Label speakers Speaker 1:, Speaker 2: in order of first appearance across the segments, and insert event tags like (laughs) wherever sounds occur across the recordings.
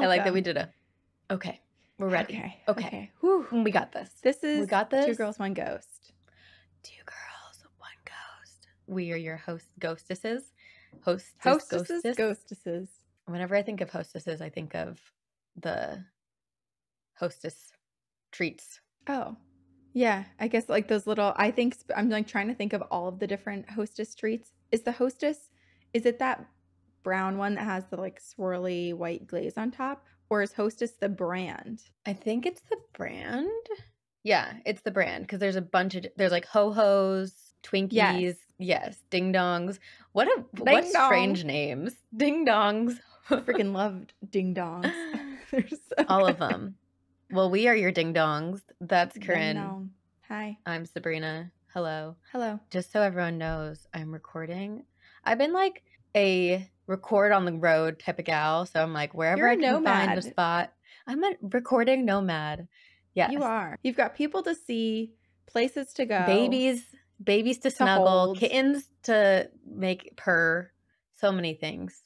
Speaker 1: well,
Speaker 2: I like that we did a. Okay, we're ready.
Speaker 1: Okay.
Speaker 2: Okay.
Speaker 1: Okay. Whew.
Speaker 2: We got this.
Speaker 1: This is
Speaker 2: We got this.
Speaker 1: Two girls, one ghost.
Speaker 2: Two girls, one ghost. We are your host ghostesses. Hostess,
Speaker 1: Hostesses,
Speaker 2: ghostess.
Speaker 1: ghostesses.
Speaker 2: Whenever I think of hostesses, I think of the hostess treats.
Speaker 1: Oh, yeah. I guess like those little. I think sp- I'm like trying to think of all of the different hostess treats. Is the hostess? Is it that brown one that has the like swirly white glaze on top, or is hostess the brand?
Speaker 2: I think it's the brand. Yeah, it's the brand because there's a bunch of there's like ho hos, Twinkies, yes, ding dongs. What a what
Speaker 1: Ding
Speaker 2: strange names, ding dongs. (laughs)
Speaker 1: I freaking loved ding dongs. (laughs) (laughs) So
Speaker 2: all of them. Well, we are your ding dongs. That's
Speaker 1: Ding-dong. Hi.
Speaker 2: I'm Sabrina. Hello.
Speaker 1: Hello.
Speaker 2: Just so everyone knows, I'm recording. I've been like a record on the road type of gal, so I'm like wherever
Speaker 1: You're
Speaker 2: I can find a spot. I'm a recording nomad. Yes.
Speaker 1: You are. You've got people to see, places to go.
Speaker 2: babies babies to snuggle
Speaker 1: hold.
Speaker 2: kittens to make purr so many things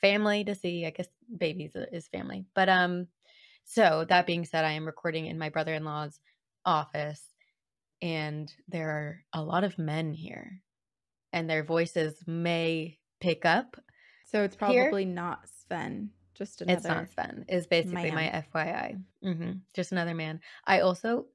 Speaker 2: family to see i guess babies is family but um so that being said i am recording in my brother-in-law's office and there are a lot of men here and their voices may pick up
Speaker 1: So it's
Speaker 2: Here?
Speaker 1: probably not Sven. Just another.
Speaker 2: it's not Sven. Is basically my
Speaker 1: man.
Speaker 2: FYI. hmm Just another man. I also,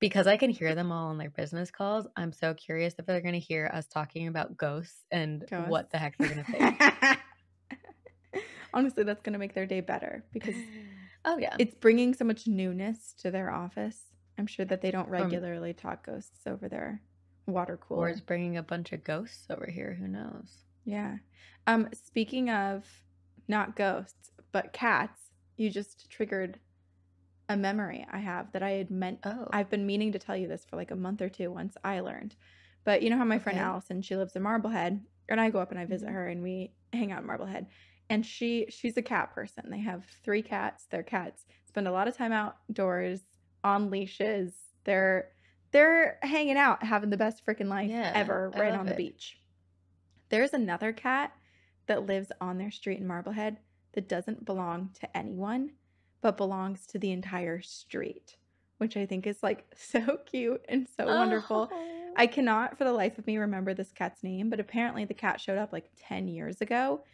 Speaker 2: because I can hear them all on their business calls, I'm so curious if they're going to hear us talking about ghosts and what the heck they're going to think.
Speaker 1: Honestly, that's going to make their day better because (sighs)
Speaker 2: oh yeah,
Speaker 1: it's bringing so much newness to their office. I'm sure that they don't
Speaker 2: From-
Speaker 1: regularly talk ghosts over their water
Speaker 2: or it's bringing a bunch of ghosts over here. Who knows?
Speaker 1: Yeah. Um, speaking of not ghosts, but cats, you just triggered a memory I have that I had meant
Speaker 2: Oh,
Speaker 1: I've been meaning to tell you this for like a month or two once I learned. But you know how my friend
Speaker 2: Okay.
Speaker 1: Allison, she lives in Marblehead, and I go up and I visit
Speaker 2: Mhm.
Speaker 1: her and we hang out in Marblehead. And she she's a cat person. They have three cats. Their cats spend a lot of time outdoors on leashes. They're they're hanging out, having the best freaking life
Speaker 2: Yeah,
Speaker 1: ever
Speaker 2: I
Speaker 1: right
Speaker 2: love
Speaker 1: on the
Speaker 2: it.
Speaker 1: beach. There's another cat that lives on their street in Marblehead that doesn't belong to anyone, but belongs to the entire street, which I think is like (laughs) so cute and so wonderful.
Speaker 2: Oh.
Speaker 1: I cannot for the life of me remember this cat's name, but apparently the cat showed up like 10 years ago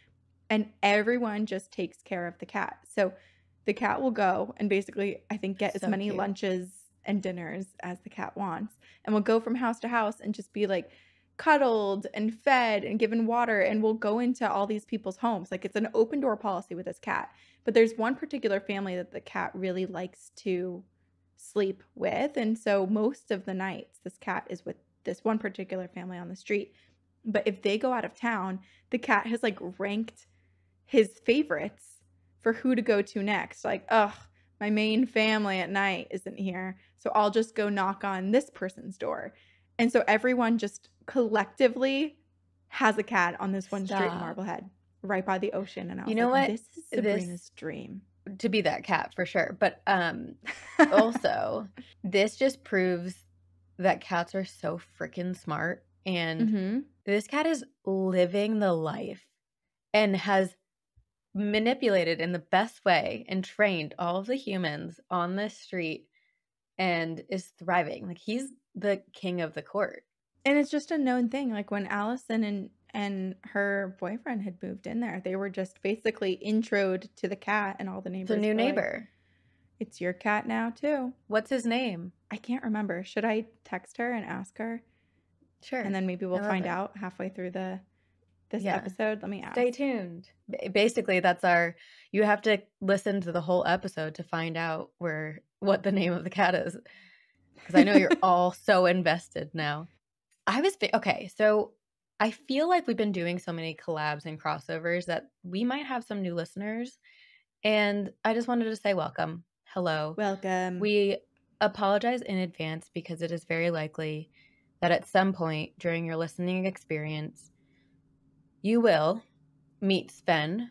Speaker 1: and everyone just takes care of the cat. So the cat will go and basically, I think, get as many
Speaker 2: cute.
Speaker 1: lunches and dinners as the cat wants and will go from house to house and just be like cuddled and fed and given water and will go into all these people's homes. Like it's an open door policy with this cat. But there's one particular family that the cat really likes to sleep with. And so most of the nights, this cat is with this one particular family on the street. But if they go out of town, the cat has like ranked his favorites for who to go to next. Like, ugh, my main family at night isn't here. So I'll just go knock on this person's door. And so everyone just collectively has a cat on this one street in
Speaker 2: Stop.
Speaker 1: Marblehead, right by the ocean. And I was
Speaker 2: You know
Speaker 1: like,
Speaker 2: what?
Speaker 1: this is
Speaker 2: This-
Speaker 1: Sabrina's dream.
Speaker 2: to be that cat for sure. But um, (laughs) also, this just proves that cats are so freaking smart and
Speaker 1: Mhm.
Speaker 2: this cat is living the life and has manipulated in the best way and trained all of the humans on this street and is thriving. Like he's the king of the court.
Speaker 1: And it's just a known thing. Like when Allison and and her boyfriend had moved in there, they were just basically introed to the cat, and all the neighbors.
Speaker 2: A new
Speaker 1: were like,
Speaker 2: neighbor.
Speaker 1: it's your cat now too.
Speaker 2: What's his name?
Speaker 1: I can't remember. Should I text her and ask her,
Speaker 2: Sure.
Speaker 1: and then maybe we'll find
Speaker 2: it.
Speaker 1: out halfway through the this
Speaker 2: Yeah.
Speaker 1: episode? Let me ask.
Speaker 2: Stay tuned. Basically, that's our. You have to listen to the whole episode to find out where what the name of the cat is, because I know you're (laughs) all so invested now. I was okay, so I feel like we've been doing so many collabs and crossovers that we might have some new listeners, and I just wanted to say welcome, hello.
Speaker 1: Welcome.
Speaker 2: We apologize in advance because it is very likely that at some point during your listening experience, you will meet Sven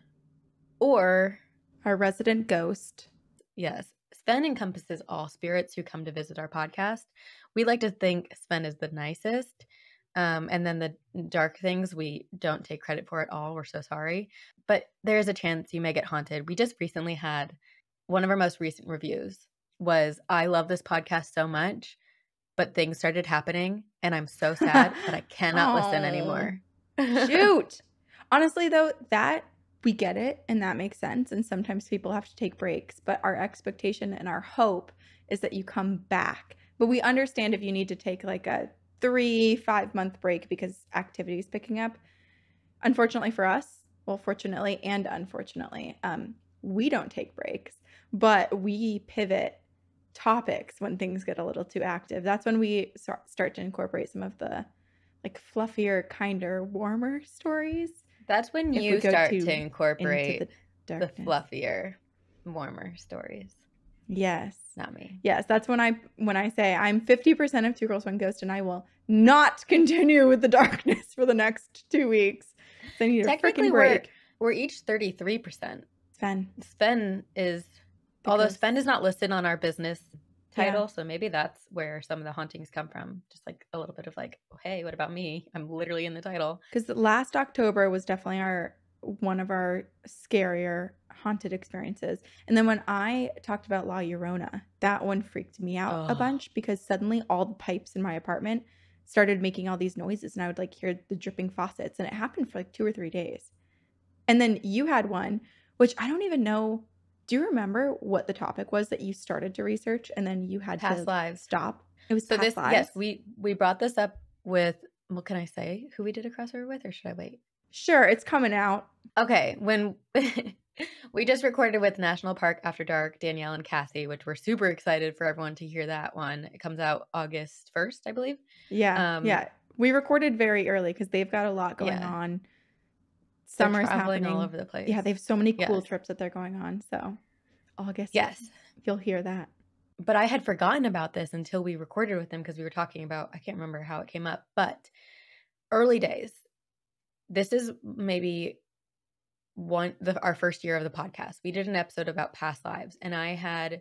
Speaker 2: or,
Speaker 1: our resident ghost.
Speaker 2: yes, Sven encompasses all spirits who come to visit our podcast. We like to think Sven is the nicest. Um, and then the dark things we don't take credit for at all. We're so sorry. But there's a chance you may get haunted. We just recently had one of our most recent reviews was I love this podcast so much, but things started happening and I'm so sad that I (laughs) cannot listen anymore. (laughs)
Speaker 1: Shoot. Honestly, though, that we get it and that makes sense. And sometimes people have to take breaks, but our expectation and our hope is that you come back. But we understand if you need to take like a three, five month break because activity is picking up. Unfortunately for us, well, fortunately and unfortunately, um, we don't take breaks, but we pivot topics when things get a little too active. That's when we start to incorporate some of the like fluffier, kinder, warmer stories.
Speaker 2: That's when you start to, to incorporate the, the fluffier, warmer stories.
Speaker 1: Yes.
Speaker 2: Not me.
Speaker 1: Yes, that's when I when I say I'm 50% of Two Girls One Ghost and I will not (laughs) continue with the darkness for the next 2 weeks. So I need a freaking break.
Speaker 2: We're, we're each 33%.
Speaker 1: Sven.
Speaker 2: Sven is because... although Sven is not listed on our business title, yeah. so maybe that's where some of the hauntings come from. Just like a little bit of like, oh, hey, what about me? I'm literally in the title.
Speaker 1: Because last October was definitely our one of our scarier haunted experiences. And then when I talked about La Llorona, that one freaked me out oh. a bunch because suddenly all the pipes in my apartment started making all these noises and I would like hear the dripping faucets and it happened for like 2 or 3 days. And then you had one which I don't even know do you remember what the topic was that you started to research and then you had
Speaker 2: past
Speaker 1: to
Speaker 2: lives
Speaker 1: stop? It was
Speaker 2: so
Speaker 1: this
Speaker 2: lives? yes, we we brought this up with what can I say? Who we did a crossover with or should I wait?
Speaker 1: Sure, it's coming out.
Speaker 2: Okay, when (laughs) we just recorded with National Park After Dark, Danielle and Cassie, which we're super excited for everyone to hear that one. It comes out August 1st, I believe.
Speaker 1: Yeah. Um, yeah. We recorded very early because they've got a lot going yeah. on. Summer's happening
Speaker 2: all over the place.
Speaker 1: Yeah, they have so many cool yes. trips that they're going on. So August.
Speaker 2: Yes.
Speaker 1: You'll hear that.
Speaker 2: But I had forgotten about this until we recorded with them because we were talking about, I can't remember how it came up, but early days. This is maybe one the our first year of the podcast. We did an episode about past lives and I had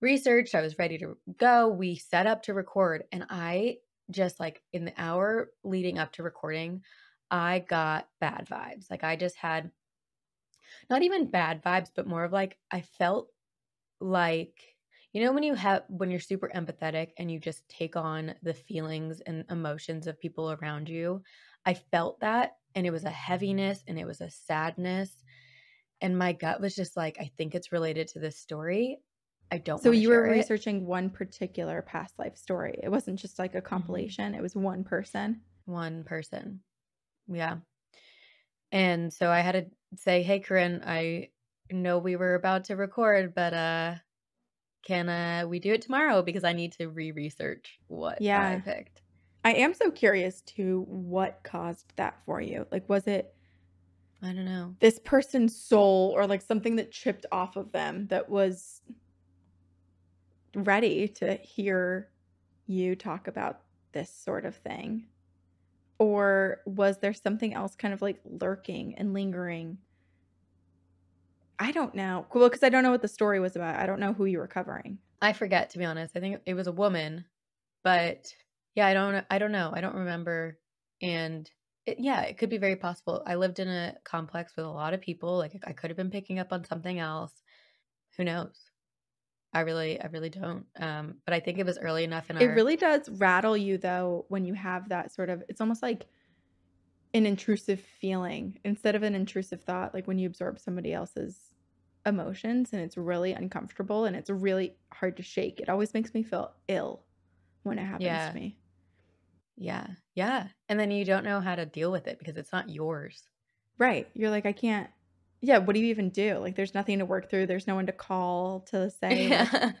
Speaker 2: researched, I was ready to go. We set up to record and I just like in the hour leading up to recording, I got bad vibes. Like I just had not even bad vibes, but more of like I felt like you know when you have when you're super empathetic and you just take on the feelings and emotions of people around you. I felt that and it was a heaviness and it was a sadness and my gut was just like I think it's related to this story. I don't
Speaker 1: So you were researching it. one particular past life story. It wasn't just like a mm-hmm. compilation. Mm-hmm. It was one person.
Speaker 2: One person. Yeah. And so I had to say, "Hey Corinne, I know we were about to record, but uh can uh we do it tomorrow because I need to re-research what yeah. I picked."
Speaker 1: I am so curious to what caused that for you. Like was it
Speaker 2: I don't know.
Speaker 1: This person's soul or like something that chipped off of them that was ready to hear you talk about this sort of thing? Or was there something else kind of like lurking and lingering? I don't know. Well, because I don't know what the story was about. I don't know who you were covering.
Speaker 2: I forget to be honest. I think it was a woman, but yeah, I don't I don't know. I don't remember and it, yeah, it could be very possible. I lived in a complex with a lot of people. Like I could have been picking up on something else. Who knows? I really, I really don't. Um, but I think it was early enough in
Speaker 1: It our... really does rattle you though when you have that sort of. It's almost like an intrusive feeling instead of an intrusive thought. Like when you absorb somebody else's emotions and it's really uncomfortable and it's really hard to shake. It always makes me feel ill when it happens yeah. to me.
Speaker 2: Yeah, yeah, and then you don't know how to deal with it because it's not yours.
Speaker 1: Right. You're like, I can't yeah, what do you even do? Like, there's nothing to work through. There's no one to call to (laughs) say, yeah. like,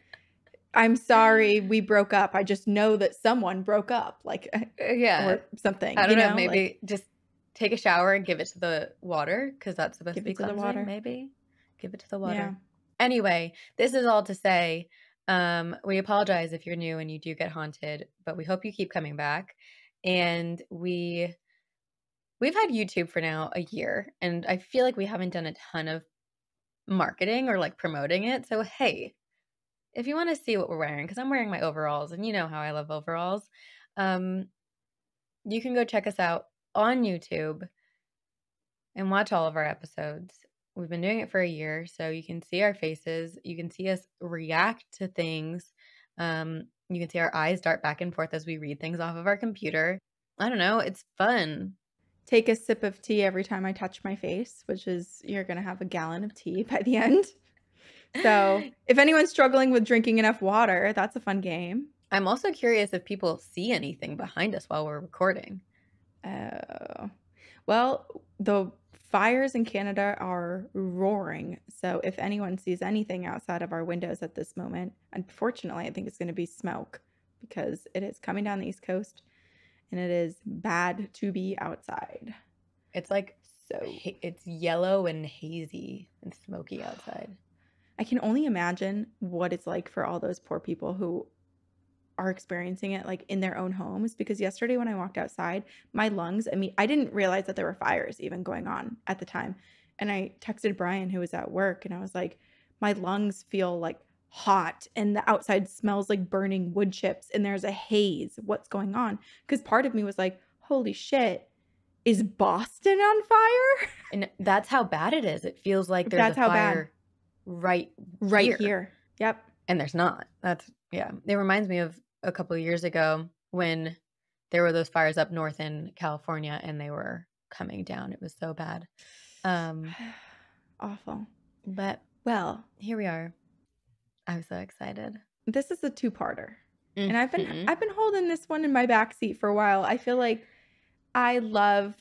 Speaker 1: I'm sorry, (laughs) we broke up. I just know that someone broke up, like, uh,
Speaker 2: yeah,
Speaker 1: or something.
Speaker 2: I don't know, know, Maybe like, just take a shower and give it to the water because that's supposed to be cleansing. To the water. Maybe give it to the water. Yeah. Anyway, this is all to say. Um, we apologize if you're new and you do get haunted, but we hope you keep coming back. And we we've had YouTube for now a year, and I feel like we haven't done a ton of marketing or like promoting it. So, hey, if you want to see what we're wearing, because I'm wearing my overalls, and you know how I love overalls, um, you can go check us out on YouTube and watch all of our episodes. We've been doing it for a year, so you can see our faces. You can see us react to things. Um, you can see our eyes dart back and forth as we read things off of our computer. I don't know. It's fun.
Speaker 1: Take a sip of tea every time I touch my face, which is you're going to have a gallon of tea (laughs) by the end. So, (laughs) if anyone's struggling with drinking enough water, that's a fun game.
Speaker 2: I'm also curious if people see anything behind us while we're recording.
Speaker 1: Oh. Well, the fires in Canada are roaring. So if anyone sees anything outside of our windows at this moment, unfortunately, I think it's going to be smoke because it is coming down the East Coast and it is bad to be outside.
Speaker 2: It's like so it's yellow and hazy and smoky (sighs) outside.
Speaker 1: I can only imagine what it's like for all those poor people who are experiencing it like in their own homes because yesterday when I walked outside, my lungs, I mean, I didn't realize that there were fires even going on at the time. And I texted Brian who was at work and I was like, my lungs feel like hot and the outside smells like burning wood chips and there's a haze. What's going on? Because part of me was like, holy shit, is Boston on fire? (laughs)
Speaker 2: And that's how bad it is. It feels like there's that's a fire right
Speaker 1: right
Speaker 2: here.
Speaker 1: here. Yep.
Speaker 2: And there's not. That's yeah. It reminds me of a couple of years ago when there were those fires up north in California and they were coming down. It was so bad. Um (sighs)
Speaker 1: awful.
Speaker 2: But well, here we are. I'm so excited.
Speaker 1: This is a two-parter. Mm-hmm. And I've been mm-hmm. I've been holding this one in my back seat for a while. I feel like I love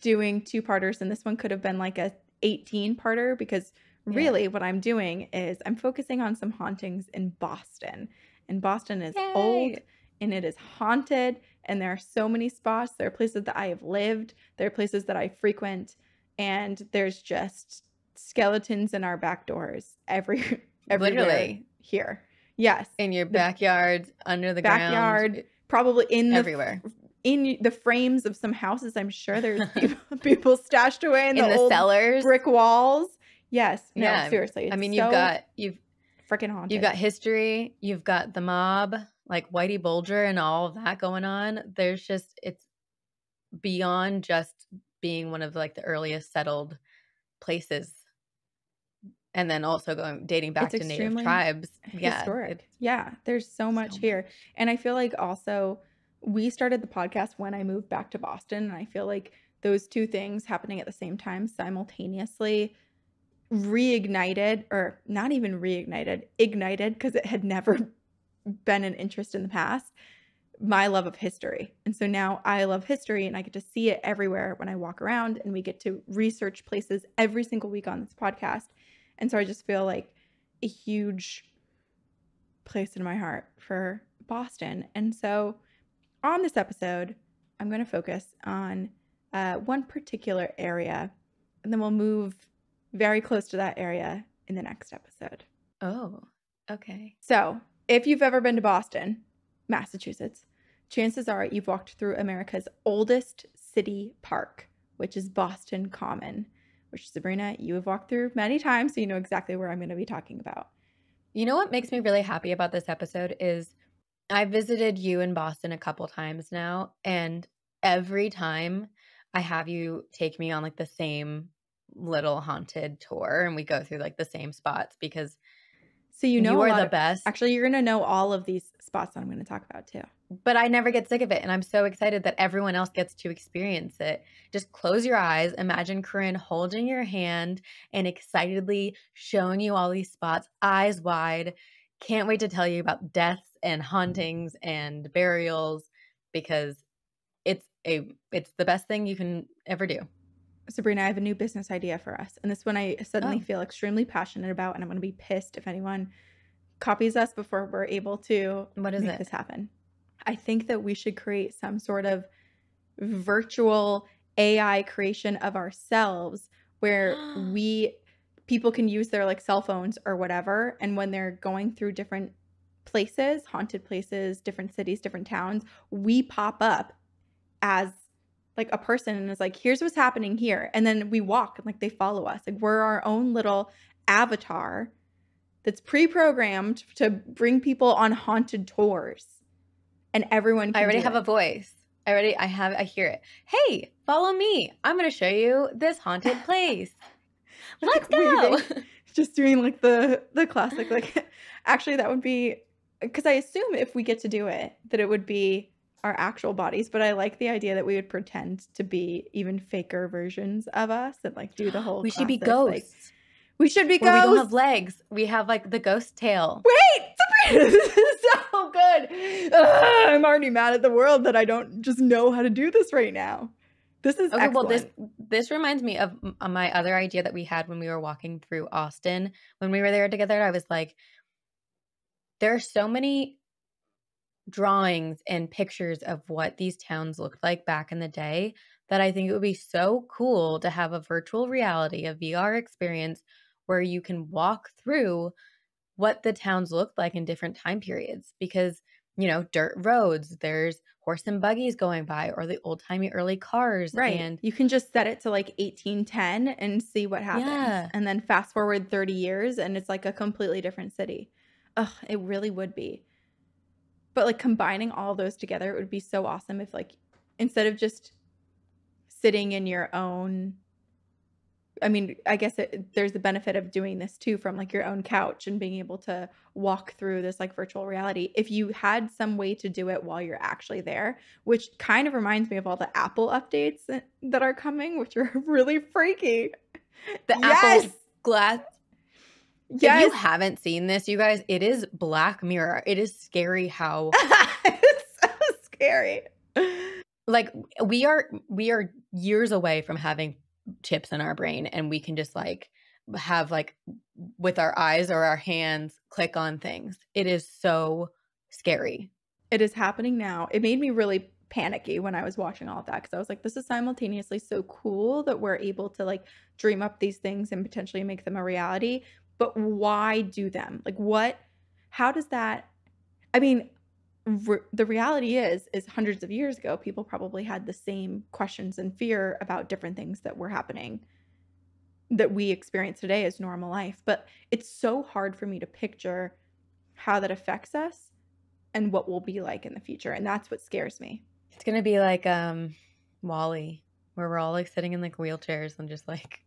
Speaker 1: doing two-parters and this one could have been like a 18-parter because really yeah. what I'm doing is I'm focusing on some hauntings in Boston and Boston is Yay. old and it is haunted and there are so many spots. There are places that I have lived, there are places that I frequent, and there's just skeletons in our back doors every everywhere Literally. here. Yes.
Speaker 2: In your backyard, under the
Speaker 1: backyard,
Speaker 2: ground,
Speaker 1: probably in the
Speaker 2: everywhere.
Speaker 1: In the frames of some houses, I'm sure there's (laughs) people, people stashed away in,
Speaker 2: in
Speaker 1: the,
Speaker 2: the cellars,
Speaker 1: brick walls. Yes, no, yeah. seriously.
Speaker 2: I mean, you've got you've
Speaker 1: freaking haunted.
Speaker 2: You've got history, you've got the mob, like Whitey Bulger and all of that going on. There's just it's beyond just being one of like the earliest settled places. And then also going dating back it's to native tribes.
Speaker 1: Historic. Yeah. Yeah. There's so much so here. Much. And I feel like also we started the podcast when I moved back to Boston. And I feel like those two things happening at the same time simultaneously reignited or not even reignited ignited because it had never (laughs) been an interest in the past my love of history and so now i love history and i get to see it everywhere when i walk around and we get to research places every single week on this podcast and so i just feel like a huge place in my heart for boston and so on this episode i'm going to focus on uh, one particular area and then we'll move very close to that area in the next episode.
Speaker 2: Oh, okay.
Speaker 1: So, if you've ever been to Boston, Massachusetts, chances are you've walked through America's oldest city park, which is Boston Common, which Sabrina, you have walked through many times, so you know exactly where I'm going to be talking about.
Speaker 2: You know what makes me really happy about this episode is I visited you in Boston a couple times now, and every time I have you take me on like the same little haunted tour and we go through like the same spots because
Speaker 1: so you know
Speaker 2: you are the
Speaker 1: of,
Speaker 2: best.
Speaker 1: Actually, you're gonna know all of these spots that I'm gonna talk about too.
Speaker 2: But I never get sick of it, and I'm so excited that everyone else gets to experience it. Just close your eyes, imagine Corinne holding your hand and excitedly showing you all these spots, eyes wide. Can't wait to tell you about deaths and hauntings and burials because it's a it's the best thing you can ever do.
Speaker 1: Sabrina, I have a new business idea for us. And this one I suddenly oh. feel extremely passionate about, and I'm going to be pissed if anyone copies us before we're able to
Speaker 2: what is
Speaker 1: make
Speaker 2: it?
Speaker 1: this happen. I think that we should create some sort of virtual AI creation of ourselves where (gasps) we people can use their like cell phones or whatever and when they're going through different places, haunted places, different cities, different towns, we pop up as like a person and is like, here's what's happening here. And then we walk and like they follow us. Like we're our own little avatar that's pre-programmed to bring people on haunted tours. And everyone
Speaker 2: I already have a voice. I already I have. I hear it. Hey, follow me. I'm going to show you this haunted (laughs) place. Let's go. (laughs)
Speaker 1: Just doing like the the classic. Like, (laughs) actually, that would be because I assume if we get to do it, that it would be our actual bodies. But I like the idea that we would pretend to be even faker versions of us and like do the (gasps) whole.
Speaker 2: we should be ghosts.
Speaker 1: Like, we should be
Speaker 2: Where we don't have legs. We have like the ghost tail.
Speaker 1: Wait, Sabrina, (laughs) this is so good. Ugh, I'm already mad at the world that I don't just know how to do this right now. This is
Speaker 2: Okay, well this this reminds me of my other idea that we had when we were walking through Austin when we were there together. I was like, there are so many drawings and pictures of what these towns looked like back in the day that I think it would be so cool to have a virtual reality, a VR experience where you can walk through what the towns looked like in different time periods because you know dirt roads there's horse and buggies going by or the old timey early cars
Speaker 1: Right.
Speaker 2: and
Speaker 1: you can just set it to like 1810 and see what happens.
Speaker 2: Yeah.
Speaker 1: And then fast forward 30 years and it's like a completely different city. Ugh, it really would be. But like combining all those together, it would be so awesome if like instead of just sitting in your own I mean, I guess it, there's the benefit of doing this too from like your own couch and being able to walk through this like virtual reality. If you had some way to do it while you're actually there, which kind of reminds me of all the Apple updates that- are coming, which are (laughs) really freaky.
Speaker 2: the
Speaker 1: yes!
Speaker 2: apple glass if you haven't seen this you guys it is black mirror it is scary how (laughs)
Speaker 1: it's so scary.
Speaker 2: like we are we are years away from having chips in our brain and we can just like have like with our eyes or our hands click on things it is so scary
Speaker 1: It is happening now. It made me really panicky when I was watching all of that because I was like, this is simultaneously so cool that we're able to like dream up these things and potentially make them a reality. But why do them? Like, what? How does that? I mean, re- the reality is, is hundreds of years ago, people probably had the same questions and fear about different things that were happening that we experience today as normal life. But it's so hard for me to picture how that affects us and what we'll be like in the future. And that's what scares me.
Speaker 2: it's gonna be like um WALL-E where we're all like sitting in like wheelchairs and just like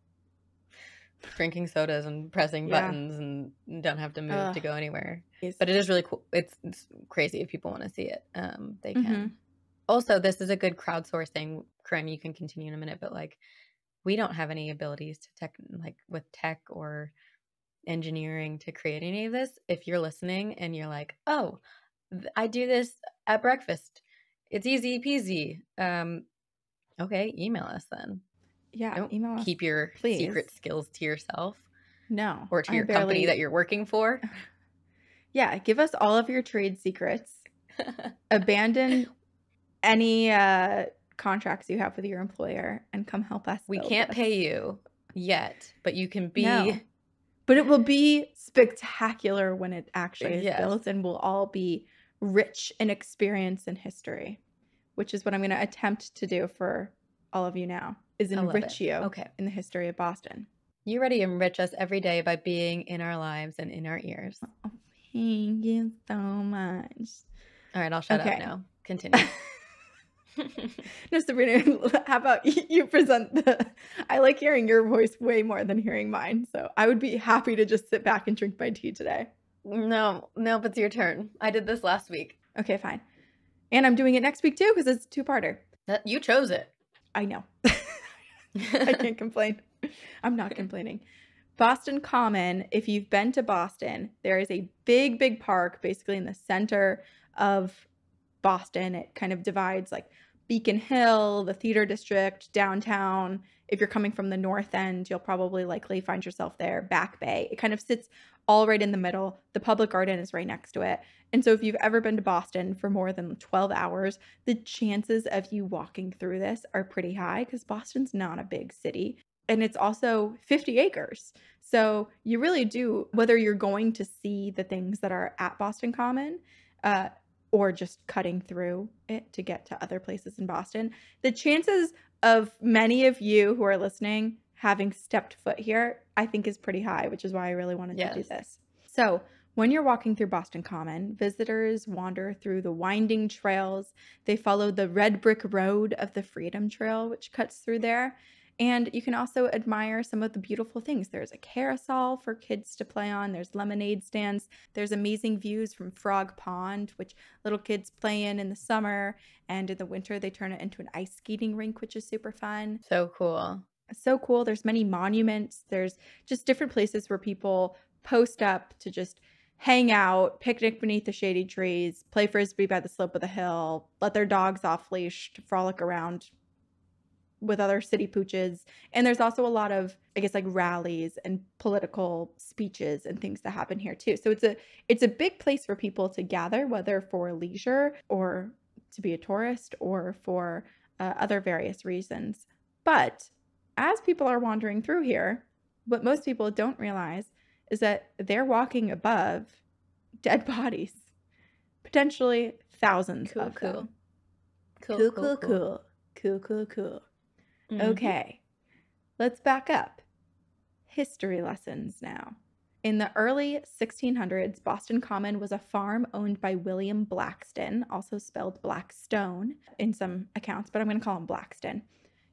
Speaker 2: drinking sodas and pressing
Speaker 1: Yeah.
Speaker 2: buttons and don't have to move to go anywhere. But it is really cool. It's, it's crazy if people want to see it. Um they can.
Speaker 1: Mhm.
Speaker 2: also this is a good crowdsourcing crime you can continue in a minute but like we don't have any abilities to tech like with tech or engineering to create any of this. If you're listening and you're like oh i do this at breakfast. It's easy peasy. Um okay email us then
Speaker 1: yeah,
Speaker 2: don't
Speaker 1: email us.
Speaker 2: keep your
Speaker 1: please.
Speaker 2: secret skills to yourself
Speaker 1: no
Speaker 2: or to
Speaker 1: I
Speaker 2: your company that you're working for (laughs)
Speaker 1: Yeah, give us all of your trade secrets. (laughs) Abandon any uh contracts you have with your employer and come help us.
Speaker 2: we can't
Speaker 1: this.
Speaker 2: pay you yet but you can be
Speaker 1: No. But it will be spectacular when it actually is
Speaker 2: Yes.
Speaker 1: built and we'll all be rich in experience and history, which is what I'm going to attempt to do for all of you now is enrich you
Speaker 2: okay
Speaker 1: in the history of Boston.
Speaker 2: You already enrich us every day by being in our lives and in our ears.
Speaker 1: Oh, thank you so much.
Speaker 2: All right, I'll shut
Speaker 1: Okay.
Speaker 2: up now. Continue. (laughs)
Speaker 1: No, Sabrina, (laughs) how about you present the? I like hearing your voice way more than hearing mine. So I would be happy to just sit back and drink my tea today.
Speaker 2: no, no, but it's your turn. I did this last week.
Speaker 1: Okay, fine. And I'm doing it next week too because it's two parter.
Speaker 2: You chose it.
Speaker 1: I know. (laughs) (laughs) I can't complain. I'm not complaining. Boston Common, if you've been to Boston, there is a big, big park basically in the center of Boston. It kind of divides like Beacon Hill, the theater district, downtown. If you're coming from the north end, you'll probably likely find yourself there. Back Bay. It kind of sits all right in the middle. The public garden is right next to it. And so if you've ever been to Boston for more than 12 hours, the chances of you walking through this are pretty high because Boston's not a big city. And it's also 50 acres. So you really do, whether you're going to see the things that are at Boston Common uh, or just cutting through it to get to other places in Boston, the chances of many of you who are listening having stepped foot here, I think is pretty high, which is why I really wanted to do this. So When you're walking through Boston Common, visitors wander through the winding trails. They follow the red brick road of the Freedom Trail, which cuts through there. And you can also admire some of the beautiful things. There's a carousel for kids to play on, there's lemonade stands, there's amazing views from Frog Pond, which little kids play in in the summer. And in the winter, they turn it into an ice skating rink, which is super fun.
Speaker 2: So cool.
Speaker 1: So cool. There's many monuments, there's just different places where people post up to just hang out, picnic beneath the shady trees, play frisbee by the slope of the hill, let their dogs off leash to frolic around with other city pooches. And there's also a lot of, I guess, like rallies and political speeches and things that happen here too. So it's a it's a big place for people to gather, whether for leisure or to be a tourist or for uh, other various reasons. But as people are wandering through here, what most people don't realize is that they're walking above dead (laughs) bodies, potentially thousands
Speaker 2: Cool,
Speaker 1: of
Speaker 2: cool.
Speaker 1: them.
Speaker 2: Cool,
Speaker 1: cool, cool, cool, cool, cool, cool.
Speaker 2: Mhm.
Speaker 1: Okay, let's back up. History lessons now. In the early 1600s, Boston Common was a farm owned by William Blackston, also spelled Blackstone in some accounts, but I'm going to call him Blackston.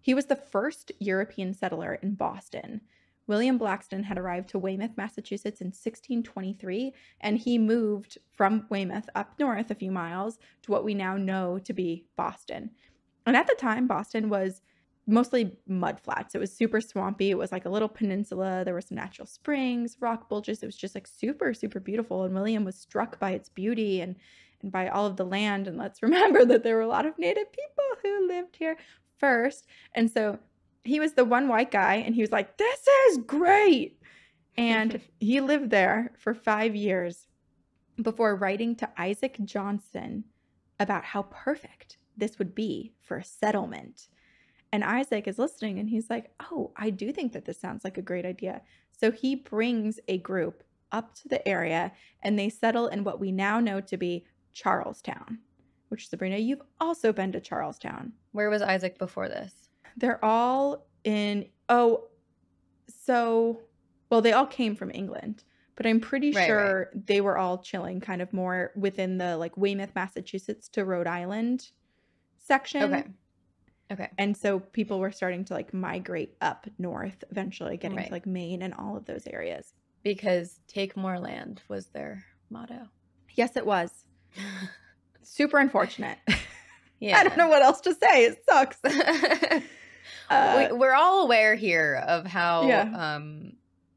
Speaker 1: He was the first European settler in Boston. William Blackston had arrived to Weymouth, Massachusetts in 1623, and he moved from Weymouth up north a few miles to what we now know to be Boston. And at the time, Boston was mostly mud flats. It was super swampy. It was like a little peninsula. There were some natural springs, rock bulges. It was just like super, super beautiful. And William was struck by its beauty and, and by all of the land. And let's (laughs) remember that there were a lot of native people who lived here first. And so he was the one white guy, and he was like, This is great. And (laughs) he lived there for five years before writing to Isaac Johnson about how perfect this would be for a settlement. And Isaac is listening and he's like, Oh, I do think that this sounds like a great idea. So he brings a group up to the area and they settle in what we now know to be Charlestown, which Sabrina, you've also been to Charlestown.
Speaker 2: Where was Isaac before this?
Speaker 1: They're all in, oh, so, well, they all came from England, but I'm pretty
Speaker 2: Right, right.
Speaker 1: sure they were all chilling kind of more within the like Weymouth, Massachusetts to Rhode Island section.
Speaker 2: Okay. Okay.
Speaker 1: And so people were starting to like migrate up north, eventually getting
Speaker 2: Right.
Speaker 1: to like Maine and all of those areas.
Speaker 2: Because take more land was their motto.
Speaker 1: Yes, it was. (laughs) Super unfortunate.
Speaker 2: yeah. (laughs)
Speaker 1: I don't know what else to say. It sucks. (laughs) (laughs) Uh,
Speaker 2: we, we're all aware here of how
Speaker 1: Yeah.
Speaker 2: um,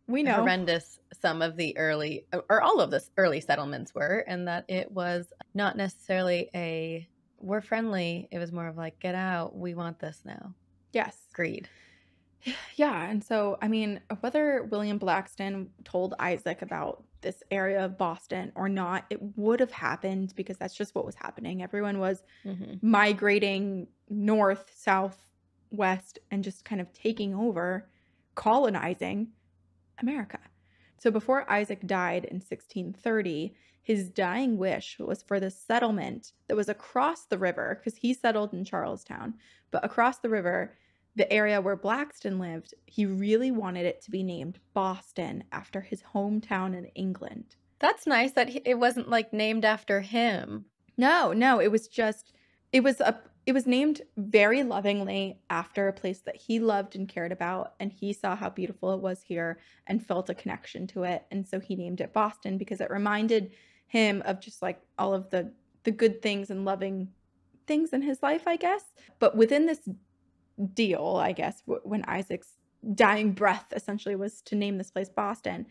Speaker 1: we know.
Speaker 2: horrendous some of the early or all of the early settlements were, and that it was not necessarily a we're friendly. It was more of like get out. We want this now.
Speaker 1: Yes.
Speaker 2: Greed. (sighs)
Speaker 1: Yeah. And so, I mean, whether William Blackston told Isaac about this area of Boston or not, it would have happened because that's just what was happening. Everyone was
Speaker 2: hmm
Speaker 1: migrating north, south, west, and just kind of taking over, colonizing America. So before Isaac died in 1630, his dying wish was for the settlement that was across the river, because he settled in Charlestown, but across the river, the area where Blackston lived, he really wanted it to be named Boston after his hometown in England.
Speaker 2: That's nice that he, it wasn't like named after him.
Speaker 1: No, no, it was just it was a it was named very lovingly after a place that he loved and cared about and he saw how beautiful it was here and felt a connection to it and so he named it Boston because it reminded him of just like all of the the good things and loving things in his life, I guess. But within this deal, I guess, when Isaac's dying breath essentially was to name this place Boston,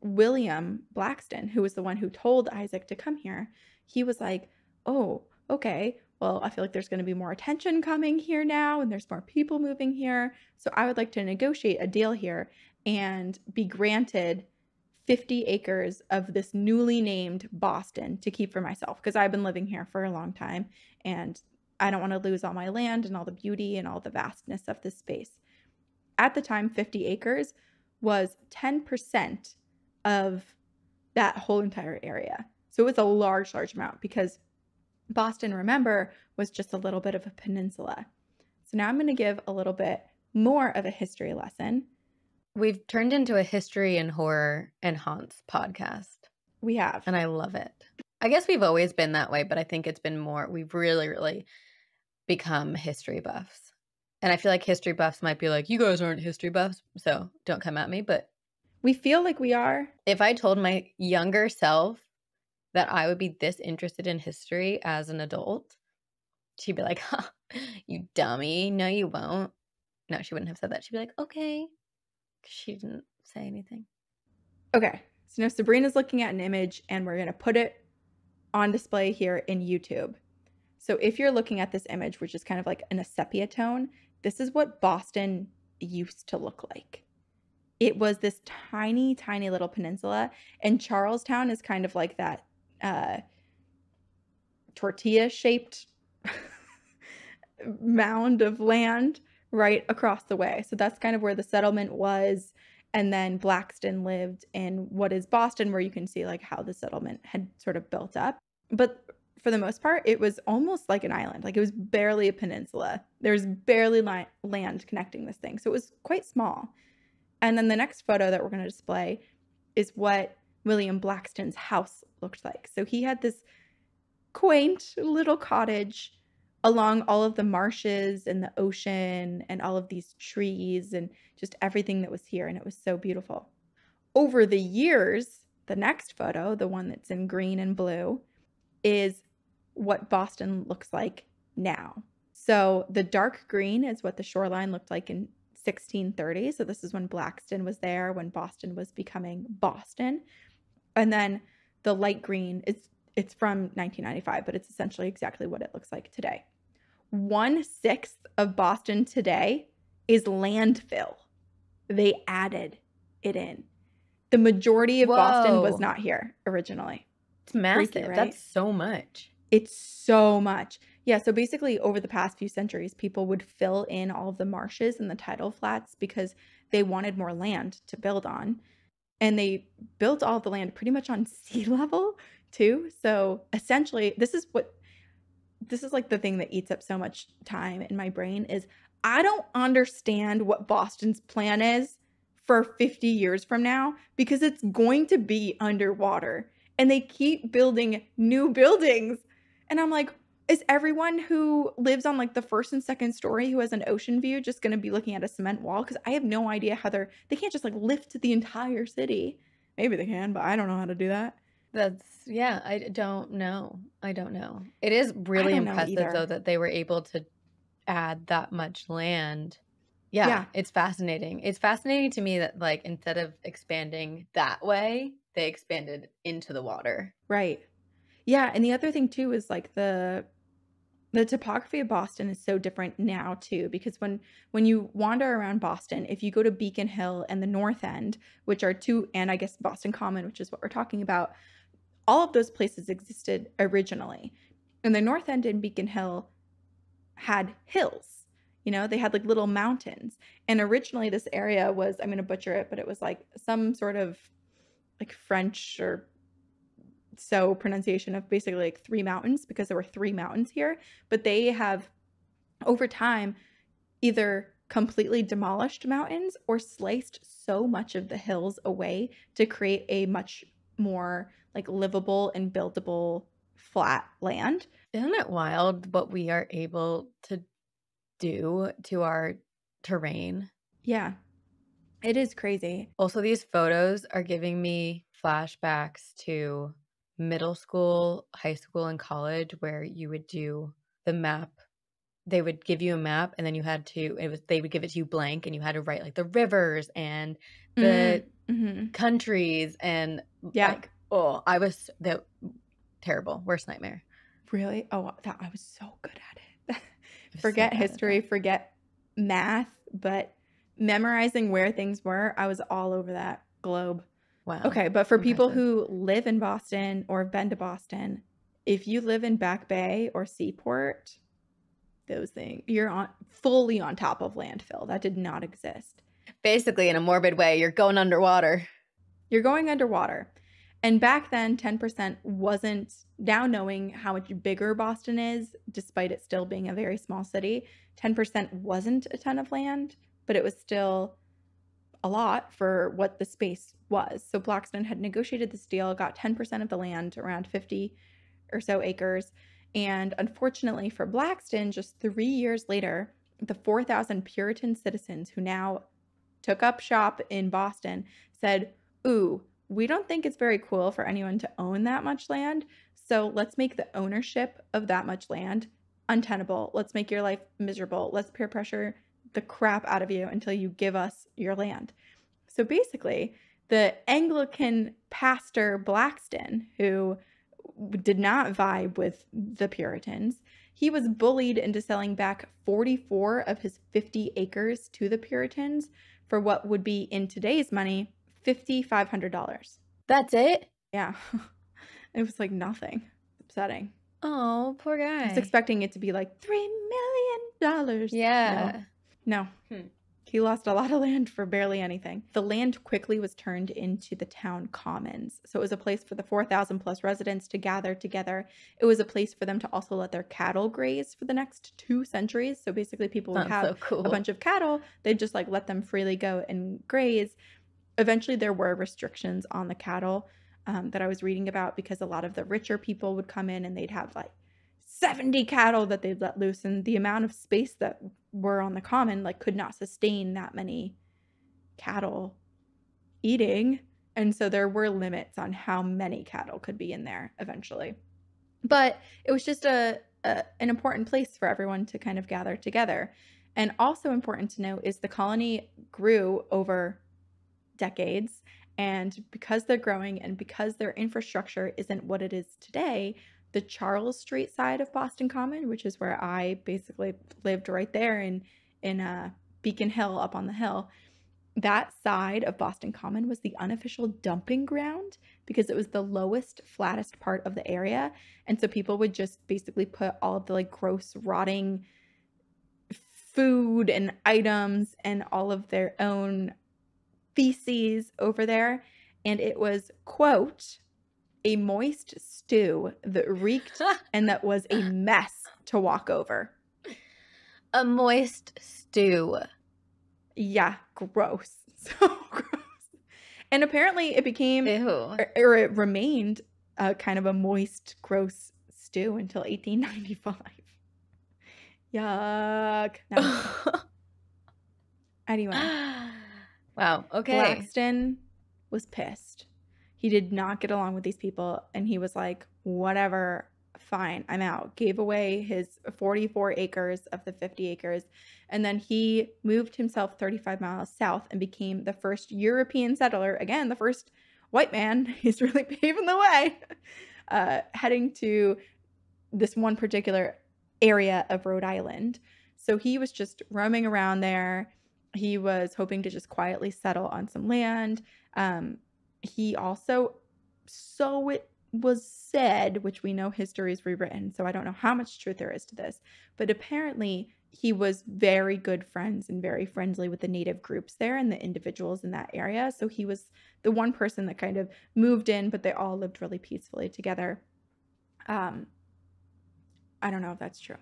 Speaker 1: William Blackston, who was the one who told Isaac to come here, he was like, oh, okay, well, I feel like there's going to be more attention coming here now and there's more people moving here. So I would like to negotiate a deal here and be granted 50 acres of this newly named Boston to keep for myself because I've been living here for a long time and I don't want to lose all my land and all the beauty and all the vastness of this space. At the time, 50 acres was 10% of that whole entire area. So it was a large, large amount because Boston, remember, was just a little bit of a peninsula. So now I'm going to give a little bit more of a history lesson.
Speaker 2: We've turned into a history and horror and haunts podcast.
Speaker 1: We have.
Speaker 2: And I love it. I guess we've always been that way, but I think it's been more, we've really, really become history buffs. And I feel like history buffs might be like, you guys aren't history buffs, so don't come at me. But
Speaker 1: we feel like we are.
Speaker 2: If I told my younger self that I would be this interested in history as an adult, she'd be like, huh, you dummy. No, you won't. No, she wouldn't have said that. She'd be like, okay. She didn't say anything.
Speaker 1: Okay. So now Sabrina's looking at an image and we're going to put it on display here in YouTube. So if you're looking at this image, which is kind of like in a sepia tone, this is what Boston used to look like. It was this tiny, tiny little peninsula, and Charlestown is kind of like that uh, tortilla shaped (laughs) mound of land right across the way. So that's kind of where the settlement was. And then Blackston lived in what is Boston, where you can see like how the settlement had sort of built up. But for the most part, it was almost like an island. Like it was barely a peninsula. There was barely li- land connecting this thing. So it was quite small. And then the next photo that we're going to display is what William Blackston's house looked like. So he had this quaint little cottage along all of the marshes and the ocean and all of these trees and just everything that was here. And it was so beautiful. Over the years, the next photo, the one that's in green and blue, is what Boston looks like now. So the dark green is what the shoreline looked like in 1630. So this is when Blackston was there, when Boston was becoming Boston. And then the light green is it's from 1995, but it's essentially exactly what it looks like today. One sixth of Boston today is landfill. They added it in. The majority of Whoa. Boston was not here originally.
Speaker 2: It's massive. Freaky, right? That's so much.
Speaker 1: It's so much. Yeah, so basically over the past few centuries, people would fill in all of the marshes and the tidal flats because they wanted more land to build on. And they built all the land pretty much on (laughs) sea level too. So essentially, this is what this is like the thing that eats up so much time in my brain is I don't understand what Boston's plan is for 50 years from now because it's going to be underwater and they keep building new (laughs) buildings. And I'm like, is everyone who lives on like the first and second story who has an ocean view just going to be looking at a cement wall? Because i have no idea how they're they can't just like lift the entire city. Maybe they can but i don't know how to do that.
Speaker 2: That's yeah i don't know. I don't know. It is really impressive though that they were able to add that much land. Yeah, yeah. it's fascinating. It's fascinating to me that like instead of expanding that way they expanded into the water.
Speaker 1: Right yeah and the other thing too is like the the topography of Boston is so different now too because when when you wander around Boston, if you go to Beacon Hill and the North End, which are two and I guess Boston Common, which is what we're talking about, all of those places existed originally. And the North End and Beacon Hill had hills. You know, they had like little mountains. And originally this area was I'm going to butcher it, but it was like some sort of like French or so pronunciation of basically like three mountains because there were three mountains here, but they have over time either completely demolished mountains or sliced so much of the hills away to create a much more like livable and buildable flat land.
Speaker 2: Isn't it wild what we are able to do to our terrain?
Speaker 1: Yeah. It is crazy.
Speaker 2: Also, these photos are giving me flashbacks to middle school, high school, and college where you would do the map. They would give you a map and then you had to it was they would give it to you blank and you had to write like the rivers and the mm-hmm. countries and yeah. like oh, I was the terrible, worst nightmare.
Speaker 1: Really? Oh, that I was so good at it. (laughs) forget so history, forget math, but memorizing where things were, I was all over that globe. Wow. Okay, but for Impressive. people who live in Boston or have been to Boston, if you live in Back Bay or Seaport, those things, you're on fully on top of landfill. That did not exist.
Speaker 2: Basically, in a morbid way, you're going underwater.
Speaker 1: You're going underwater. And back then, 10% wasn't, now knowing how much bigger Boston is, despite it still being a very small city, 10% wasn't a ton of land, but it was still a lot for what the space was. So Blackston had negotiated this deal, got 10% of the land, around 50 or so acres. And unfortunately for Blackston, just three years later, the 4,000 Puritan citizens who now took up shop in Boston said, Ooh, we don't think it's very cool for anyone to own that much land. So let's make the ownership of that much land untenable. Let's make your life miserable. Let's peer pressure the crap out of you until you give us your land. So basically, the Anglican pastor Blackston, who did not vibe with the Puritans, he was bullied into selling back 44 of his 50 acres to the Puritans for what would be in today's money $5,500.
Speaker 2: That's it?
Speaker 1: Yeah. (laughs) it was like nothing. upsetting.
Speaker 2: Oh, poor guy.
Speaker 1: I was expecting it to be like $3 million.
Speaker 2: Yeah.
Speaker 1: No. No. Hmm. He lost a lot of land for barely anything. The land quickly was turned into the town commons. So it was a place for the 4,000 plus residents to gather together. It was a place for them to also let their cattle graze for the next two centuries. So basically, people would have so cool. a bunch of cattle, they'd just like let them freely go and graze. Eventually, there were restrictions on the cattle um, that I was reading about because a lot of the richer people would come in and they'd have like 70 cattle that they'd let loose and the amount of space that were on the common like could not sustain that many cattle eating. And so there were limits on how many cattle could be in there eventually. But it was just a, a an important place for everyone to kind of gather together. And also important to note is the colony grew over decades. And because they're growing and because their infrastructure isn't what it is today the Charles Street side of Boston Common, which is where I basically lived right there in in uh, Beacon Hill up on the hill. That side of Boston Common was the unofficial dumping ground because it was the lowest, flattest part of the area. And so people would just basically put all of the like gross, rotting food and items and all of their own feces over there. And it was, quote, a moist stew that reeked (laughs) and that was a mess to walk over.
Speaker 2: A moist stew.
Speaker 1: Yeah, gross. (laughs) So gross. And apparently it became, Or, or it remained a kind of a moist, gross stew until 1895. Yuck. No. (laughs) anyway.
Speaker 2: Wow. Okay.
Speaker 1: Blackston was pissed. He did not get along with these people and he was like, whatever, fine, I'm out. Gave away his 44 acres of the 50 acres. And then he moved himself 35 miles south and became the first European settler. Again, the first white man. (laughs) He's really paving the way, (laughs) uh, heading to this one particular area of Rhode Island. So he was just roaming around there. He was hoping to just quietly settle on some land. Um, he also, so it was said, which we know history is rewritten, so I don't know how much truth there is to this, but apparently he was very good friends and very friendly with the native groups there and the individuals in that area. So he was the one person that kind of moved in, but they all lived really peacefully together. Um, I don't know if that's true.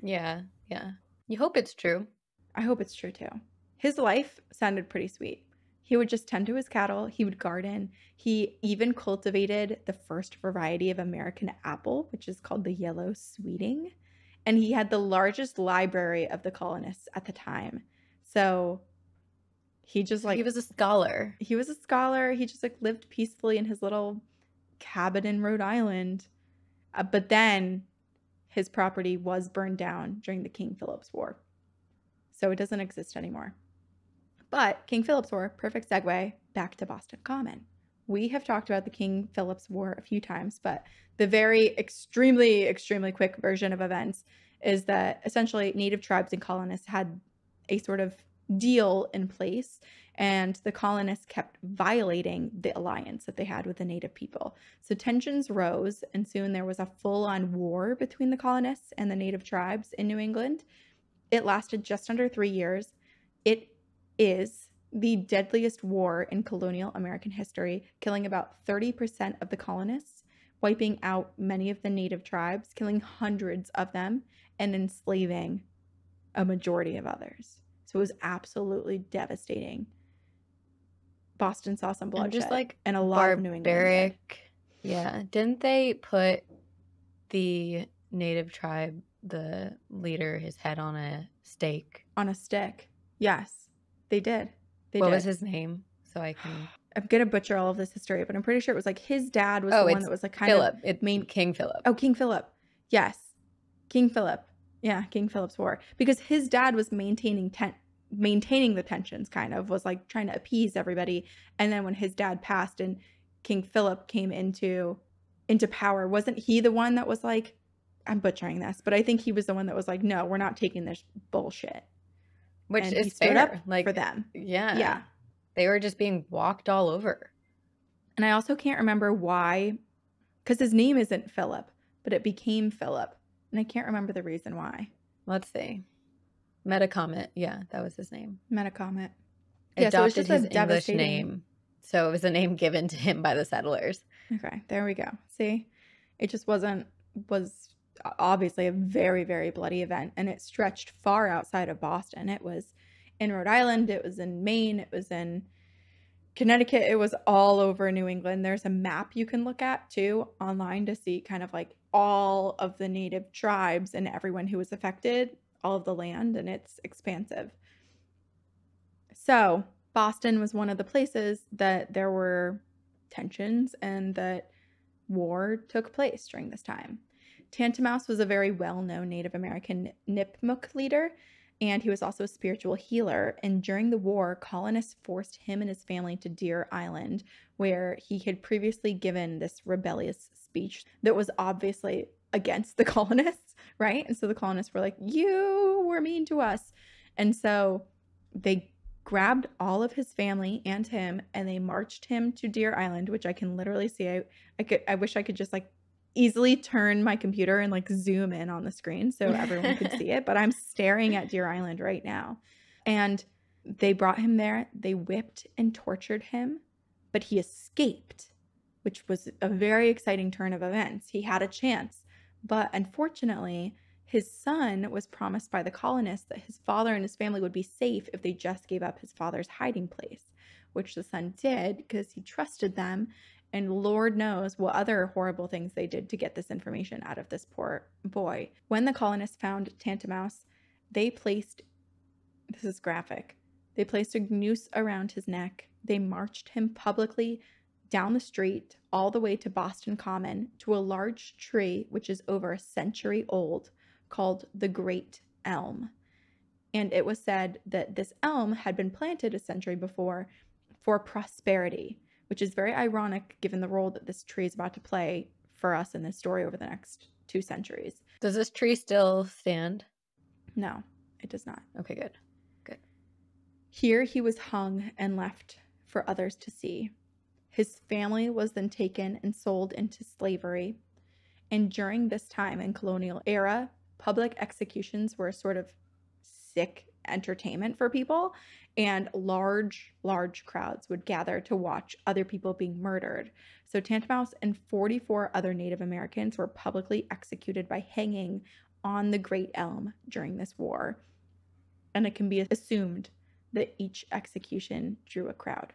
Speaker 2: Yeah, yeah. You hope it's true.
Speaker 1: I hope it's true too. His life sounded pretty sweet. He would just tend to his cattle, he would garden. He even cultivated the first variety of American apple, which is called the yellow sweeting. And he had the largest library of the colonists at the time. So he just like
Speaker 2: he was a scholar.
Speaker 1: He was a scholar. He just like lived peacefully in his little cabin in Rhode Island. Uh, but then his property was burned down during the King Philip's War. So it doesn't exist anymore. But King Philip's War, perfect segue back to Boston Common. We have talked about the King Philip's War a few times, but the very extremely, extremely quick version of events is that essentially native tribes and colonists had a sort of deal in place and the colonists kept violating the alliance that they had with the native people. So tensions rose, and soon there was a full on war between the colonists and the native tribes in New England. It lasted just under three years. It is the deadliest war in colonial American history, killing about 30% of the colonists, wiping out many of the native tribes, killing hundreds of them, and enslaving a majority of others. So it was absolutely devastating. Boston saw some
Speaker 2: And
Speaker 1: bloodshed.
Speaker 2: just like
Speaker 1: and a lot of New England. did.
Speaker 2: Yeah. Didn't they put the native tribe, the leader, his head on a stake?
Speaker 1: on a stick. Yes, they did. They
Speaker 2: what
Speaker 1: did.
Speaker 2: was his name? So I can.
Speaker 1: I'm gonna butcher all of this history, but I'm pretty sure it was like his dad was
Speaker 2: Oh,
Speaker 1: the one that was like kind
Speaker 2: Philip.
Speaker 1: of
Speaker 2: It
Speaker 1: main-
Speaker 2: King Philip.
Speaker 1: Oh, King Philip. Yes. King Philip. Yeah, King Philip's War. Because his dad was maintaining ten- maintaining the tensions kind of was like trying to appease everybody. And then when his dad passed and King Philip came into into power, wasn't he the one that was like I'm butchering this, but I think he was the one that was like, no, we're not taking this bullshit.
Speaker 2: Which
Speaker 1: and
Speaker 2: is
Speaker 1: he stood
Speaker 2: fair.
Speaker 1: up
Speaker 2: like
Speaker 1: for them.
Speaker 2: Yeah.
Speaker 1: Yeah.
Speaker 2: They were just being walked all over.
Speaker 1: And I also can't remember why, because his name isn't Philip, but it became Philip. And I can't remember the reason why.
Speaker 2: Let's see. Metacomet. Yeah, that was his name.
Speaker 1: Metacomet. Yeah, so it was
Speaker 2: Adopted
Speaker 1: just a
Speaker 2: his English
Speaker 1: devastating-
Speaker 2: name. So it was a name given to him by the settlers.
Speaker 1: Okay, there we go. See, it just wasn't was obviously a very very bloody event, and it stretched far outside of Boston. It was in Rhode Island, it was in Maine, it was in Connecticut, it was all over New England. There's a map you can look at too online to see kind of like all of the native tribes and everyone who was affected, all of the land, and it's expansive. So, Boston was one of the places that there were tensions and that war took place during this time. Tantamous was a very well known Native American Nipmuc leader, and he was also a spiritual healer. And during the war, colonists forced him and his family to Deer Island, where he had previously given this rebellious speech that was obviously against the (laughs) colonists, right? And so the colonists were like, You were mean to us. And so they grabbed all of his family and him and they marched him to Deer Island, which I can literally see. I, I could I wish I could just like easily turn my computer and like zoom in on the screen so everyone could (laughs) see it, but I'm staring at Deer Island right now. And they brought him there, they whipped and tortured him, but he escaped, which was a very exciting turn of events. He had a chance, but unfortunately, his son was promised by the colonists that his father and his family would be safe if they just gave up his father's hiding place, which the son did because he trusted them. And Lord knows what other horrible things they did to get this information out of this poor boy. When the colonists found Tantamous, they placed this is graphic. They placed a noose around his neck. They marched him publicly down the street all the way to Boston Common to a large tree which is over a century old called the Great Elm. And it was said that this elm had been planted a century before for prosperity, which is very ironic given the role that this tree is about to play for us in this story over the next two centuries.
Speaker 2: Does this tree still stand?
Speaker 1: No, it does not.
Speaker 2: Okay, good. Good.
Speaker 1: Here he was hung and left for others to see. His family was then taken and sold into slavery. And during this time in colonial era, public executions were a sort of sick entertainment for people and large large crowds would gather to watch other people being murdered. So Tantamous and 44 other Native Americans were publicly executed by hanging on the Great Elm during this war. And it can be assumed that each execution drew a crowd.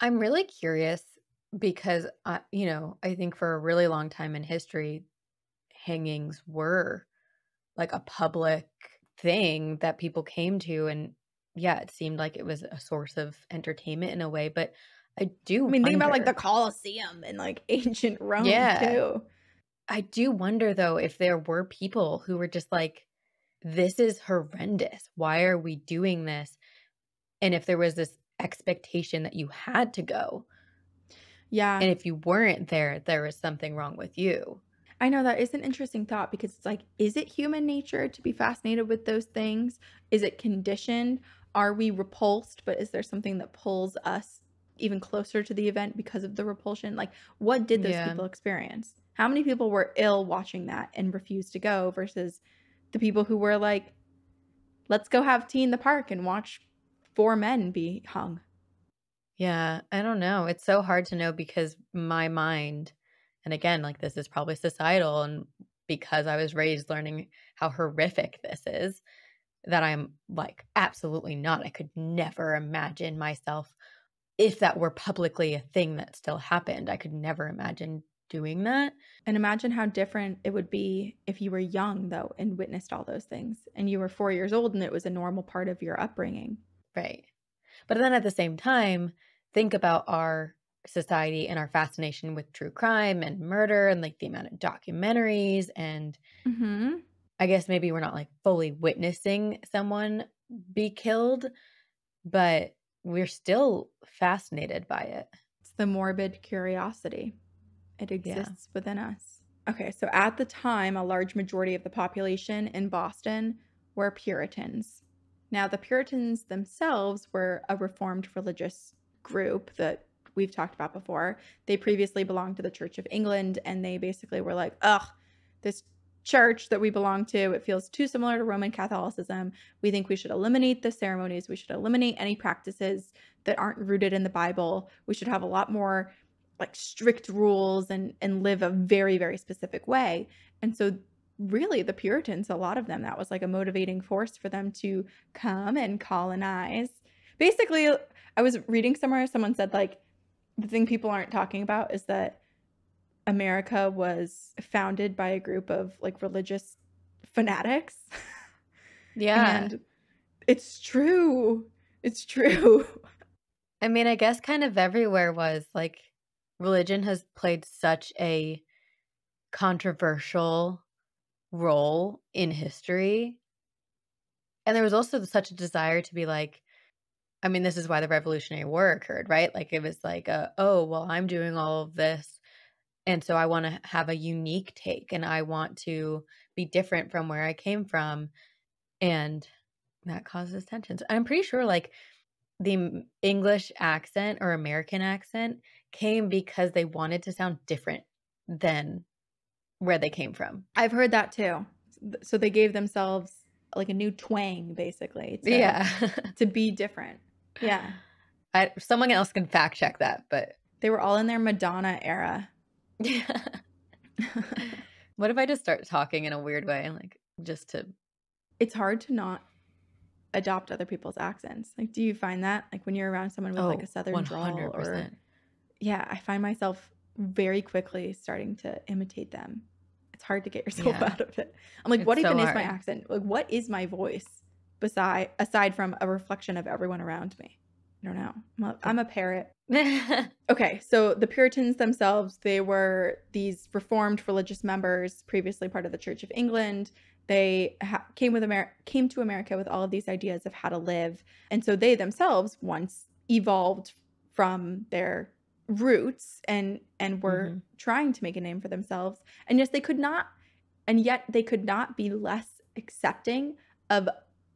Speaker 2: I'm really curious because, uh, you know, I think for a really long time in history, hangings were like a public thing that people came to. And yeah, it seemed like it was a source of entertainment in a way. But I do
Speaker 1: I mean, think about like the
Speaker 2: wonder-
Speaker 1: Colosseum in like (laughs) ancient Rome
Speaker 2: Yeah.
Speaker 1: too.
Speaker 2: I do wonder though if there were people who were just like, this is horrendous. Why are we doing this? And if there was this expectation that you had to go,
Speaker 1: Yeah.
Speaker 2: and if you weren't there, there was something wrong with you.
Speaker 1: I know that is an interesting thought because it's like, is it human nature to be fascinated with those things? Is it conditioned? Are we repulsed? But is there something that pulls us even closer to the event because of the repulsion? Like, what did those
Speaker 2: Yeah.
Speaker 1: people experience? How many people were ill watching that and refused to go versus the people who were like, let's go have tea in the park and watch four men be hung?
Speaker 2: Yeah, I don't know. It's so hard to know because my mind, and again, like this is probably societal, and because I was raised learning how horrific this is, that I'm like, absolutely not. I could never imagine myself if that were publicly a thing that still happened. I could never imagine doing that.
Speaker 1: And imagine how different it would be if you were young, though, and witnessed all those things, and you were four years old and it was a normal part of your upbringing.
Speaker 2: Right. But then at the same time, think about our society and our fascination with true crime and murder and like the amount of documentaries and
Speaker 1: hmm
Speaker 2: I guess maybe we're not like fully witnessing someone be killed, but we're still fascinated by it.
Speaker 1: It's the morbid curiosity. It
Speaker 2: Yeah.
Speaker 1: exists within us. Okay, so at the time, a large majority of the population in Boston were Puritans. Now, the Puritans themselves were a reformed religious group that we've talked about before. They previously belonged to the Church of England, and they basically were like, ugh, this church that we belong to, it feels too similar to Roman Catholicism. We think we should eliminate the ceremonies. We should eliminate any practices that aren't rooted in the Bible. We should have a lot more like strict rules and and live a very very specific way. And so really the Puritans, a lot of them that was like a motivating force for them to come and colonize. Basically, I was reading somewhere someone said like the thing people aren't talking about is that America was founded by a group of like religious fanatics. (laughs)
Speaker 2: Yeah.
Speaker 1: and it's true. It's true.
Speaker 2: I mean, I guess kind of everywhere was like religion has played such a controversial role in history. And there was also such a desire to be like, I mean, this is why the Revolutionary War occurred, right? Like it was like, a, oh, well, I'm doing all of this. And so I want to have a unique take and I want to be different from where I came from. And that causes tensions. I'm pretty sure like the English accent or American accent came because they wanted to sound different than where they came from.
Speaker 1: I've heard that too. So they gave themselves like a new twang basically to
Speaker 2: Yeah. (laughs)
Speaker 1: to be different. Yeah.
Speaker 2: I, someone else can fact check that, but
Speaker 1: They were all in their Madonna era.
Speaker 2: yeah. (laughs) what if I just start talking in a weird way, like just to?
Speaker 1: it's hard to not adopt other people's accents. Like do you find that like when you're around someone with like a
Speaker 2: Oh,
Speaker 1: southern
Speaker 2: one
Speaker 1: drawl or
Speaker 2: oh,
Speaker 1: yeah, I find myself very quickly starting to imitate them. It's hard to get yourself
Speaker 2: Yeah, (laughs)
Speaker 1: out of it. I'm like,
Speaker 2: it's
Speaker 1: what
Speaker 2: so
Speaker 1: even is my accent? Like, what is my voice beside aside from a reflection of everyone around me? I don't know. I'm a, I'm a parrot. (laughs) Okay, so the Puritans themselves, they were these reformed religious members, previously part of the Church of England. They ha- came with Amer- came to America with all of these ideas of how to live, and so they themselves once evolved from their roots and and were
Speaker 2: hmm
Speaker 1: trying to make a name for themselves. And yes, they could not, and yet they could not be less accepting of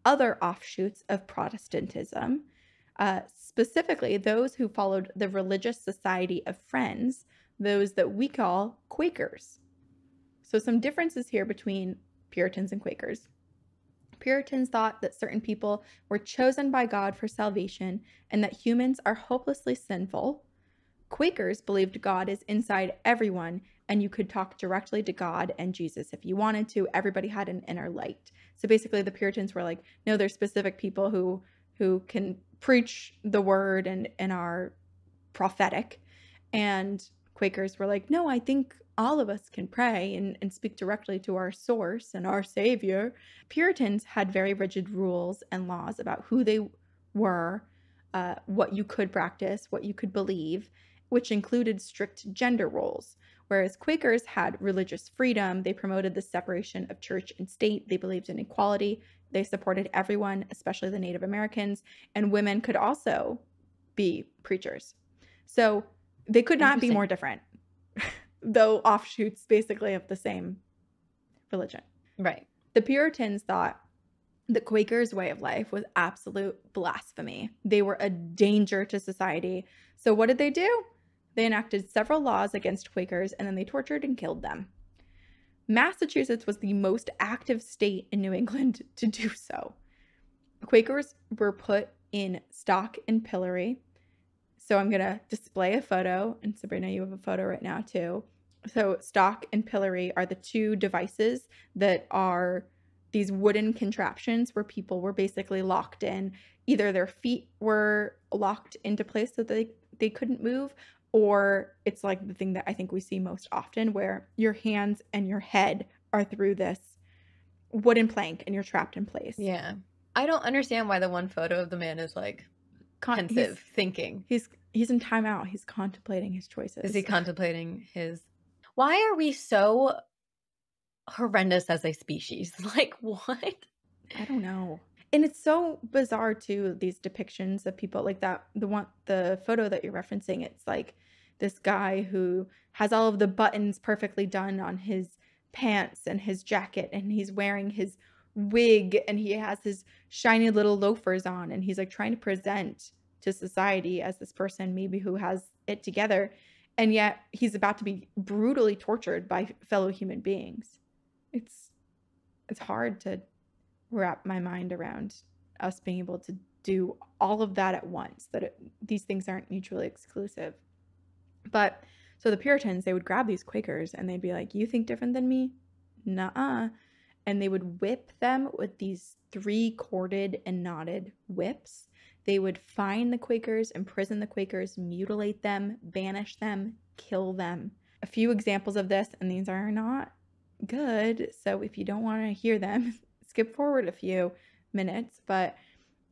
Speaker 1: other offshoots of Protestantism uh, specifically those who followed the religious society of friends, those that we call Quakers. So, some differences here between Puritans and Quakers. Puritans thought that certain people were chosen by God for salvation and that humans are hopelessly sinful. Quakers believed God is inside everyone and you could talk directly to God and Jesus if you wanted to. Everybody had an inner light. So basically the Puritans were like, no, there's specific people who who can preach the word and and are prophetic. And Quakers were like, no, I think all of us can pray and, and speak directly to our source and our savior. Puritans had very rigid rules and laws about who they were, uh, what you could practice, what you could believe, which included strict gender roles. Whereas Quakers had religious freedom, they promoted the separation of church and state, they believed in equality, they supported everyone, especially the Native Americans, and women could also be preachers. So they could not be more different, (laughs) though offshoots basically of the same religion.
Speaker 2: Right.
Speaker 1: The Puritans thought the Quakers' way of life was absolute blasphemy. They were a danger to society. So, what did they do? They enacted several laws against Quakers and then they tortured and killed them. Massachusetts was the most active state in New England (laughs) to do so. Quakers were put in stock and pillory. So I'm going to display a photo, and Sabrina, you have a photo right now too. So, stock and pillory are the two devices that are these wooden contraptions where people were basically locked in. Either their feet were locked into place so they, they couldn't move, or it's like the thing that I think we see most often where your hands and your head are through this wooden plank and you're trapped in place.
Speaker 2: Yeah. I don't understand why the one photo of the man is like
Speaker 1: Con-
Speaker 2: pensive,
Speaker 1: he's,
Speaker 2: thinking.
Speaker 1: he's he's in timeout. He's contemplating his choices.
Speaker 2: Is he contemplating his Why are we so horrendous as a species? (laughs) Like what?
Speaker 1: I don't know. And it's so bizarre too, these depictions of people like that. The one, the photo that you're referencing, it's like this guy who has all of the buttons perfectly done on his pants and his jacket, and he's wearing his wig and he has his shiny little loafers on, and he's like trying to present to society as this person maybe who has it together. And yet he's about to be brutally tortured by fellow human beings. It's it's hard to wrap my mind around us being able to do all of that at once that it, these things aren't mutually exclusive. But so the puritans they would grab these quakers and they'd be like you think different than me? Nah and they would whip them with these three corded and knotted whips. They would fine the quakers imprison the quakers mutilate them banish them kill them. A few examples of this and these are not good so if you don't want to hear them (laughs) skip forward a few minutes, but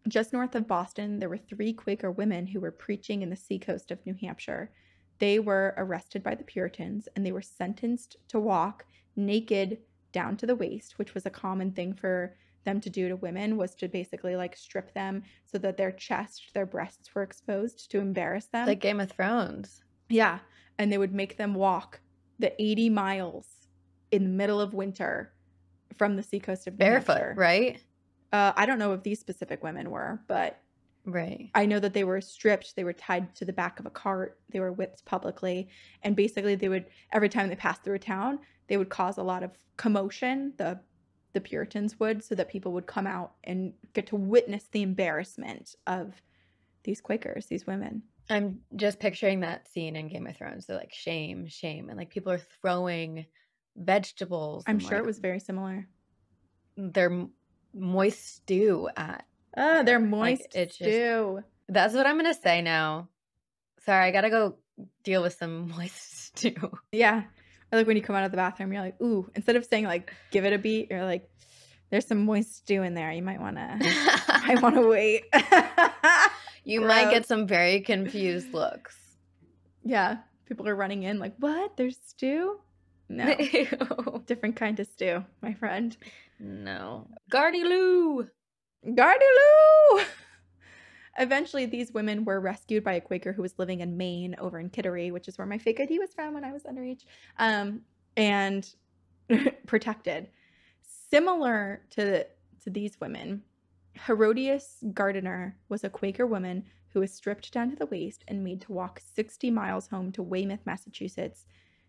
Speaker 1: just north of Boston, there were three Quaker women who were preaching in the seacoast of New Hampshire. They were arrested by the Puritans and they were sentenced to walk naked down to the waist, which was a common thing for them to do to women was to basically like strip them so that their chest, their breasts were exposed to embarrass them.
Speaker 2: Like Game of Thrones.
Speaker 1: Yeah, and they would make them walk the 80 miles in the middle of winter from the seacoast of New
Speaker 2: Barefoot,
Speaker 1: Hampshire.
Speaker 2: right?
Speaker 1: Uh, I don't know if these specific women were, but
Speaker 2: Right.
Speaker 1: I know that they were stripped. They were tied to the back of a cart. They were whipped publicly, and basically, they would every time they passed through a town, they would cause a lot of commotion. The the Puritans would, so that people would come out and get to witness the embarrassment of these Quakers, these women.
Speaker 2: I'm just picturing that scene in Game of Thrones. They're like shame, shame, and like people are throwing vegetables.
Speaker 1: I'm sure it was very similar.
Speaker 2: their moist stew at.
Speaker 1: Oh, they're
Speaker 2: Like,
Speaker 1: moist
Speaker 2: it's just-
Speaker 1: stew.
Speaker 2: That's what I'm gonna say now. Sorry, I gotta go deal with some (laughs) moist stew.
Speaker 1: Yeah. Or like when you come out of the bathroom, you're like, ooh, instead of saying like give it a beat, you're like, there's some moist stew in there. You might wanna I (laughs) wanna wait. (laughs)
Speaker 2: you might get some very confused looks.
Speaker 1: yeah. People are running in like, what? There's stew? No.
Speaker 2: Ew. (laughs)
Speaker 1: Different kind of stew, my friend.
Speaker 2: no. Gardy Lou.
Speaker 1: Gardyloo! (laughs) Eventually, these women were rescued by a Quaker who was living in Maine over in Kittery, which is where my fake ID was from when I was underage, um, and (laughs) protected. Similar to, to these women, Herodias Gardiner was a Quaker woman who was stripped down to the waist and made to walk 60 miles home to Weymouth, Massachusetts.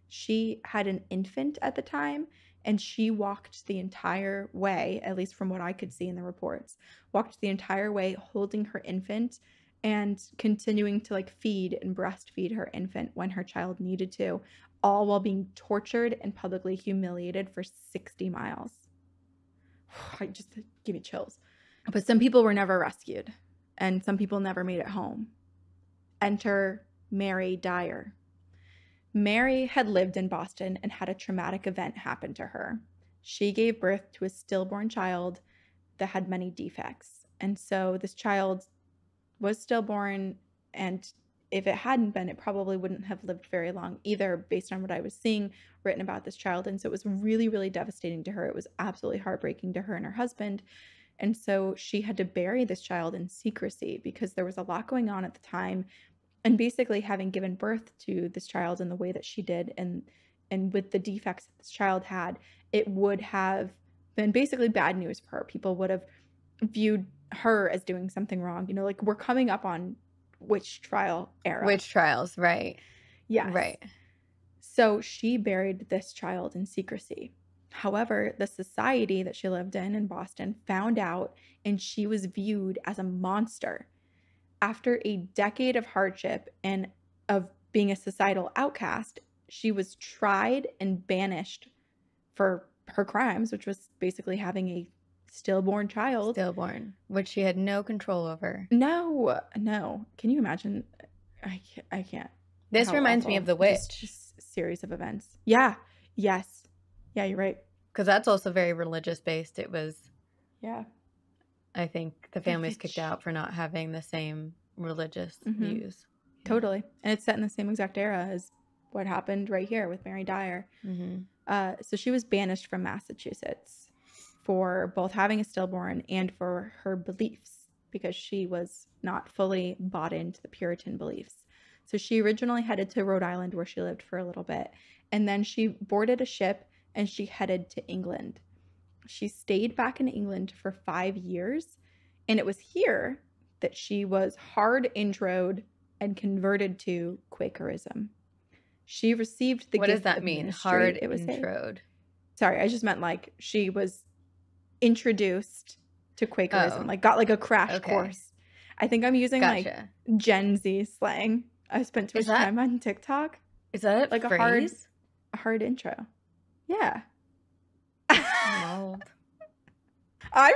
Speaker 1: She had an infant at the time and she walked the entire way, at least from what I could see in the reports, walked the entire way holding her infant and continuing to like feed and breastfeed her infant when her child needed to, all while being tortured and publicly humiliated for 60 miles. (sighs) I just give me chills. But some people were never rescued, and some people never made it home. Enter Mary Dyer. Mary had lived in Boston and had a traumatic event happen to her. She gave birth to a stillborn child that had many defects. And so this child was stillborn, and if it hadn't been, it probably wouldn't have lived very long either, based on what I was seeing written about this child. And so it was really, really devastating to her. It was absolutely heartbreaking to her and her husband. And so she had to bury this child in secrecy because there was a lot going on at the time and basically having given birth to this child in the way that she did and and with the defects that this child had it would have been basically bad news for her people would have viewed her as doing something wrong you know like we're coming up on witch trial era
Speaker 2: Witch trials, right?
Speaker 1: yeah
Speaker 2: Right.
Speaker 1: so she buried this child in secrecy. However, the society that she lived in in Boston found out and she was viewed as a monster. After a decade of hardship and of being a societal outcast, she was tried and banished for her crimes, which was basically having a stillborn child.
Speaker 2: Stillborn, which she had no control over.
Speaker 1: No, no. Can you imagine? I can't. I can't.
Speaker 2: This
Speaker 1: How
Speaker 2: reminds me of The Witch,
Speaker 1: just series of events. Yeah. Yes. Yeah, you're right.
Speaker 2: because that's also very religious based. It was,
Speaker 1: Yeah.
Speaker 2: I think, the family's kicked out for not having the same religious
Speaker 1: Mhm.
Speaker 2: views.
Speaker 1: Totally. And it's set in the same exact era as what happened right here with Mary Dyer.
Speaker 2: hmm
Speaker 1: Uh, so she was banished from Massachusetts for both having a stillborn and for her beliefs because she was not fully bought into the Puritan beliefs. So she originally headed to Rhode Island where she lived for a little bit. And then she boarded a ship and she headed to England. She stayed back in England for five years. And it was here that she was hard introed and converted to Quakerism. She received the
Speaker 2: What does that mean?
Speaker 1: ministry.
Speaker 2: Hard
Speaker 1: it was
Speaker 2: introed.
Speaker 1: sorry, I just meant like she was introduced to Quakerism,
Speaker 2: Oh.
Speaker 1: like got like a crash
Speaker 2: Okay.
Speaker 1: course. I think I'm using
Speaker 2: Gotcha.
Speaker 1: like Gen Z slang. I spent too much
Speaker 2: that-
Speaker 1: time on TikTok.
Speaker 2: Is that
Speaker 1: like a hard- A hard intro. Yeah. I've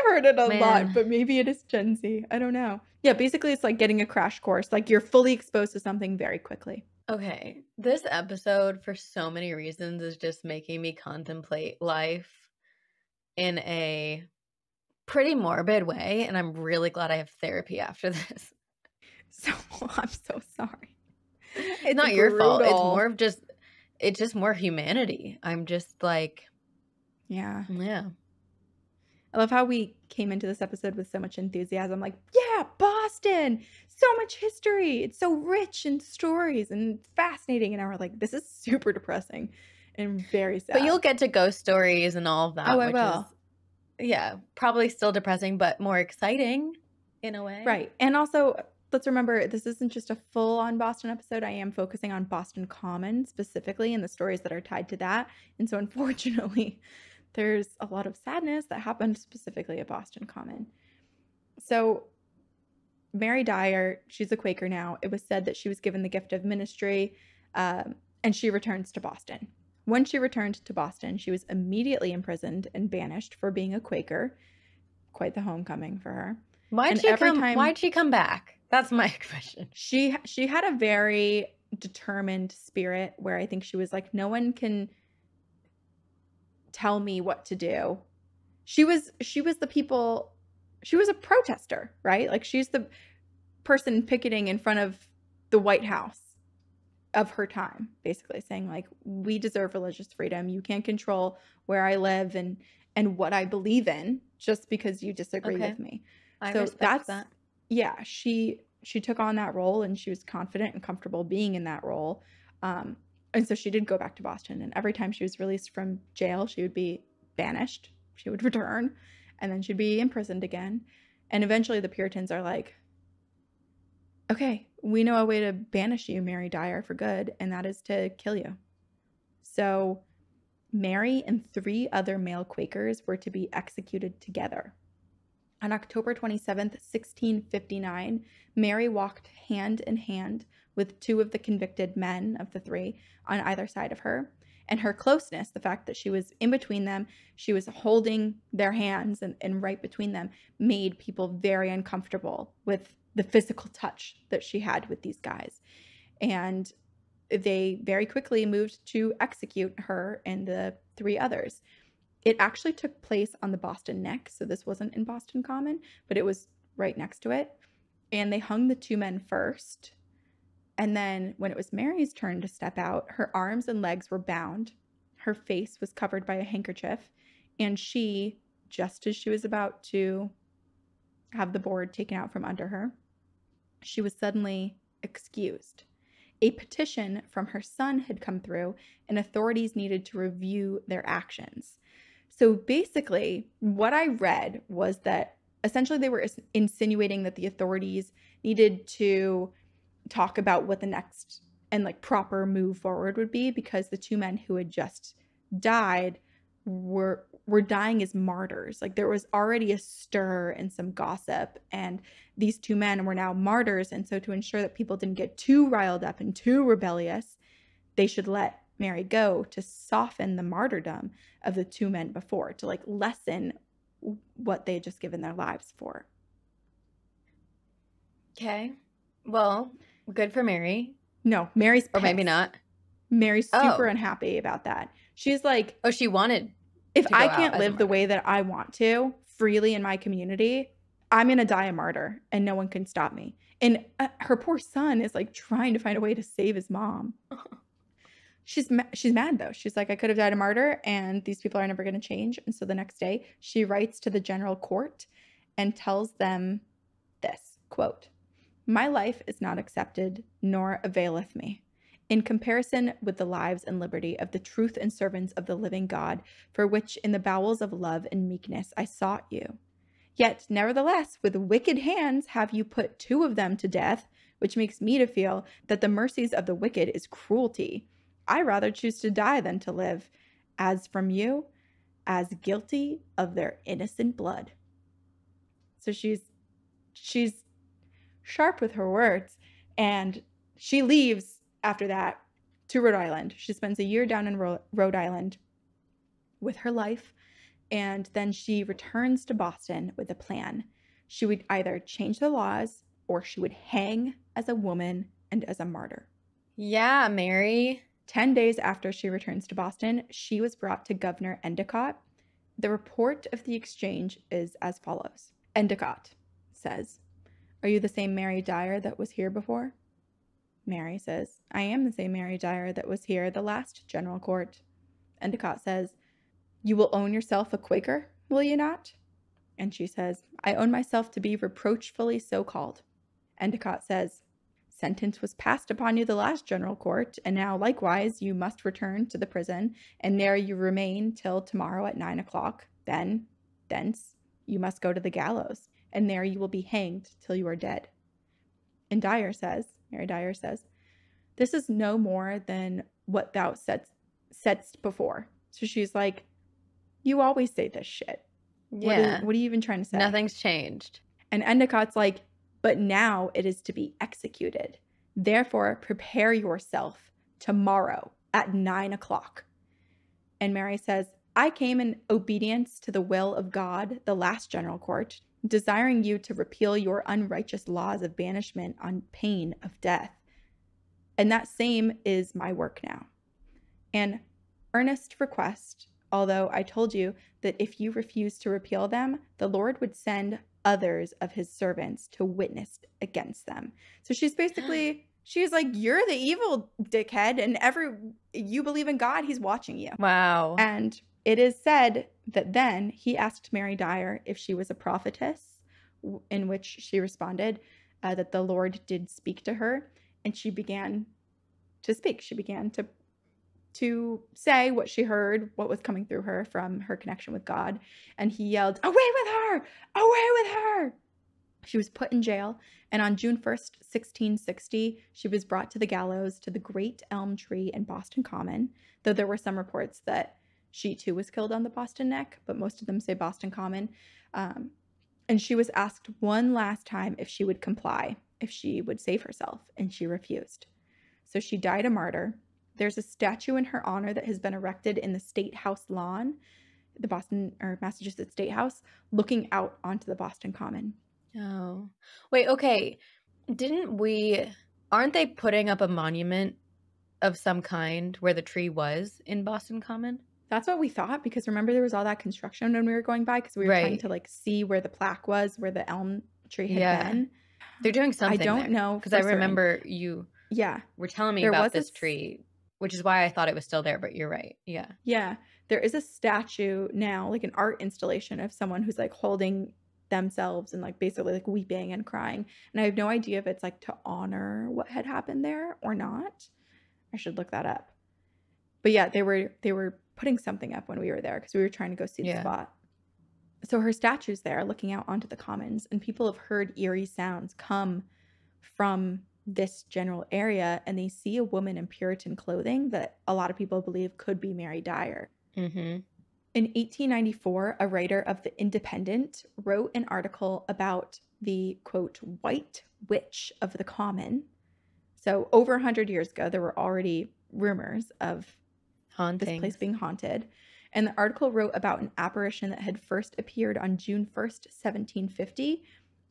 Speaker 1: heard it a
Speaker 2: Man.
Speaker 1: lot, but maybe it is Gen Z. I don't know. Yeah, basically it's like getting a crash course. Like you're fully exposed to something very quickly.
Speaker 2: Okay, this episode, for so many reasons, is just making me contemplate life in a pretty morbid way. And I'm really glad I have therapy after (laughs) this.
Speaker 1: So (laughs) I'm so sorry.
Speaker 2: It's not your fault. It's more of just, it's just more humanity. I'm just like,
Speaker 1: Yeah.
Speaker 2: yeah.
Speaker 1: I love how we came into this episode with so much enthusiasm. Like, yeah, Boston, so much history. It's so rich in stories and fascinating. And now we're like, this is super depressing and very sad.
Speaker 2: But you'll get to ghost stories and all of that.
Speaker 1: Oh, I will.
Speaker 2: Is, yeah, probably still depressing, but more exciting in a way.
Speaker 1: right. And also, let's remember this isn't just a full on Boston episode. I am focusing on Boston Common specifically and the stories that are tied to that. And so, unfortunately, there's a lot of sadness that happened specifically at Boston Common. So, Mary Dyer, she's a Quaker now. It was said that she was given the gift of ministry um, and she returns to Boston. When she returned to Boston, she was immediately imprisoned and banished for being a Quaker. Quite the homecoming for her.
Speaker 2: Why'd
Speaker 1: And
Speaker 2: she come?
Speaker 1: time-
Speaker 2: Why'd she come back? That's my (laughs) question.
Speaker 1: She she had a very determined spirit where I think she was like no one can tell me what to do. She was she was the people she was a protester, right? Like she's the person picketing in front of the White House of her time, basically saying like we deserve religious freedom. You can't control where I live and and what I believe in just because you disagree
Speaker 2: Okay.
Speaker 1: with me
Speaker 2: I
Speaker 1: So that's-
Speaker 2: that.
Speaker 1: yeah she she took on that role and she was confident and comfortable being in that role um and so she did go back to boston and every time she was released from jail she would be banished. She would (laughs) return and then she'd be imprisoned again. And eventually the puritans are like okay we know a way to banish you mary dyer for good and that is to kill you. So mary and three other male quakers were to be executed together. On October 27th, 1659, Mary walked hand in hand with two of the convicted men of the three on either side of her. And her closeness, the fact that she was in between them, she was holding their hands and, and right between them, made people very uncomfortable with the physical touch that she had with these guys. And they very quickly moved to execute her and the three others. It actually took place on the Boston Neck, so this wasn't in Boston Common, but it was right next to it. And they hung the two men first. And then when it was Mary's turn to step out, her arms and legs were bound. Her face was covered by a handkerchief. And she, just as she was about to have the board taken out from under her, she was suddenly excused. A petition from her son had come through, and authorities needed to review their actions. So basically, what I read was that essentially they were insinuating that the authorities needed to talk about what the next and like proper move forward would be because the two men who had just died were were dying as martyrs. Like there was already a stir and some gossip and these two men were now martyrs and so to ensure that people didn't get too riled up and too rebellious, they should let Mary go to soften the martyrdom of the two men before to like lessen what they had just given their lives for.
Speaker 2: Okay. Well, good for Mary.
Speaker 1: No, Mary's
Speaker 2: Or maybe not.
Speaker 1: Mary's super
Speaker 2: Oh.
Speaker 1: unhappy about that. She's like,
Speaker 2: Oh, she wanted.
Speaker 1: if I can't live the way that I want to freely in my community, I'm going to die a martyr and no one can stop me. And uh, her poor son is like trying to find a way to save his mom. (laughs) She's ma- she's mad though. She's like I could have died a martyr and these people are never going to change. And so the next day, she writes to the general court and tells them this, quote, "My life is not accepted nor availeth me." In comparison with the lives and liberty of the truth and servants of the living God, for which in the bowels of love and meekness I sought you. Yet, nevertheless, with wicked hands have you put two of them to death, which makes me to feel that the mercies of the wicked is cruelty. I rather choose to die than to live, as from you, as guilty of their innocent blood. So she's she's sharp with her words, and she leaves after that to Rhode Island. She spends a year down in Ro- Rhode Island with her life, and then she returns to Boston with a plan. She would either change the laws or she would hang as a woman and as a martyr.
Speaker 2: Yeah, Mary.
Speaker 1: 10 days after she returns to Boston, she was brought to Governor Endicott. The report of the exchange is as follows Endicott says, Are you the same Mary Dyer that was here before? Mary says, I am the same Mary Dyer that was here the last general court. Endicott says, You will own yourself a Quaker, will you not? And she says, I own myself to be reproachfully so called. Endicott says, Sentence was passed upon you the last general court, and now likewise you must return to the prison, and there you remain till tomorrow at nine o'clock. Then, thence, you must go to the gallows, and there you will be hanged till you are dead. And Dyer says, Mary Dyer says, This is no more than what thou saidst, saidst before. So she's like, You always say this shit. What,
Speaker 2: Yeah.
Speaker 1: what are you even trying to say?
Speaker 2: Nothing's changed.
Speaker 1: And Endicott's like, but now it is to be executed. Therefore, prepare yourself tomorrow at nine o'clock. And Mary says, I came in obedience to the will of God, the last general court, desiring you to repeal your unrighteous laws of banishment on pain of death. And that same is my work now. An earnest request, although I told you that if you refuse to repeal them, the Lord would send others of his servants to witness against them. So she's basically (gasps) she's like you're the evil dickhead and every you believe in God, he's watching you.
Speaker 2: Wow.
Speaker 1: And it is said that then he asked Mary Dyer if she was a prophetess, in which she responded uh, that the Lord did speak to her, and she began to speak. She began to to say what she heard, what was coming through her from her connection with God, and he yelled, "Away with her! Away with her!" She was put in jail, and on June 1st, 1660, she was brought to the gallows to the great elm tree in Boston Common, though there were some reports that she too was killed on the Boston Neck, but most of them say Boston Common. Um, and she was asked one last time if she would comply, if she would save herself, and she refused. So she died a martyr. There's a statue in her honor that has been erected in the State House lawn, the Boston or Massachusetts State House, looking out onto the Boston Common.
Speaker 2: Oh. Wait, okay. Didn't we aren't they putting up a monument of some kind where the tree was in Boston Common?
Speaker 1: That's what we thought because remember there was all that construction when we were going by because we were trying to like see where the plaque was, where the elm tree had
Speaker 2: Yeah.
Speaker 1: been.
Speaker 2: They're doing something.
Speaker 1: I don't know
Speaker 2: because I
Speaker 1: certain.
Speaker 2: remember you
Speaker 1: Yeah,
Speaker 2: were telling me
Speaker 1: There
Speaker 2: about
Speaker 1: was a
Speaker 2: this
Speaker 1: s-
Speaker 2: tree, which is why I thought it was still there. But you're right. Yeah.
Speaker 1: yeah. There is a statue now, like an art installation of someone who's like holding themselves and like basically like weeping and crying. And I have no idea if it's like to honor what had happened there or not. I should look that up. But yeah, they were they were putting something up when we were there because we were trying to go see the spot. So her statue's there looking out onto the commons, and people have heard eerie sounds come from this general area, and they see a woman in Puritan clothing that a lot of people believe could be Mary Dyer.
Speaker 2: Mm-hmm.
Speaker 1: In 1894, a writer of The Independent wrote an article about the quote, white witch of the common. So, over 100 years ago, there were already rumors of this place being haunted. And the article wrote about an apparition that had first appeared on June 1st, 1750,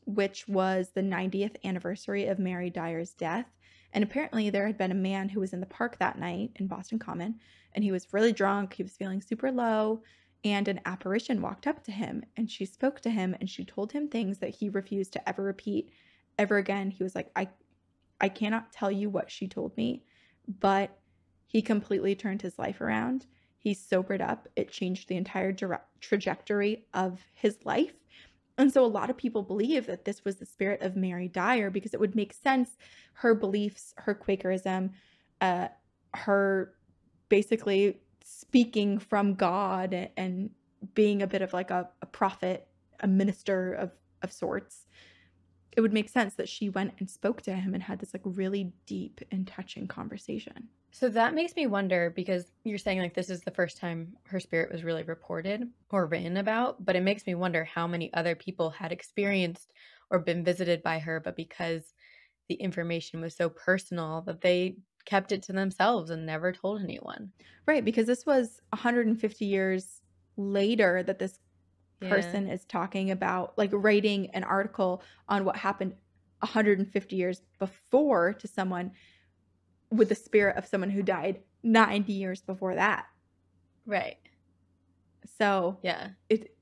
Speaker 1: which was the 90th anniversary of Mary Dyer's death. And apparently, there had been a man who was in the park that night in Boston Common, and he was really drunk. He was feeling super low, and an apparition walked up to him, and she spoke to him, and she told him things that he refused to ever repeat ever again. He was like, "I, I cannot tell you what she told me, but he completely turned his life around. He sobered up. It changed the entire trajectory of his life." And so a lot of people believe that this was the spirit of Mary Dyer because it would make sense her beliefs, her Quakerism, uh, her basically speaking from God and being a bit of like a, a prophet, a minister of, of sorts. It would make sense that she went and spoke to him and had this like really deep and touching conversation.
Speaker 2: So that makes me wonder because you're saying like this is the first time her spirit was really reported or written about, but it makes me wonder how many other people had experienced or been visited by her, but because the information was so personal that they kept it to themselves and never told anyone.
Speaker 1: Right, because this was 150 years later that this person yeah. is talking about like writing an article on what happened 150 years before to someone with the spirit of someone who died 90 years before that.
Speaker 2: Right.
Speaker 1: So,
Speaker 2: yeah.
Speaker 1: It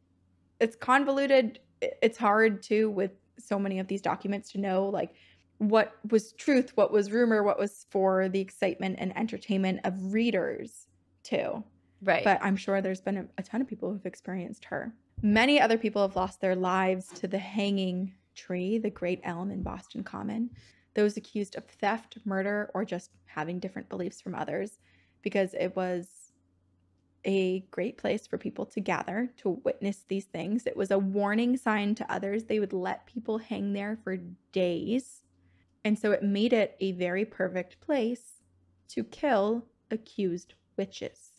Speaker 1: it's convoluted. It's hard too with so many of these documents to know like what was truth, what was rumor, what was for the excitement and entertainment of readers too.
Speaker 2: Right.
Speaker 1: But I'm sure there's been a, a ton of people who've experienced her. Many other people have lost their lives to the hanging tree, the great elm in Boston Common those accused of theft, murder, or just having different beliefs from others, because it was a great place for people to gather to witness these things. It was a warning sign to others. They would let people hang there for days. And so it made it a very perfect place to kill accused witches.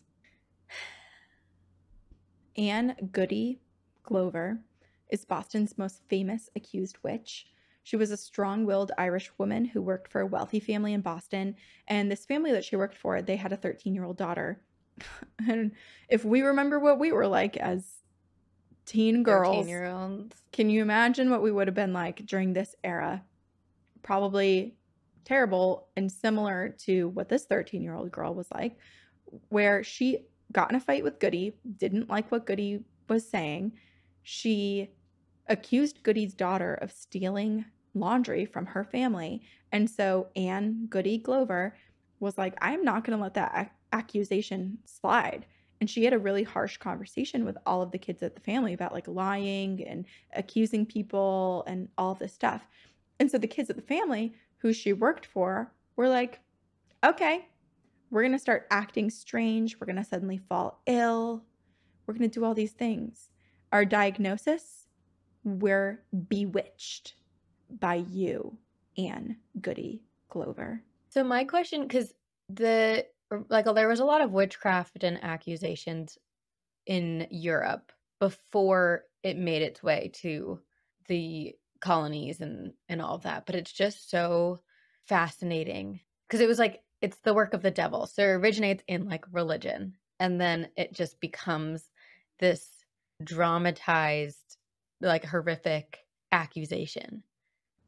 Speaker 1: (sighs) Anne Goody Glover is Boston's most famous accused witch. She was a strong willed Irish woman who worked for a wealthy family in Boston. And this family that she worked for, they had a 13 year old daughter. (laughs) and if we remember what we were like as teen girls, can you imagine what we would have been like during this era? Probably terrible and similar to what this 13 year old girl was like, where she got in a fight with Goody, didn't like what Goody was saying. She accused Goody's daughter of stealing laundry from her family. And so Anne Goody Glover was like, I'm not going to let that ac- accusation slide. And she had a really harsh conversation with all of the kids at the family about like lying and accusing people and all this stuff. And so the kids at the family who she worked for were like, okay, we're going to start acting strange. We're going to suddenly fall ill. We're going to do all these things. Our diagnosis we're bewitched by you, Anne Goody Glover.
Speaker 2: So my question, because the like there was a lot of witchcraft and accusations in Europe before it made its way to the colonies and and all of that, but it's just so fascinating because it was like it's the work of the devil. So it originates in like religion and then it just becomes this dramatized like horrific accusation.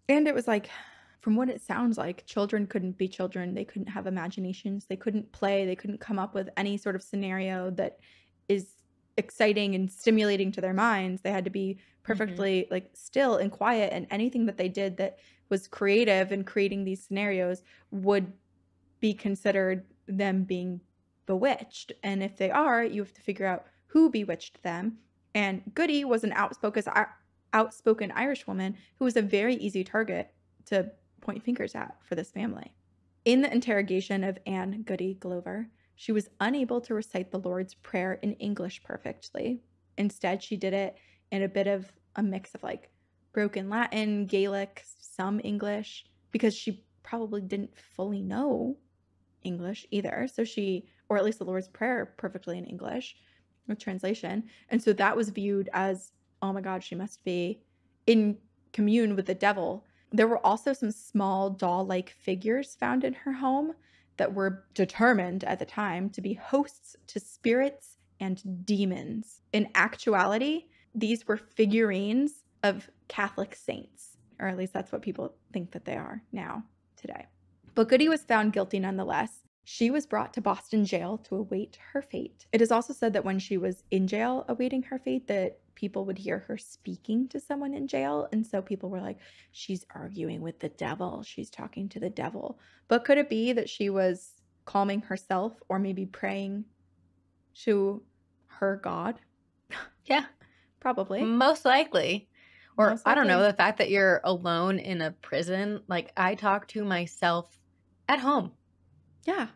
Speaker 1: And it was like, from what it sounds like, children couldn't be children. They couldn't have imaginations. They couldn't play. They couldn't come up with any sort of scenario that is exciting and stimulating to their minds. They had to be mm-hmm. perfectly mm-hmm. like still and quiet. And anything that they did that was creative in creating these scenarios would be considered them being bewitched. And if they are, you have to figure out who bewitched them and Goody was an outspoken, outspoken Irish woman who was a very easy target to point fingers at for this family. In the interrogation of Anne Goody Glover, she was unable to recite the Lord's Prayer in English perfectly. Instead, she did it in a bit of a mix of like broken Latin, Gaelic, some English, because she probably didn't fully know English either. So she, or at least the Lord's Prayer perfectly in English with translation. And so that was viewed as, oh my God, she must be in commune with the devil. There were also some small doll like figures found in her home that were determined at the time to be hosts to spirits and demons. In actuality, these were figurines of Catholic saints, or at least that's what people think that they are now, today. But Goody was found guilty nonetheless. She was brought to Boston jail to await her fate. It is also said that when she was in jail awaiting her fate, that people would hear her speaking to someone in jail. And so people were like, she's arguing with the devil. She's talking to the devil. But could it be that she was calming herself or maybe praying to her God? (laughs)
Speaker 2: Yeah.
Speaker 1: Probably.
Speaker 2: Most likely. Or
Speaker 1: Most
Speaker 2: I don't know, the fact that you're alone in a prison, like I talk to myself at home.
Speaker 1: Yeah.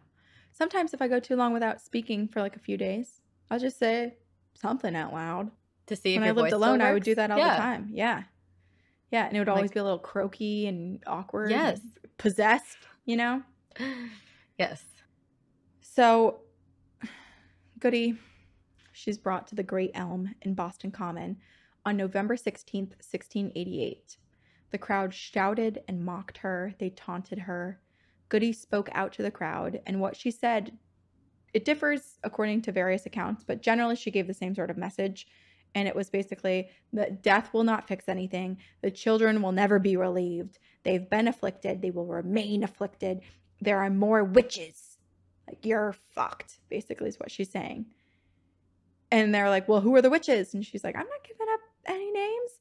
Speaker 1: Sometimes if I go too long without speaking for like a few days, I'll just say something out loud.
Speaker 2: To see if
Speaker 1: when I
Speaker 2: your
Speaker 1: lived alone, I would do that all
Speaker 2: Yeah.
Speaker 1: the time. Yeah. Yeah. And it would always
Speaker 2: Like-
Speaker 1: be a little croaky and awkward.
Speaker 2: Yes.
Speaker 1: and Possessed, you know? (sighs)
Speaker 2: Yes.
Speaker 1: So, (sighs) Goody, she's brought to the Great Elm in Boston Common on November 16th, 1688. The crowd shouted and mocked her, they taunted her. Goody spoke out to the crowd, and what she said, it differs according to various accounts, but generally she gave the same sort of message. And it was basically that death will not fix anything. The children will never be relieved. They've been afflicted. They will remain afflicted. There are more witches. Like, you're fucked, basically, is what she's saying. And they're like, well, who are the witches? And she's like, I'm not giving up any names.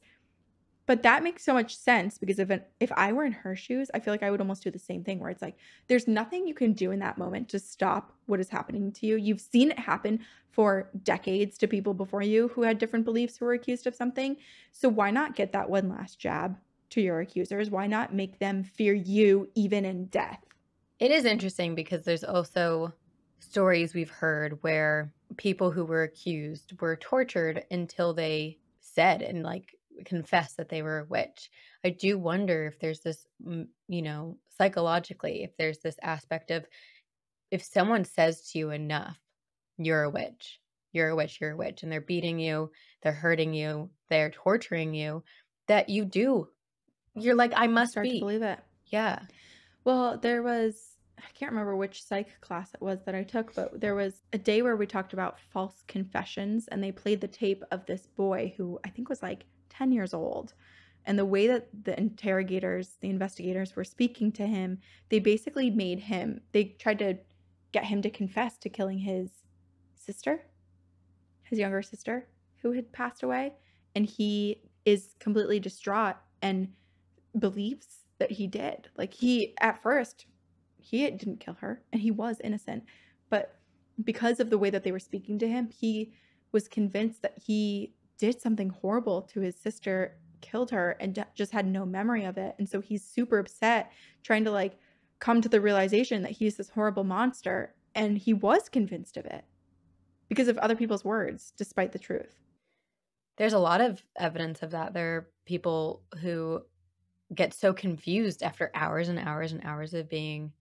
Speaker 1: But that makes so much sense because if an, if I were in her shoes, I feel like I would almost do the same thing where it's like there's nothing you can do in that moment to stop what is happening to you. You've seen it happen for decades to people before you who had different beliefs who were accused of something. So why not get that one last jab to your accusers? Why not make them fear you even in death?
Speaker 2: It is interesting because there's also stories we've heard where people who were accused were tortured until they said and like confessed that they were a witch. I do wonder if there's this, you know, psychologically, if there's this aspect of if someone says to you enough, you're a witch, you're a witch, you're a witch, and they're beating you, they're hurting you, they're torturing you, that you do. You're like, I must
Speaker 1: Start
Speaker 2: be.
Speaker 1: believe it.
Speaker 2: Yeah.
Speaker 1: Well, there was, I can't remember which psych class it was that I took, but there was a day where we talked about false confessions and they played the tape of this boy who I think was like 10 years old. And the way that the interrogators, the investigators were speaking to him, they basically made him, they tried to get him to confess to killing his sister, his younger sister, who had passed away. And he is completely distraught and believes that he did. Like he at first he didn't kill her and he was innocent, but because of the way that they were speaking to him, he was convinced that he did something horrible to his sister, killed her and just had no memory of it. And so he's super upset trying to like come to the realization that he's this horrible monster and he was convinced of it because of other people's words despite the truth.
Speaker 2: There's a lot of evidence of that. There are people who get so confused after hours and hours and hours of being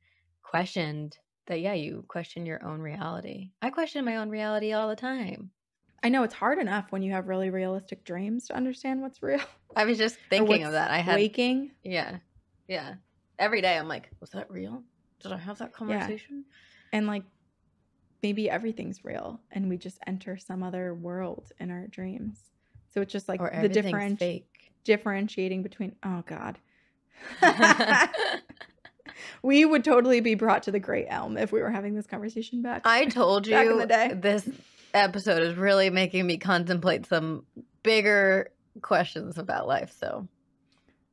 Speaker 2: questioned that, yeah, you question your own reality. I question my own reality all the time.
Speaker 1: I know it's hard enough when you have really realistic dreams to understand what's real. (laughs)
Speaker 2: I was just thinking of that. I had,
Speaker 1: waking.
Speaker 2: yeah, yeah. Every day I'm like, was that real? Did I have that conversation?
Speaker 1: and like maybe everything's real and we just enter some other world in our dreams so it's just like
Speaker 2: or
Speaker 1: the different
Speaker 2: fake.
Speaker 1: differentiating between oh god (laughs) (laughs) we would totally be brought to the great elm if we were having this conversation back
Speaker 2: I told you
Speaker 1: Back in the day.
Speaker 2: this episode is really making me contemplate some bigger questions about life. So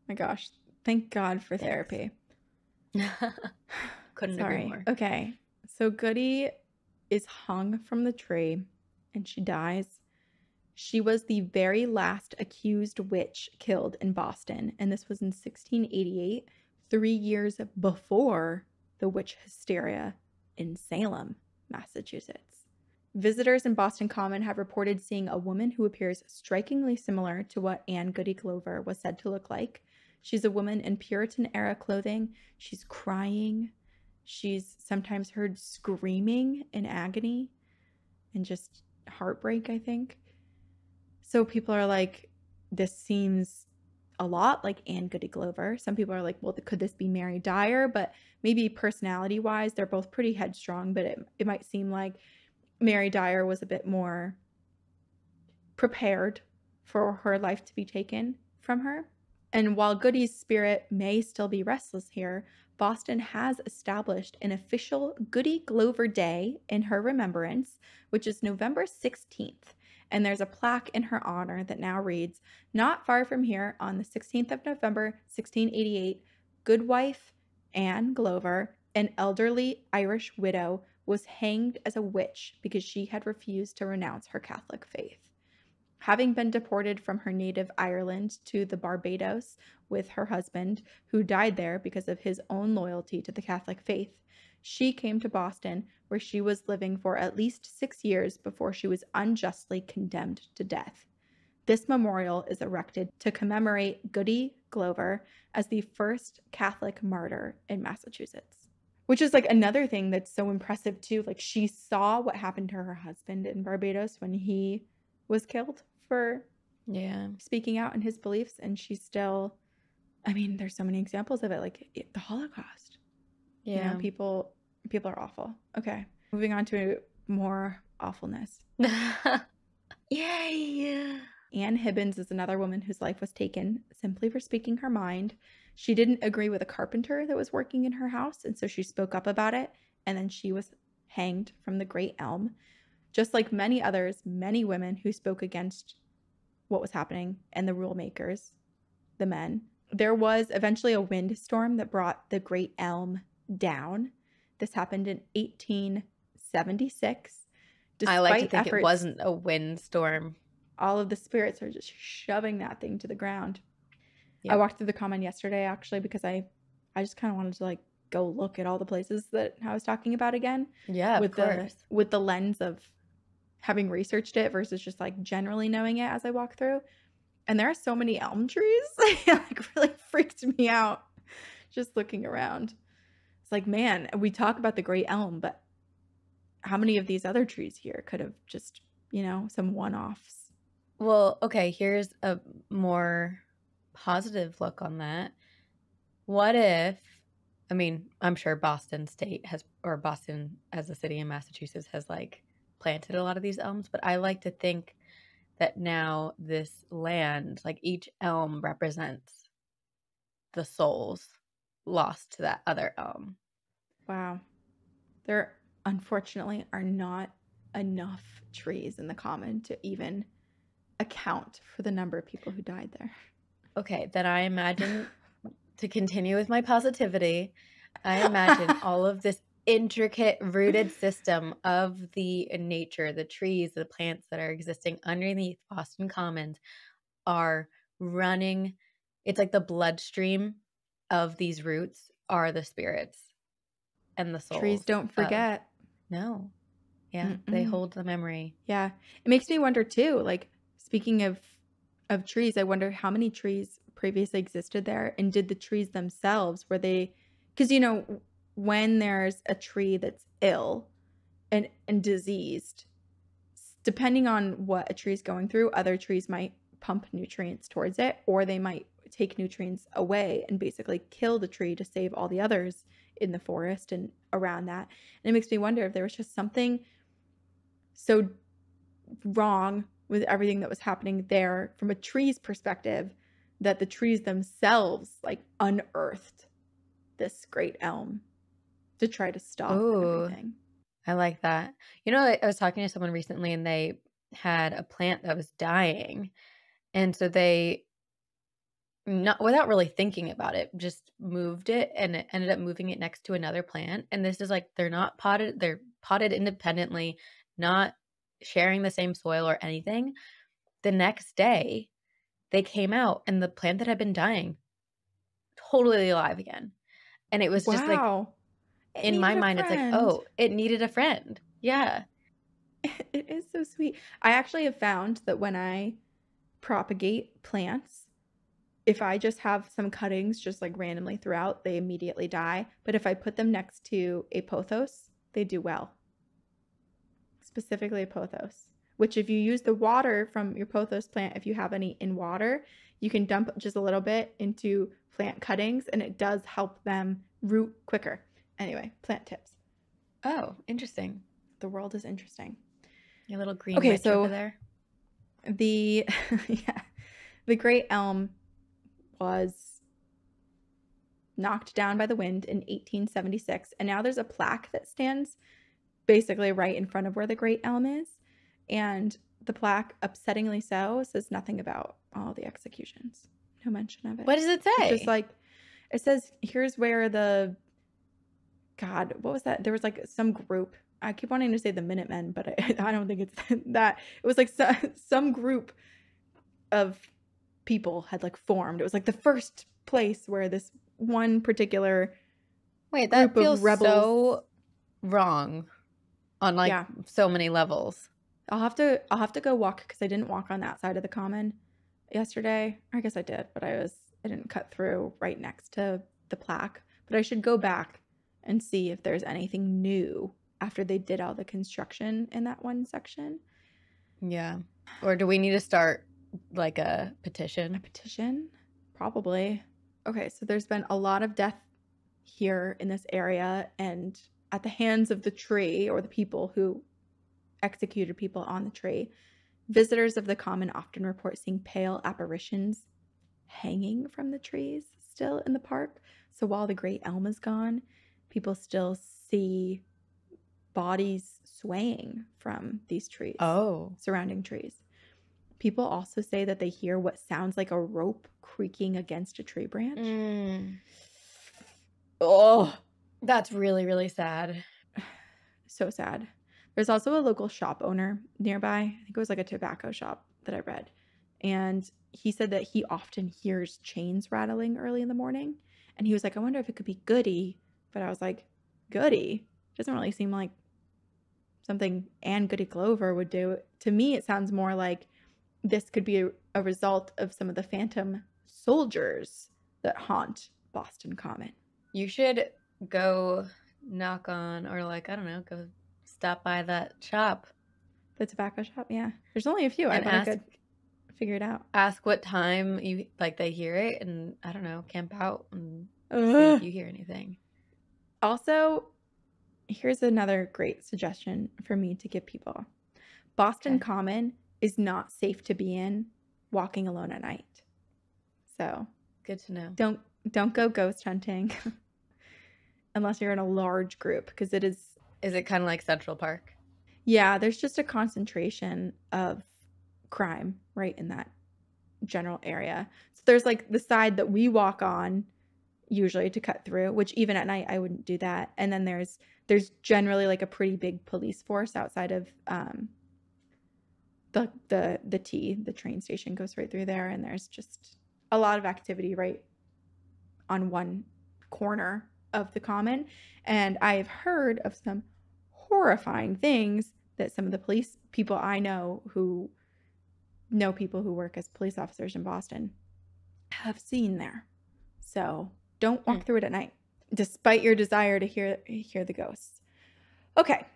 Speaker 1: my gosh thank god for therapy (laughs)
Speaker 2: couldn't
Speaker 1: sorry
Speaker 2: agree more.
Speaker 1: okay so goody is hung from the tree and she dies she was the very last accused witch killed in Boston, and this was in 1688, three years before the witch hysteria in Salem, Massachusetts. Visitors in Boston Common have reported seeing a woman who appears strikingly similar to what Anne Goody Glover was said to look like. She's a woman in Puritan era clothing. She's crying. She's sometimes heard screaming in agony and just heartbreak, I think. So people are like, this seems a lot like Anne Goody Glover. Some people are like, well, could this be Mary Dyer? But maybe personality wise, they're both pretty headstrong, but it, it might seem like Mary Dyer was a bit more prepared for her life to be taken from her. And while Goody's spirit may still be restless here, Boston has established an official Goody Glover Day in her remembrance, which is November 16th. And there's a plaque in her honor that now reads Not far from here, on the 16th of November, 1688, Goodwife Anne Glover, an elderly Irish widow, was hanged as a witch because she had refused to renounce her Catholic faith. Having been deported from her native Ireland to the Barbados with her husband, who died there because of his own loyalty to the Catholic faith, she came to Boston, where she was living for at least six years before she was unjustly condemned to death. This memorial is erected to commemorate Goody Glover as the first Catholic martyr in Massachusetts. Which is like another thing that's so impressive too. Like she saw what happened to her husband in Barbados when he was killed for
Speaker 2: Yeah.
Speaker 1: speaking out in his beliefs and she still I mean there's so many examples of it like it, the Holocaust. You
Speaker 2: Yeah.
Speaker 1: know, people people are awful. Okay. Moving on to more awfulness. (laughs)
Speaker 2: Yay.
Speaker 1: Anne Hibbins is another woman whose life was taken simply for speaking her mind. She didn't agree with a carpenter that was working in her house, and so she spoke up about it, and then she was hanged from the great elm. Just like many others, many women who spoke against what was happening and the rule makers, the men. There was eventually a windstorm that brought the great elm down. This happened in 1876.
Speaker 2: Despite I like to think it wasn't a windstorm.
Speaker 1: all of the spirits are just shoving that thing to the ground.
Speaker 2: Yeah.
Speaker 1: I walked through the common yesterday actually because I I just kind of wanted to like go look at all the places that I was talking about again
Speaker 2: Yeah,
Speaker 1: with
Speaker 2: of
Speaker 1: the
Speaker 2: course.
Speaker 1: with the lens of having researched it versus just like generally knowing it as I walk through. And there are so many elm trees. it (laughs) like really freaked me out just looking around. It's like, man, we talk about the great elm, but how many of these other trees here could have just, you know, some one-offs?
Speaker 2: Well, okay, here's a more positive look on that. What if, I mean, I'm sure Boston State has, or Boston as a city in Massachusetts has like planted a lot of these elms, but I like to think that now this land, like each elm represents the souls lost to that other elm.
Speaker 1: Wow. There unfortunately are not enough trees in the common to even account for the number of people who died there.
Speaker 2: Okay, then I imagine (laughs) to continue with my positivity, I imagine (laughs) all of this intricate rooted system of the nature, the trees, the plants that are existing underneath Boston Commons are running. It's like the bloodstream of these roots are the spirits and the souls.
Speaker 1: Trees don't
Speaker 2: of-
Speaker 1: forget.
Speaker 2: no. Yeah, they
Speaker 1: Mm-mm.
Speaker 2: hold the memory.
Speaker 1: Yeah. It makes me wonder too, like speaking of of trees, I wonder how many trees previously existed there and did the trees themselves were they cuz you know when there's a tree that's ill and and diseased depending on what a tree is going through, other trees might pump nutrients towards it or they might take nutrients away and basically kill the tree to save all the others in the forest and around that. And it makes me wonder if there was just something so wrong with everything that was happening there from a tree's perspective that the trees themselves like unearthed this great elm to try to stop
Speaker 2: Ooh.
Speaker 1: everything.
Speaker 2: I like that. You know, I I was talking to someone recently and they had a plant that was dying. And so they not without really thinking about it, just moved it and it ended up moving it next to another plant. And this is like they're not potted, they're potted independently, not sharing the same soil or anything. The next day, they came out and the plant that had been dying totally alive again. And it was just like
Speaker 1: wow. It
Speaker 2: in my mind, it's like, oh, it needed a friend. Yeah. (laughs)
Speaker 1: it is so sweet. I actually have found that when I propagate plants, if I just have some cuttings just like randomly throughout, they immediately die. But if I put them next to a pothos, they do well. Specifically a pothos, which if you use the water from your pothos plant, if you have any in water, you can dump just a little bit into plant cuttings and it does help them root quicker. Anyway, plant tips.
Speaker 2: Oh, interesting.
Speaker 1: The world is interesting.
Speaker 2: Your little green
Speaker 1: Okay,
Speaker 2: witch over
Speaker 1: so
Speaker 2: there.
Speaker 1: the (laughs) yeah, the great elm was knocked down by the wind in 1876 and now there's a plaque that stands basically right in front of where the great elm is and the plaque upsettingly so says nothing about all the executions. No mention of it.
Speaker 2: What does it
Speaker 1: it's
Speaker 2: say?
Speaker 1: just like it says here's where the god what was that? There was like some group i keep wanting to say the minutemen but i, (laughs) I don't think it's (laughs) that. It was like so, some group of people had like formed. It was like the first place where this one particular
Speaker 2: Wait, that
Speaker 1: group of
Speaker 2: feels
Speaker 1: rebels-
Speaker 2: so wrong on like
Speaker 1: Yeah.
Speaker 2: so many levels.
Speaker 1: i'll have to i'll have to go walk because i didn't walk on that side of the common yesterday i guess i did but i was i didn't cut through right next to the plaque but i should go back and see if there's anything new after they did all the construction in that one section
Speaker 2: Yeah. Or do we need to start like a petition?
Speaker 1: a
Speaker 2: petition?
Speaker 1: petition probably okay so there's been a lot of death here in this area and at the hands of the tree or the people who executed people on the tree visitors of the common often report seeing pale apparitions hanging from the trees still in the park so while the great elm is gone people still see bodies swaying from these trees
Speaker 2: Oh.
Speaker 1: surrounding trees. People also say that they hear what sounds like a rope creaking against a tree branch.
Speaker 2: Mm,
Speaker 1: Oh,
Speaker 2: that's really, really sad. (sighs)
Speaker 1: so sad. There's also a local shop owner nearby. I think it was like a tobacco shop that I read. And he said that he often hears chains rattling early in the morning. And he was like, I wonder if it could be Goody. But I was like, Goody? Doesn't really seem like something Anne Goody Glover would do. To me, it sounds more like this could be a, a result of some of the phantom soldiers that haunt Boston Common.
Speaker 2: You should go knock on or like, I don't know, go stop by that shop.
Speaker 1: The tobacco shop, yeah. There's only a few. I
Speaker 2: And
Speaker 1: I
Speaker 2: ask-
Speaker 1: could figure it out.
Speaker 2: Ask what time you like they hear it and I don't know, camp out and see if you hear anything.
Speaker 1: Also, here's another great suggestion for me to give people Boston
Speaker 2: Okay.
Speaker 1: Common is not safe to be in walking alone at night. So
Speaker 2: Good to know.
Speaker 1: don't don't go ghost hunting (laughs) unless you're in a large group because it is
Speaker 2: Is it kind of like Central Park?
Speaker 1: yeah there's just a concentration of crime right in that general area. So there's like the side that we walk on usually to cut through which even at night i wouldn't do that. And then there's there's generally like a pretty big police force outside of um the the the t the train station goes right through there and there's just a lot of activity right on one corner of the common and i've heard of some horrifying things that some of the police people I know who know people who work as police officers in Boston have seen there. So don't walk
Speaker 2: Hmm.
Speaker 1: through it at night, despite your desire to hear hear the ghosts. Okay,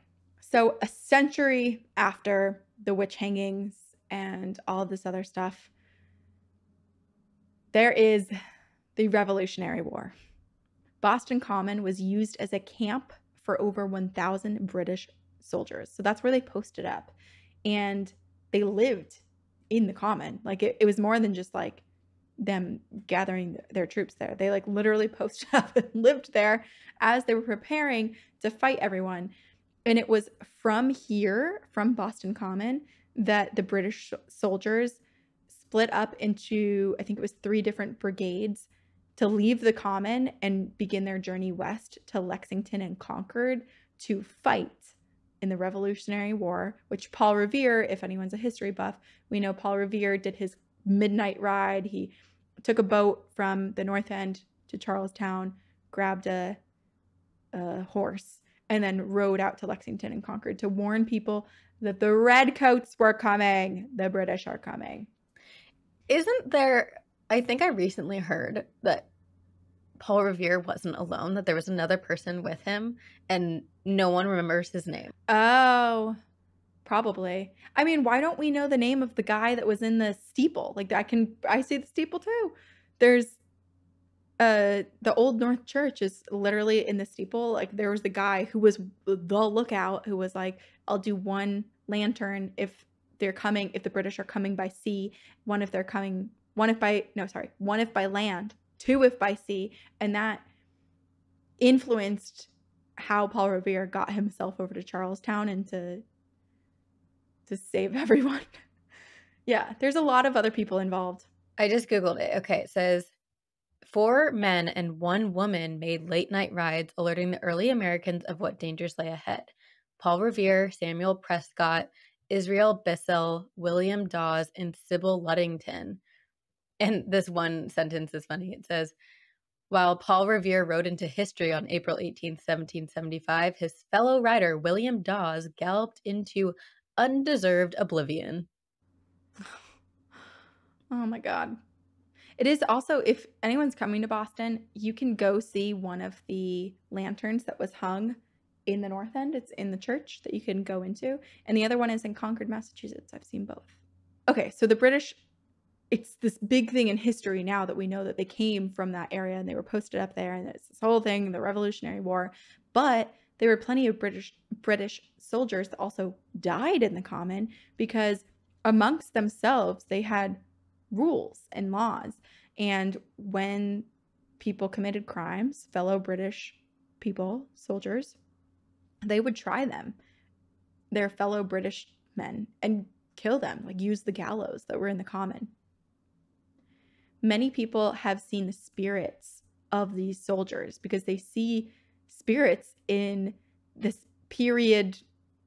Speaker 1: so a century after the witch hangings and all of this other stuff, there is the Revolutionary War. Boston Common was used as a camp for over 1,000 British soldiers. So that's where they posted up. And they lived in the common. Like it, it was more than just like them gathering their troops there. They like literally (laughs) posted up and lived there as they were preparing to fight everyone. And it was from here, from Boston Common, that the British soldiers split up into, I think it was three different brigades to leave the common and begin their journey west to Lexington and Concord to fight in the Revolutionary War, which Paul Revere, if anyone's a history buff, we know Paul Revere did his midnight ride. He took a boat from the North End to Charlestown, grabbed a, a horse, and then rode out to Lexington and Concord to warn people that the redcoats were coming. The British are coming.
Speaker 2: Isn't there? I think I recently heard that Paul Revere wasn't alone, that there was another person with him, and no one remembers his name.
Speaker 1: Oh, probably. I mean, why don't we know the name of the guy that was in the steeple? Like I can I see the steeple too. There's uh the old North Church is literally in the steeple. Like there was the guy who was the lookout who was like, I'll do one lantern if they're coming if the British are coming by sea, one if they're coming one if by no sorry, one if by land, two if by sea, and that influenced how Paul Revere got himself over to Charlestown and to to save (laughs) everyone. yeah, there's a lot of other people involved.
Speaker 2: I just googled it. Okay, it says four men and one woman made late night rides alerting the early Americans of what dangers lay ahead. Paul Revere, Samuel Prescott, Israel Bissell, William Dawes, and Sybil Ludington. And this one sentence is funny. It says, while Paul Revere rode into history on April 18, 1775, his fellow rider, William Dawes, galloped into undeserved oblivion. (sighs)
Speaker 1: Oh my God. It is also, if anyone's coming to Boston, you can go see one of the lanterns that was hung in the North End. It's in the church that you can go into. And the other one is in Concord, Massachusetts. I've seen both. Okay, so the British, it's this big thing in history now that we know that they came from that area and they were posted up there and it's this whole thing, the Revolutionary War. But there were plenty of British British soldiers that also died in the common because amongst themselves they had rules and laws. And when people committed crimes, fellow British people, soldiers, they would try them, their fellow British men, and kill them, like use the gallows that were in the common. Many people have seen the spirits of these soldiers because they see spirits in this period,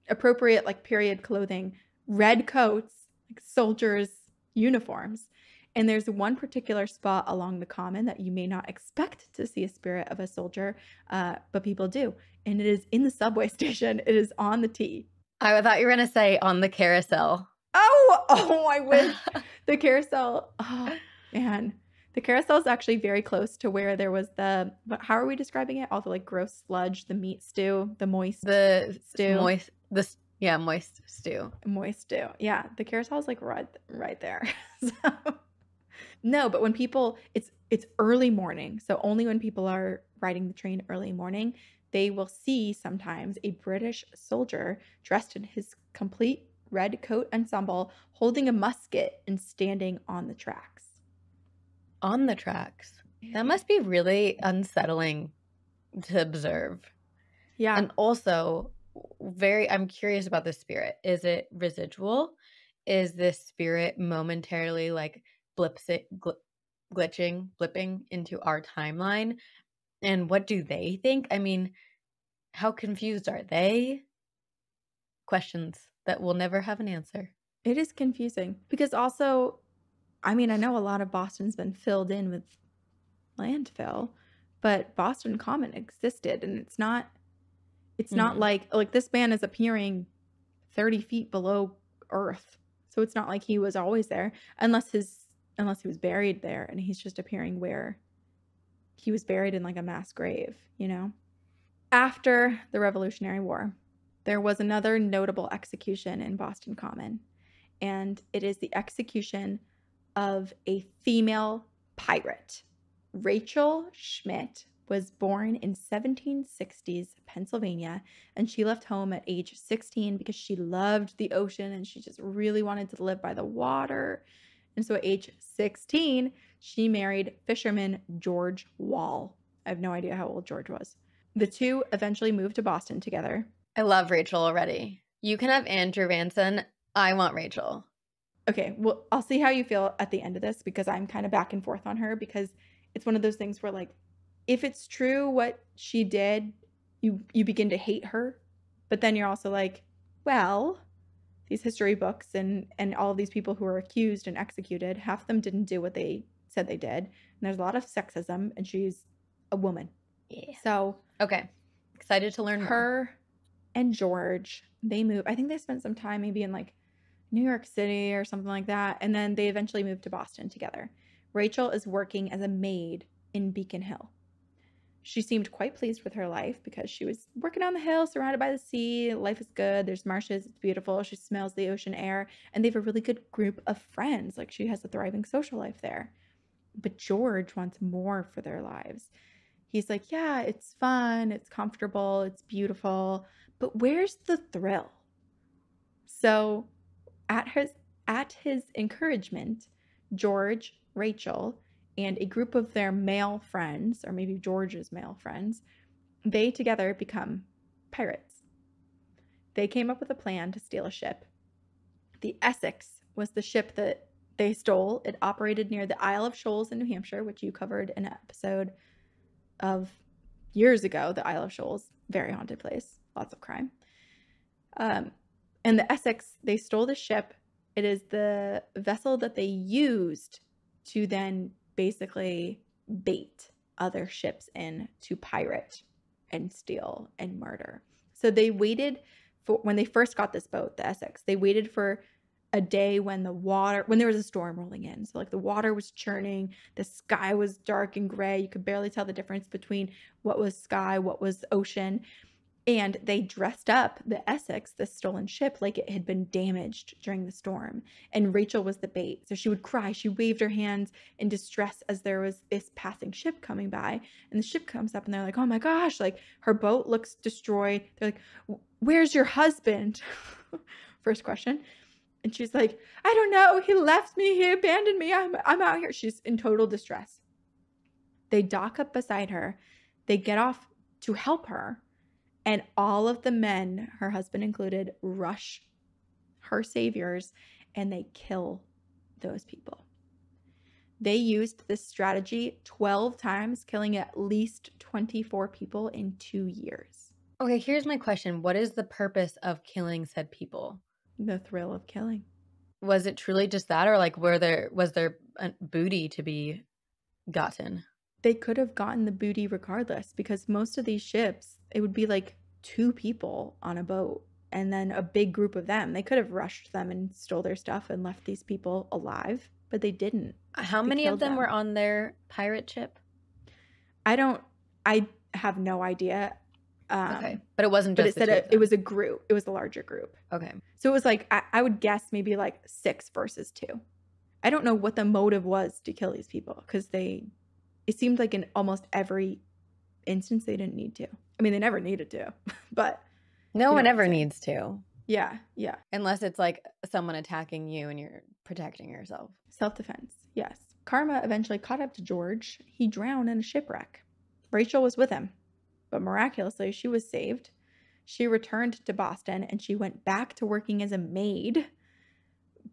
Speaker 1: appropriate, like period clothing, red coats, like soldiers' uniforms. And there's one particular spot along the common that you may not expect to see a spirit of a soldier, uh, but people do. And it is in the subway (laughs) station. It is on the T.
Speaker 2: I thought you were going to say on the carousel.
Speaker 1: Oh, (laughs) oh, I wish. (laughs) the carousel. Oh, man. The carousel is actually very close to where there was the, but how are we describing it? All the like gross sludge, the meat stew, the moist
Speaker 2: the stew. Moist, the, yeah, moist stew.
Speaker 1: Moist stew. Yeah. The carousel is like right, right there. (laughs) so no, but when people it's it's early morning. So only when people are riding the train early morning, they will see sometimes a British soldier dressed in his complete red coat ensemble holding a musket and standing on the tracks.
Speaker 2: On the tracks. That mm-hmm. must be really unsettling to observe.
Speaker 1: Yeah.
Speaker 2: And also very I'm curious about the spirit. Is it residual? Is this spirit momentarily like blips it, gl- glitching, blipping into our timeline. And what do they think? I mean, how confused are they? Questions that will never have an answer.
Speaker 1: It is confusing because also, I mean, I know a lot of Boston's been filled in with landfill, but Boston Common existed and it's not it's mm. not like like this man is appearing 30 feet below earth. So it's not like he was always there unless his unless he was buried there and he's just appearing where he was buried in like a mass grave, you know? After the Revolutionary War, there was another notable execution in Boston Common, and it is the execution of a female pirate. Rachel Schmidt was born in 1760s Pennsylvania and she left home at age 16 because she loved the ocean and she just really wanted to live by the water and so at age 16, she married fisherman George Wall. I have no idea how old George was. The two eventually moved to Boston together.
Speaker 2: I love Rachel already. You can have Andrew Ranson. I want Rachel.
Speaker 1: Okay, well, I'll see how you feel at the end of this because I'm kind of back and forth on her because it's one of those things where like if it's true what she did, you you begin to hate her, but then you're also like, well, these history books and and all these people who are accused and executed half of them didn't do what they said they did and there's a lot of sexism and she's a woman
Speaker 2: yeah
Speaker 1: so
Speaker 2: okay excited to learn
Speaker 1: her
Speaker 2: more.
Speaker 1: and george they move. i think they spent some time maybe in like new york city or something like that and then they eventually moved to boston together rachel is working as a maid in beacon hill she seemed quite pleased with her life because she was working on the hill, surrounded by the sea. Life is good. There's marshes. It's beautiful. She smells the ocean air. And they have a really good group of friends. Like she has a thriving social life there. But George wants more for their lives. He's like, yeah, it's fun. It's comfortable. It's beautiful. But where's the thrill? So, at his at his encouragement, George, Rachel, and a group of their male friends, or maybe George's male friends, they together become pirates. They came up with a plan to steal a ship. The Essex was the ship that they stole. It operated near the Isle of Shoals in New Hampshire, which you covered in an episode of years ago. The Isle of Shoals, very haunted place, lots of crime. Um, and the Essex, they stole the ship. It is the vessel that they used to then basically bait other ships in to pirate and steal and murder. So they waited for when they first got this boat, the Essex, they waited for a day when the water when there was a storm rolling in so like the water was churning the sky was dark and gray you could barely tell the difference between what was sky what was ocean and they dressed up the Essex, the stolen ship, like it had been damaged during the storm. And Rachel was the bait. So she would cry. She waved her hands in distress as there was this passing ship coming by. And the ship comes up and they're like, oh my gosh, like her boat looks destroyed. They're like, where's your husband? (laughs) First question. And she's like, I don't know. He left me. He abandoned me. I'm, I'm out here. She's in total distress. They dock up beside her. They get off to help her and all of the men, her husband included, rush her saviors and they kill those people. They used this strategy 12 times, killing at least 24 people in two years.
Speaker 2: Okay, here's my question What is the purpose of killing said people?
Speaker 1: The thrill of killing.
Speaker 2: Was it truly just that, or like were there was there a booty to be gotten?
Speaker 1: They could have gotten the booty regardless because most of these ships, it would be like two people on a boat and then a big group of them. They could have rushed them and stole their stuff and left these people alive, but they didn't.
Speaker 2: How they many of them, them, were on their pirate ship?
Speaker 1: I don't. I have no idea.
Speaker 2: Um, okay, but it wasn't. Just
Speaker 1: but it said it, it, was a group. It was a larger group.
Speaker 2: Okay,
Speaker 1: so it was like I, I would guess maybe like six versus two. I don't know what the motive was to kill these people because they. It seemed like in almost every instance they didn't need to. I mean, they never needed to, (laughs) but
Speaker 2: no one ever needs to.
Speaker 1: Yeah, yeah.
Speaker 2: Unless it's like someone attacking you and you're protecting yourself.
Speaker 1: Self defense, yes. Karma eventually caught up to George. He drowned in a shipwreck. Rachel was with him, but miraculously, she was saved. She returned to Boston and she went back to working as a maid.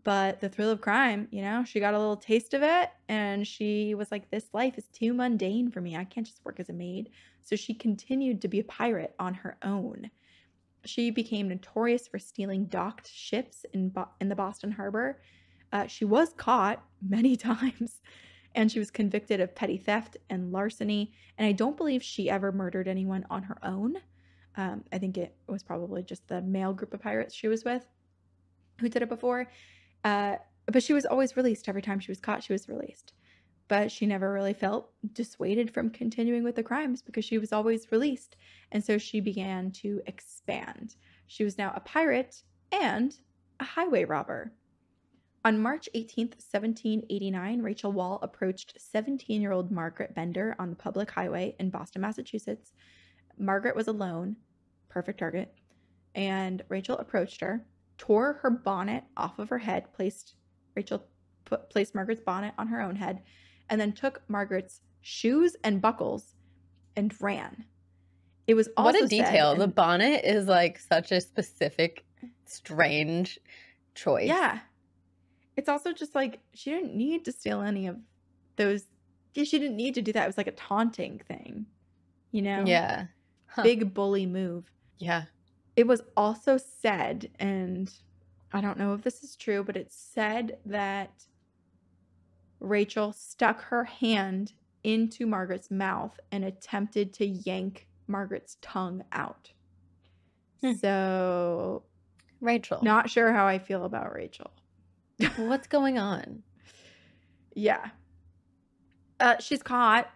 Speaker 1: But the thrill of crime, you know, she got a little taste of it and she was like, This life is too mundane for me. I can't just work as a maid. So she continued to be a pirate on her own. She became notorious for stealing docked ships in, Bo- in the Boston Harbor. Uh, she was caught many (laughs) times and she was convicted of petty theft and larceny. And I don't believe she ever murdered anyone on her own. Um, I think it was probably just the male group of pirates she was with who did it before. Uh, but she was always released every time she was caught, she was released but she never really felt dissuaded from continuing with the crimes because she was always released. And so she began to expand. She was now a pirate and a highway robber. On March 18th, 1789, Rachel Wall approached 17 year old Margaret Bender on the public highway in Boston, Massachusetts. Margaret was alone, perfect target, and Rachel approached her, tore her bonnet off of her head, placed Rachel put, placed Margaret's bonnet on her own head, and then took Margaret's shoes and buckles and ran. It was also
Speaker 2: what a detail. the bonnet is like such a specific, strange choice.
Speaker 1: Yeah, it's also just like she didn't need to steal any of those. She didn't need to do that. It was like a taunting thing, you know?
Speaker 2: Yeah.
Speaker 1: Huh. Big bully move.
Speaker 2: Yeah.
Speaker 1: It was also said, and I don't know if this is true, but it's said that Rachel stuck her hand into Margaret's mouth and attempted to yank Margaret's tongue out. Hmm. So,
Speaker 2: Rachel.
Speaker 1: Not sure how I feel about Rachel. (laughs)
Speaker 2: What's going on?
Speaker 1: Yeah. Uh, she's caught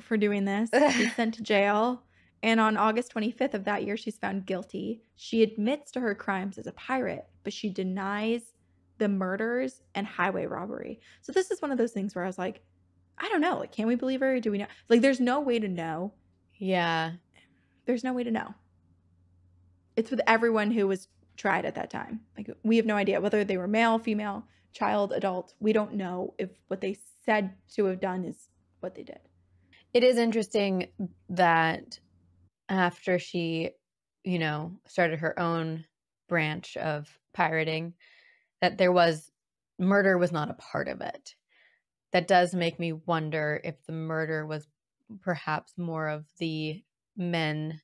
Speaker 1: for doing this. She's sent to jail. (laughs) And on August 25th of that year, she's found guilty. She admits to her crimes as a pirate, but she denies the murders and highway robbery. So this is one of those things where I was like, I don't know. Like, can we believe her? Do we know? Like, there's no way to know.
Speaker 2: Yeah.
Speaker 1: There's no way to know. It's with everyone who was tried at that time. Like we have no idea whether they were male, female, child, adult. We don't know if what they said to have done is what they did.
Speaker 2: It is interesting that after she, you know, started her own branch of pirating, that there was murder was not a part of it. That does make me wonder if the murder was perhaps more of the men,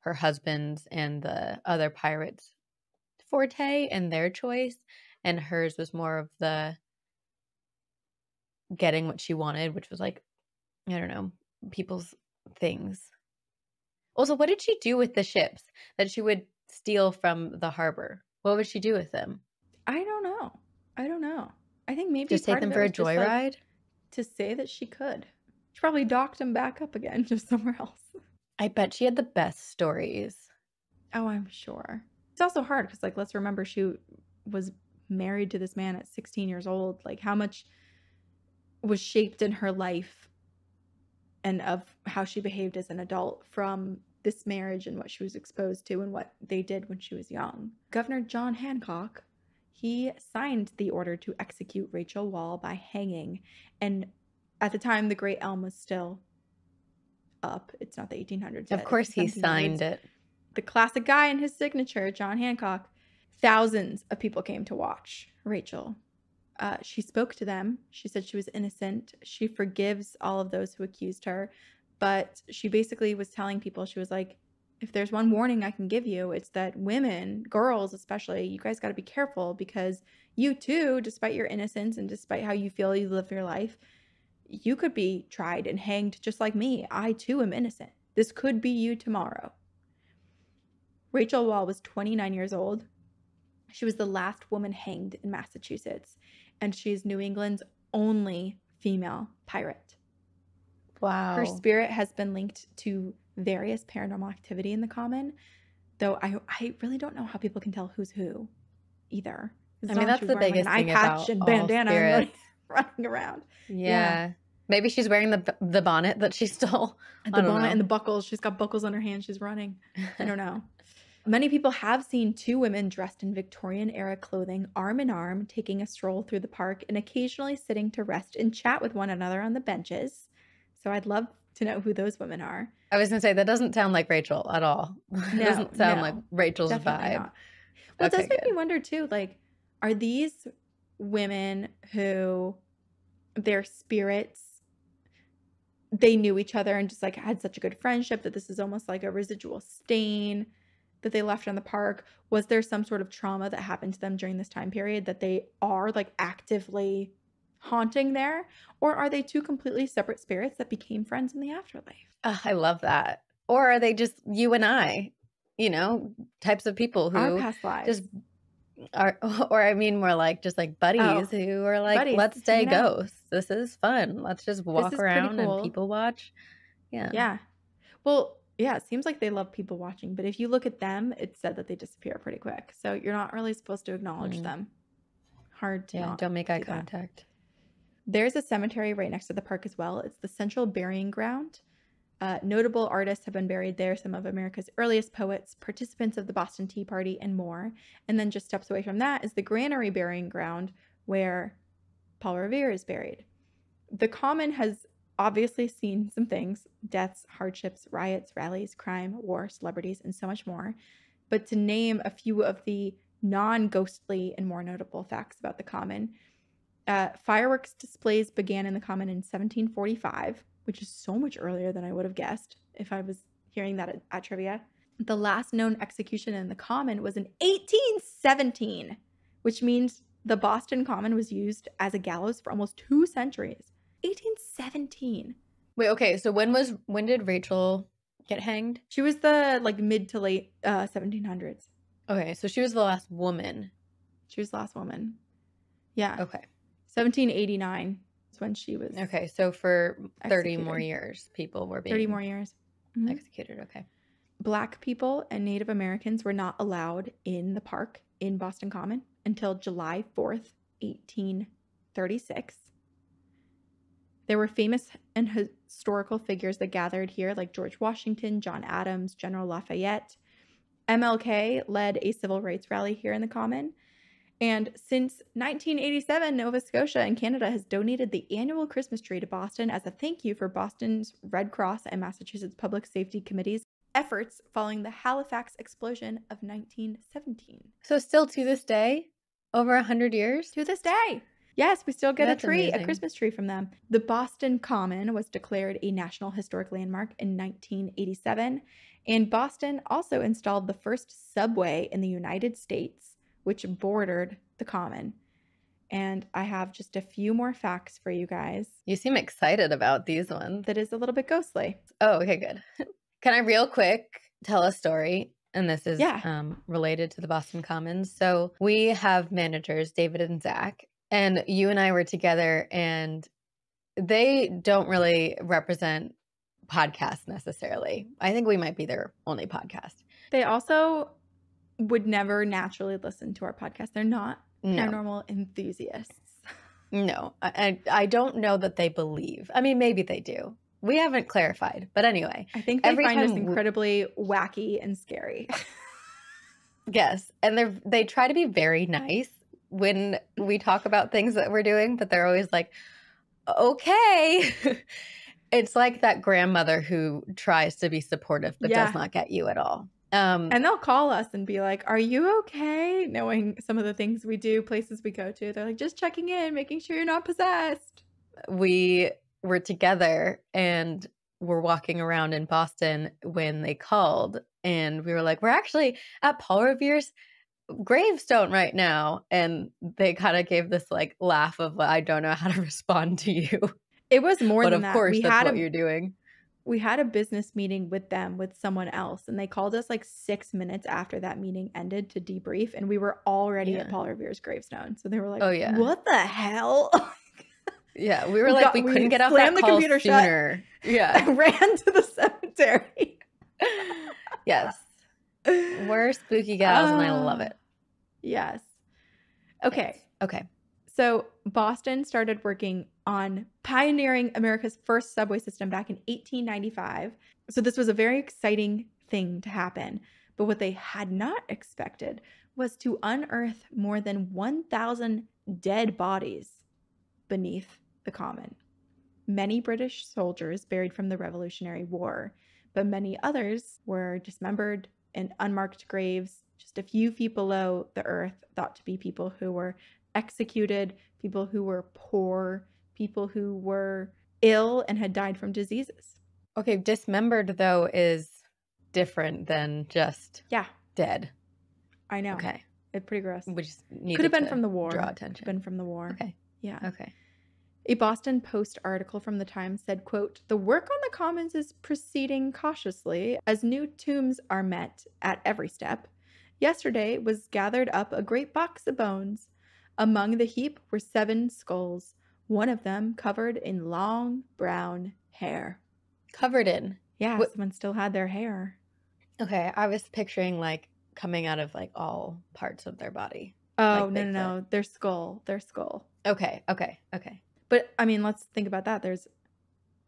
Speaker 2: her husbands, and the other pirates' forte and their choice, and hers was more of the getting what she wanted, which was like, I don't know, people's things. Also, what did she do with the ships that she would steal from the harbor? What would she do with them?
Speaker 1: I don't know. I don't know. I think maybe
Speaker 2: Just take them for a
Speaker 1: just, like,
Speaker 2: joyride?
Speaker 1: to say that she could. She probably docked them back up again, (laughs) just somewhere else.
Speaker 2: I bet she had the best stories.
Speaker 1: Oh, I'm sure. It's also hard because, like, let's remember she was married to this man at 16 years old. Like, how much was shaped in her life and of how she behaved as an adult from this marriage and what she was exposed to and what they did when she was young. Governor John Hancock, he signed the order to execute Rachel Wall by hanging. And at the time, the Great Elm was still up. It's not the 1800s.
Speaker 2: Of course, he signed it.
Speaker 1: the classic guy in his signature, John Hancock. Thousands of people came to watch Rachel. Uh, she spoke to them. She said she was innocent. She forgives all of those who accused her. But she basically was telling people, she was like, if there's one warning I can give you, it's that women, girls especially, you guys got to be careful because you too, despite your innocence and despite how you feel you live your life, you could be tried and hanged just like me. I too am innocent. This could be you tomorrow. Rachel Wall was 29 years old. She was the last woman hanged in Massachusetts, and she's New England's only female pirate.
Speaker 2: Wow.
Speaker 1: Her spirit has been linked to various paranormal activity in the common, though I I really don't know how people can tell who's who either.
Speaker 2: I mean, that's the biggest
Speaker 1: like, an
Speaker 2: thing
Speaker 1: eye patch
Speaker 2: about
Speaker 1: and bandana and running, (laughs) running around.
Speaker 2: Yeah. Maybe she's wearing the the bonnet that she stole.
Speaker 1: The bonnet and the buckles. She's got buckles on her hands. She's running. I don't know. (laughs) Many people have seen two women dressed in Victorian era clothing, arm in arm, taking a stroll through the park and occasionally sitting to rest and chat with one another on the benches. So I'd love to know who those women are.
Speaker 2: I was gonna say that doesn't sound like Rachel at all. (laughs) it
Speaker 1: No,
Speaker 2: doesn't sound like Rachel's vibe.
Speaker 1: not. Well, it does make
Speaker 2: good.
Speaker 1: me wonder too. Like, are these women who their spirits they knew each other and just like had such a good friendship that this is almost like a residual stain that they left on the park? Was there some sort of trauma that happened to them during this time period that they are like actively haunting there? Or are they two completely separate spirits that became friends in the afterlife?
Speaker 2: I love that. Or are they just you and I? You know, types of people
Speaker 1: Our
Speaker 2: who
Speaker 1: past lives.
Speaker 2: just are, (laughs) or I mean, more like just like buddies oh, who are like,
Speaker 1: Oh, buddies,
Speaker 2: let's stay
Speaker 1: hanging out."
Speaker 2: ghosts. This is fun. Let's just walk around
Speaker 1: cool.
Speaker 2: and people watch. Yeah.
Speaker 1: Yeah. Well, yeah, it seems like they love people watching, but if you look at them, it's said that they disappear pretty quick. So you're not really supposed to acknowledge
Speaker 2: Mm.
Speaker 1: them. Hard to
Speaker 2: Yeah. Don't make eye
Speaker 1: do that.
Speaker 2: contact.
Speaker 1: There's a cemetery right next to the park as well. It's the Central Burying Ground. Uh, notable artists have been buried there, some of America's earliest poets, participants of the Boston Tea Party, and more. And then just steps away from that is the Granary Burying Ground, where Paul Revere is buried. The Common has obviously seen some things deaths, hardships, riots, rallies, crime, war, celebrities, and so much more. But to name a few of the non ghostly and more notable facts about the Common, uh, fireworks displays began in the Common in 1745, which is so much earlier than I would have guessed if I was hearing that at, at trivia. The last known execution in the Common was in 1817, which means the Boston Common was used as a gallows for almost two centuries. 1817.
Speaker 2: Wait. Okay. So when was when did Rachel get hanged?
Speaker 1: She was the like mid to late uh, 1700s.
Speaker 2: Okay. So she was the last woman.
Speaker 1: She was the last woman. Yeah.
Speaker 2: Okay.
Speaker 1: 1789 is when she was
Speaker 2: Okay. So for thirty more years, people were being
Speaker 1: 30 more years. Mhm.
Speaker 2: executed. Okay.
Speaker 1: Black people and Native Americans were not allowed in the park in Boston Common until July 4th, 1836. There were famous and historical figures that gathered here, like George Washington, John Adams, General Lafayette. MLK led a civil rights rally here in the Common. And since 1987, Nova Scotia and Canada has donated the annual Christmas tree to Boston as a thank you for Boston's Red Cross and Massachusetts Public Safety Committee's efforts following the Halifax explosion of 1917.
Speaker 2: So, still to this day, over 100 years?
Speaker 1: To this day. Yes, we still get
Speaker 2: That's
Speaker 1: a tree,
Speaker 2: amazing.
Speaker 1: a Christmas tree from them. The Boston Common was declared a National Historic Landmark in 1987, and Boston also installed the first subway in the United States, which bordered the Common. And I have just a few more facts for you guys
Speaker 2: You seem excited about these ones.
Speaker 1: that is a little bit ghostly.
Speaker 2: Oh, okay, good. (laughs) Can I real quick tell a story? And this is
Speaker 1: Yeah.
Speaker 2: um, related to the Boston Commons. So we have managers, David and Zach, and you and I were together, and they don't really represent podcasts necessarily. I think we might be their only podcast.
Speaker 1: They also would never naturally listen to our podcast. They're not
Speaker 2: No,
Speaker 1: paranormal enthusiasts. (laughs)
Speaker 2: no, I, I don't know that they believe. I mean, maybe they do. We haven't clarified, but anyway,
Speaker 1: I think they
Speaker 2: Every
Speaker 1: find us incredibly wacky and scary. (laughs)
Speaker 2: Yes, and they they try to be very nice when we talk about things that we're doing, but they're always like, "Okay." (laughs) it's like that grandmother who tries to be supportive but
Speaker 1: Yeah.
Speaker 2: does not get you at all. Um
Speaker 1: And they'll call us and be like, Are you okay? Knowing some of the things we do, places we go to. They're like, Just checking in, making sure you're not possessed.
Speaker 2: we were together and were walking around in Boston when they called and we were like, "We're actually at Paul Revere's gravestone right now." And they kind of gave this like laugh of I don't know how to (laughs) respond to you.
Speaker 1: It was more
Speaker 2: but
Speaker 1: than
Speaker 2: of
Speaker 1: that.
Speaker 2: course
Speaker 1: we
Speaker 2: that's
Speaker 1: had
Speaker 2: what
Speaker 1: a
Speaker 2: you're doing.
Speaker 1: we had a business meeting with them with someone else, and they called us like six minutes after that meeting ended to debrief, and we were already at Paul Revere's gravestone. So they were like,
Speaker 2: Oh, yeah.
Speaker 1: what the hell?" (laughs)
Speaker 2: Yeah, we were
Speaker 1: We
Speaker 2: like
Speaker 1: got-
Speaker 2: we
Speaker 1: we
Speaker 2: couldn't get off that
Speaker 1: the
Speaker 2: call
Speaker 1: computer shut.
Speaker 2: sooner. (laughs)
Speaker 1: I
Speaker 2: Yeah.
Speaker 1: ran to the cemetery.
Speaker 2: yes. (laughs) We're spooky gals and I love it.
Speaker 1: Um, yes. Okay.
Speaker 2: Yes. Okay.
Speaker 1: So, Boston started working on pioneering America's first subway system back in 1895. So, this was a very exciting thing to happen. But what they had not expected was to unearth more than 1,000 dead bodies beneath the common. Many British soldiers buried from the Revolutionary War, but many others were dismembered in unmarked graves just a few feet below the earth, thought to be people who were executed, people who were poor, people who were ill and had died from diseases.
Speaker 2: Okay, dismembered though is different than just
Speaker 1: Yeah,
Speaker 2: dead.
Speaker 1: I know.
Speaker 2: Okay.
Speaker 1: It's pretty gross.
Speaker 2: Just
Speaker 1: Could have been from the war.
Speaker 2: Draw
Speaker 1: Could
Speaker 2: attention.
Speaker 1: have been from the war.
Speaker 2: Okay.
Speaker 1: Yeah.
Speaker 2: Okay.
Speaker 1: A Boston Post article from the Times said, quote, "The work on the Commons is proceeding cautiously as new tombs are met at every step. Yesterday was gathered up a great box of bones. Among the heap were seven skulls, one of them covered in long brown hair."
Speaker 2: Covered in.
Speaker 1: Yeah,
Speaker 2: What-
Speaker 1: someone still had their hair.
Speaker 2: Okay, I was picturing like coming out of like all parts of their body.
Speaker 1: Oh,
Speaker 2: Like
Speaker 1: no, no, no. Their skull. Their skull.
Speaker 2: Okay, okay, okay.
Speaker 1: But I mean, let's think about that. There's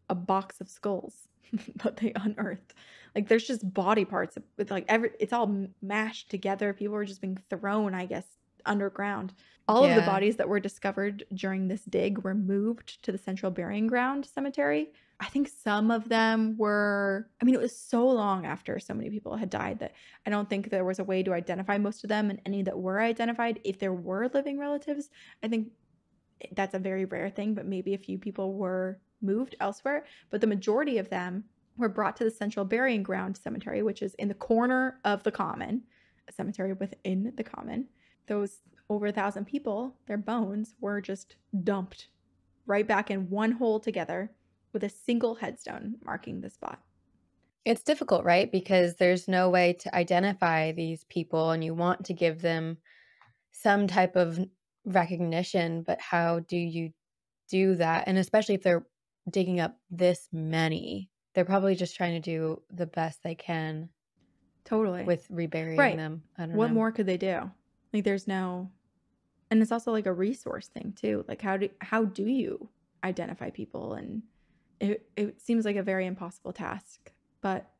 Speaker 1: a box of skulls (laughs) that they unearthed. Like there's just body parts with like every it's all mashed together. People are just being thrown, I guess, underground. All of the bodies that were discovered during this dig were moved to the Central Burying Ground Cemetery. I think some of them were I mean, it was so long after so many people had died that I don't think there was a way to identify most of them and any that were identified if there were living relatives. I think that's a very rare thing, but maybe a few people were moved elsewhere. But the majority of them were brought to the Central Burying Ground Cemetery, which is in the corner of the common, a cemetery within the common. Those over a thousand people, their bones were just dumped right back in one hole together with a single headstone marking the spot.
Speaker 2: It's difficult, right? Because there's no way to identify these people and you want to give them some type of recognition, but how do you do that? And especially if they're digging up this many, they're probably just trying to do the best they can
Speaker 1: Totally.
Speaker 2: with reburying
Speaker 1: Right.
Speaker 2: them. I don't
Speaker 1: what
Speaker 2: know.
Speaker 1: more could they do? Like there's no and it's also like a resource thing too. Like how do how do you identify people and it it seems like a very impossible task, but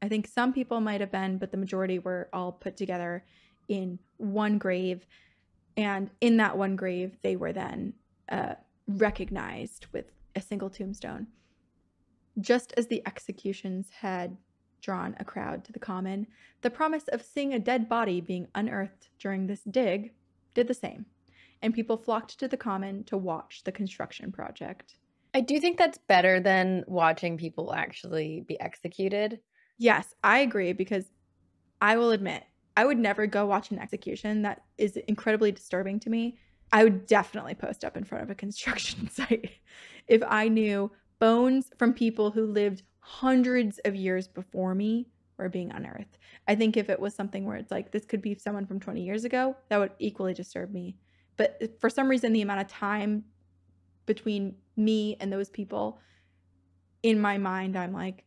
Speaker 1: I think some people might have been, but the majority were all put together in one grave. And in that one grave, they were then uh, recognized with a single tombstone. Just as the executions had drawn a crowd to the common, the promise of seeing a dead body being unearthed during this dig did the same, and people flocked to the common to watch the construction project.
Speaker 2: I do think that's better than watching people actually be executed.
Speaker 1: Yes, I agree because I will admit, I would never go watch an execution. That is incredibly disturbing to me. I would definitely post up in front of a (laughs) construction (laughs) site if I knew bones from people who lived hundreds of years before me were being unearthed. I think if it was something where it's like this could be someone from 20 years ago, that would equally disturb me. But for some reason, the amount of time between me and those people, in my mind, I'm like,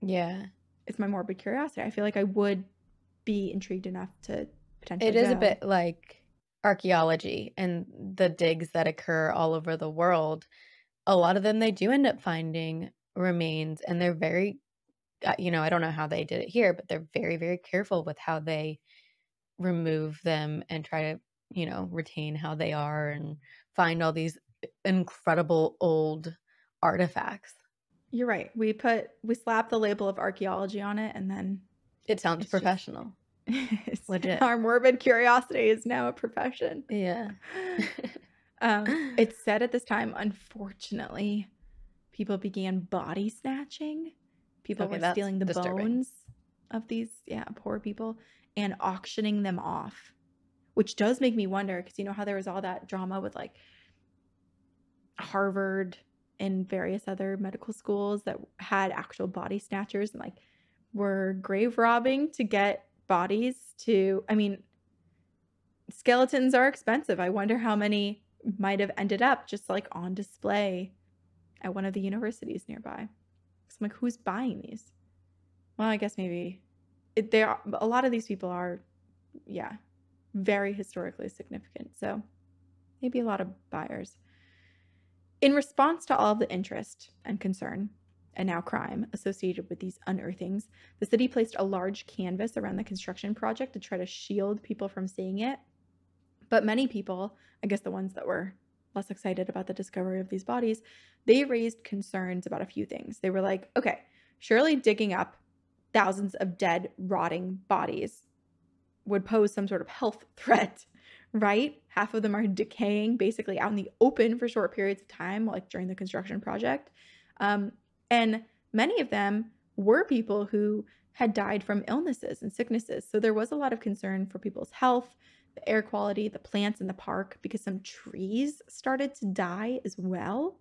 Speaker 2: yeah,
Speaker 1: it's my morbid curiosity. I feel like I would be intrigued enough to potentially.
Speaker 2: It is
Speaker 1: go.
Speaker 2: a bit like archaeology and the digs that occur all over the world. A lot of them, they do end up finding remains, and they're very, uh, you know, I don't know how they did it here, but they're very, very careful with how they remove them and try to, you know, retain how they are and find all these incredible old artifacts.
Speaker 1: You're right. We put we slap the label of archaeology on it, and then
Speaker 2: It sounds
Speaker 1: It's
Speaker 2: professional. (laughs)
Speaker 1: it's
Speaker 2: Legit.
Speaker 1: Our morbid curiosity is now a profession.
Speaker 2: Yeah. (laughs)
Speaker 1: Um, it's (laughs) said at this time, unfortunately, people began body snatching. People
Speaker 2: Okay,
Speaker 1: were stealing the
Speaker 2: disturbing.
Speaker 1: bones of these, yeah, poor people and auctioning them off, which does make me wonder because you know how there was all that drama with like Harvard and various other medical schools that had actual body snatchers and like were grave robbing to get bodies to, I mean, skeletons are expensive. I wonder how many might have ended up just like on display at one of the universities nearby. So I'm like, who's buying these? Well, I guess maybe it, there. Are, a lot of these people are, yeah, very historically significant. So maybe a lot of buyers. In response to all of the interest and concern, and now crime associated with these unearthings, the city placed a large canvas around the construction project to try to shield people from seeing it. But many people, I guess the ones that were less excited about the discovery of these bodies, they raised concerns about a few things. They were like, okay, surely digging up thousands of dead, rotting bodies would pose some sort of health (laughs) threat, right? Half of them are decaying basically out in the open for short periods of time, like during the construction project. Um, and many of them were people who had died from illnesses and sicknesses. So there was a lot of concern for people's health, the air quality, the plants in the park, because some trees started to die as well.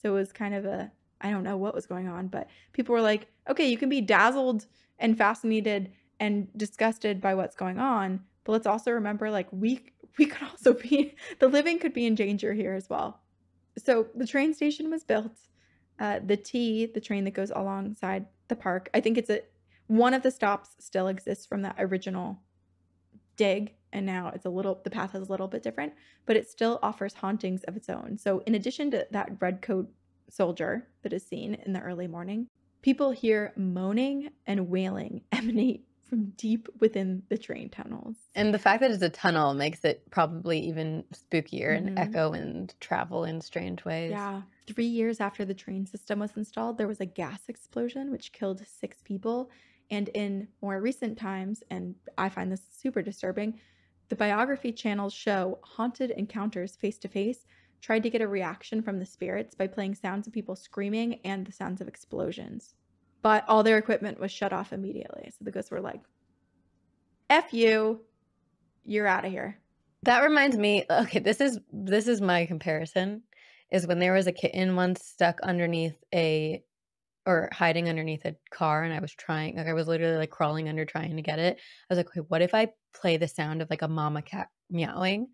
Speaker 1: So it was kind of a, I don't know what was going on, but people were like, okay, you can be dazzled and fascinated and disgusted by what's going on, but let's also remember like we we could also be (laughs) the living could be in danger here as well. So the train station was built. Uh, the T, the train that goes alongside the park, I think it's a one of the stops still exists from that original dig, and now it's a little the path is a little bit different, but it still offers hauntings of its own. So in addition to that red coat soldier that is seen in the early morning, people hear moaning and wailing (laughs) emanate from deep within the train tunnels.
Speaker 2: And the fact that it's a tunnel makes it probably even spookier
Speaker 1: Mhm.
Speaker 2: and echo and travel in strange ways.
Speaker 1: Yeah. Three years after the train system was installed, there was a gas explosion which killed six people. And in more recent times, and I find this super disturbing, the biography channels show haunted encounters face to face tried to get a reaction from the spirits by playing sounds of people screaming and the sounds of explosions. But all their equipment was shut off immediately. So the ghosts were like, F you, you're out of here.
Speaker 2: That reminds me, okay, this is this is my comparison is when there was a kitten once stuck underneath a or hiding underneath a car and I was trying like I was literally like crawling under trying to get it. I was like, okay, what if I play the sound of like a mama cat meowing?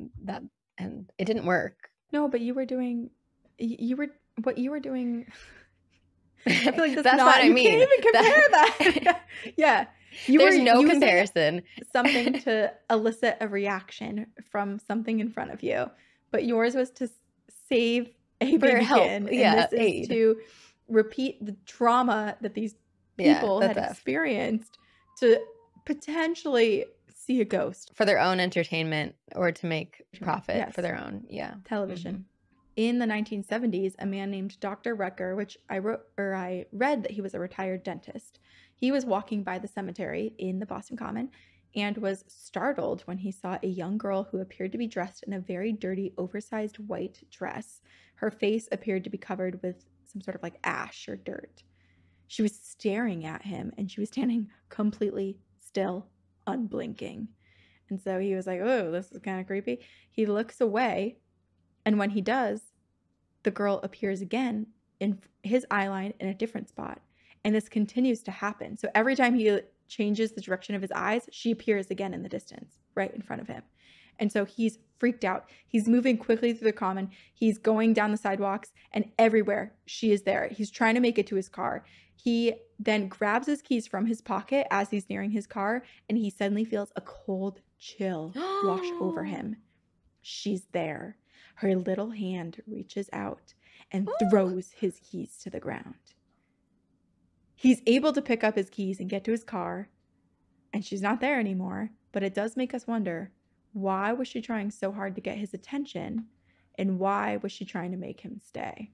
Speaker 2: Mm, that and it didn't work.
Speaker 1: No, but you were doing, you were, what you were doing. (laughs) I feel like that's,
Speaker 2: That's
Speaker 1: not,
Speaker 2: what I
Speaker 1: you
Speaker 2: mean.
Speaker 1: can't even compare
Speaker 2: That- (laughs) (laughs)
Speaker 1: that. yeah. You
Speaker 2: There's
Speaker 1: were
Speaker 2: no comparison.
Speaker 1: Something to elicit a reaction from something in front of you, but yours was to save a
Speaker 2: For
Speaker 1: baby
Speaker 2: help,
Speaker 1: and
Speaker 2: yeah,
Speaker 1: this is to repeat the trauma that these
Speaker 2: Yeah,
Speaker 1: people
Speaker 2: that's
Speaker 1: had
Speaker 2: F.
Speaker 1: experienced to potentially see a ghost.
Speaker 2: For their own entertainment or to make profit
Speaker 1: Yes.
Speaker 2: for their own. Yeah.
Speaker 1: television. Mm-hmm. In the 1970s, a man named Dr. Rucker, which I wrote or I read that he was a retired dentist, he was walking by the cemetery in the Boston Common and was startled when he saw a young girl who appeared to be dressed in a very dirty, oversized white dress. Her face appeared to be covered with some sort of like ash or dirt. She was staring at him and she was standing completely still, unblinking. And so he was like, Oh, this is kind of creepy. He looks away and when he does, the girl appears again in his eye line in a different spot. And this continues to happen. So every time he changes the direction of his eyes, she appears again in the distance, right in front of him. And so he's freaked out. He's moving quickly through the common. He's going down the sidewalks, and everywhere she is there. He's trying to make it to his car. He then grabs his keys from his pocket as he's nearing his car, and he suddenly feels a cold chill (gasps) wash over him. She's there. Her little hand reaches out and throws his keys to the ground. He's able to pick up his keys and get to his car, and she's not there anymore. But it does make us wonder why was she trying so hard to get his attention, and why was she trying to make him stay?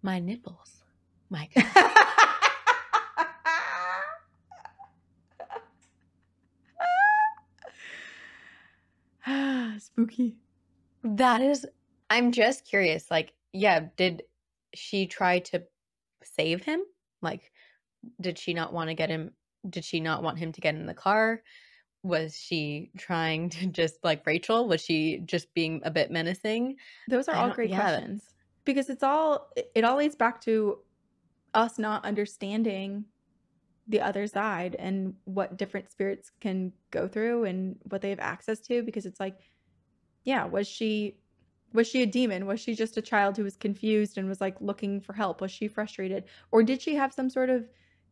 Speaker 2: My nipples. My (laughs) God. (sighs)
Speaker 1: Spooky.
Speaker 2: that is I'm just curious. Like, yeah, did she try to save him? Like, did she not want to get him did she not want him to get in the car? Was she trying (laughs) to just like Rachel? Was she just being a bit menacing?
Speaker 1: Those are all great
Speaker 2: yeah, that's-
Speaker 1: questions because it's all it- it all leads back to us not understanding the other side and what different spirits can go through and what they have access to because it's like yeah was she was she a demon was she just a child who was confused and was like looking for help was she frustrated or did she have some sort of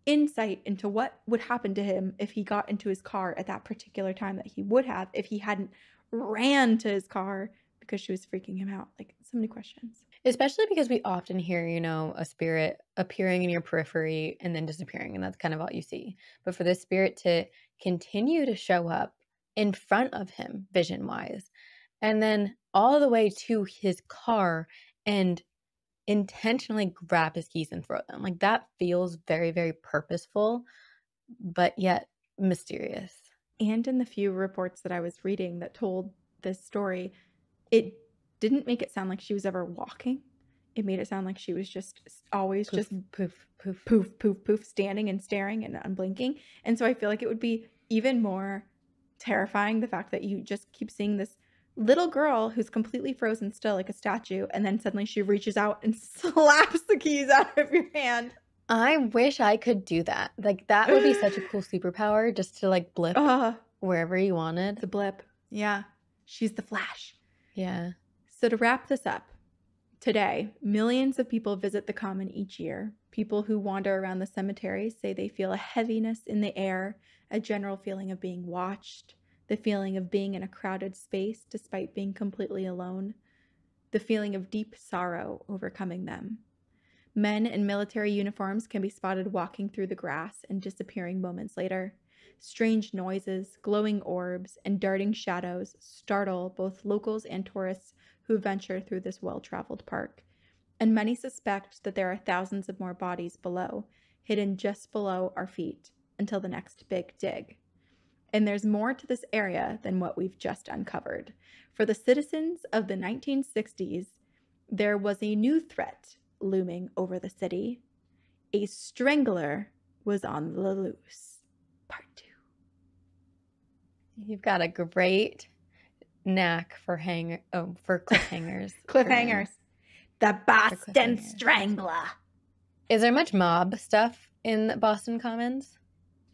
Speaker 1: insight into what would happen to him if he got into his car at that particular time that he would have if he hadn't ran to his car because she was freaking him out like so many questions
Speaker 2: Especially because we often hear, you know, a spirit appearing in your periphery and then disappearing, and that's kind of all you see. But for this spirit to continue to show up in front of him, vision wise, and then all the way to his car and intentionally grab his keys and throw them, like that feels very, very purposeful, but yet mysterious.
Speaker 1: and in the few reports that I was reading that told this story, it didn't make it sound like she was ever walking. It made it sound like she was just always
Speaker 2: Poof,
Speaker 1: just
Speaker 2: poof, poof.
Speaker 1: poof, poof, poof, standing and staring and unblinking. And so I feel like it would be even more terrifying the fact that you just keep seeing this little girl who's completely frozen still like a statue, and then suddenly she reaches out and (laughs) slaps the keys out of your hand.
Speaker 2: I wish I could do that. Like that would be such a cool (gasps) superpower just to like blip
Speaker 1: Uh,
Speaker 2: wherever you wanted.
Speaker 1: the blip. Yeah. She's the flash.
Speaker 2: Yeah.
Speaker 1: So, to wrap this up, today, millions of people visit the common each year. People who wander around the cemetery say they feel a heaviness in the air, a general feeling of being watched, the feeling of being in a crowded space despite being completely alone, the feeling of deep sorrow overcoming them. Men in military uniforms can be spotted walking through the grass and disappearing moments later. Strange noises, glowing orbs, and darting shadows startle both locals and tourists who venture through this well traveled park. And many suspect that there are thousands of more bodies below, hidden just below our feet, until the next big dig. And there's more to this area than what we've just uncovered. For the citizens of the 1960s, there was a new threat looming over the city. A strangler was on the loose. Part two.
Speaker 2: You've got a great knack for hang oh for cliffhangers. (laughs)
Speaker 1: Cliffhangers. The Boston
Speaker 2: cliffhangers.
Speaker 1: Strangler.
Speaker 2: Is there much mob stuff in Boston Commons?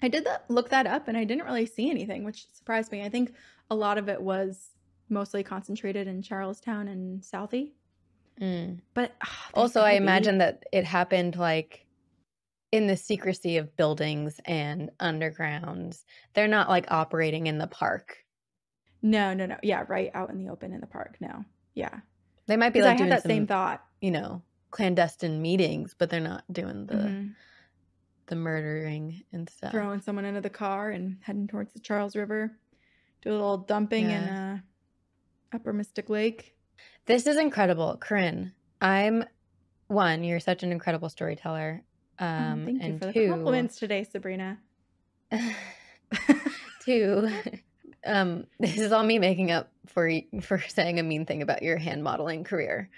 Speaker 1: I did that, look that up and I didn't really see anything, which surprised me. I think a lot of it was mostly concentrated in Charlestown and Southie.
Speaker 2: Mm.
Speaker 1: But ah,
Speaker 2: Also, I imagine that it happened like in the secrecy of buildings and undergrounds. They're not like operating in the park.
Speaker 1: No, no, no. Yeah, right out in the open in the park. No. Yeah.
Speaker 2: They might be like
Speaker 1: I had that
Speaker 2: some,
Speaker 1: same thought.
Speaker 2: you know, clandestine meetings, but they're not doing the
Speaker 1: Mhm.
Speaker 2: The murdering and stuff.
Speaker 1: throwing someone into the car and heading towards the Charles River. Do a little dumping in uh, Upper Mystic Lake.
Speaker 2: This is incredible, Corinne. I'm one. You're such an incredible storyteller.
Speaker 1: Oh,
Speaker 2: Um,
Speaker 1: thank you
Speaker 2: and
Speaker 1: for the compliments today, Sabrina. (laughs) (laughs)
Speaker 2: two. Um, this is all me making up for for (laughs) saying a mean thing about your hand modeling career.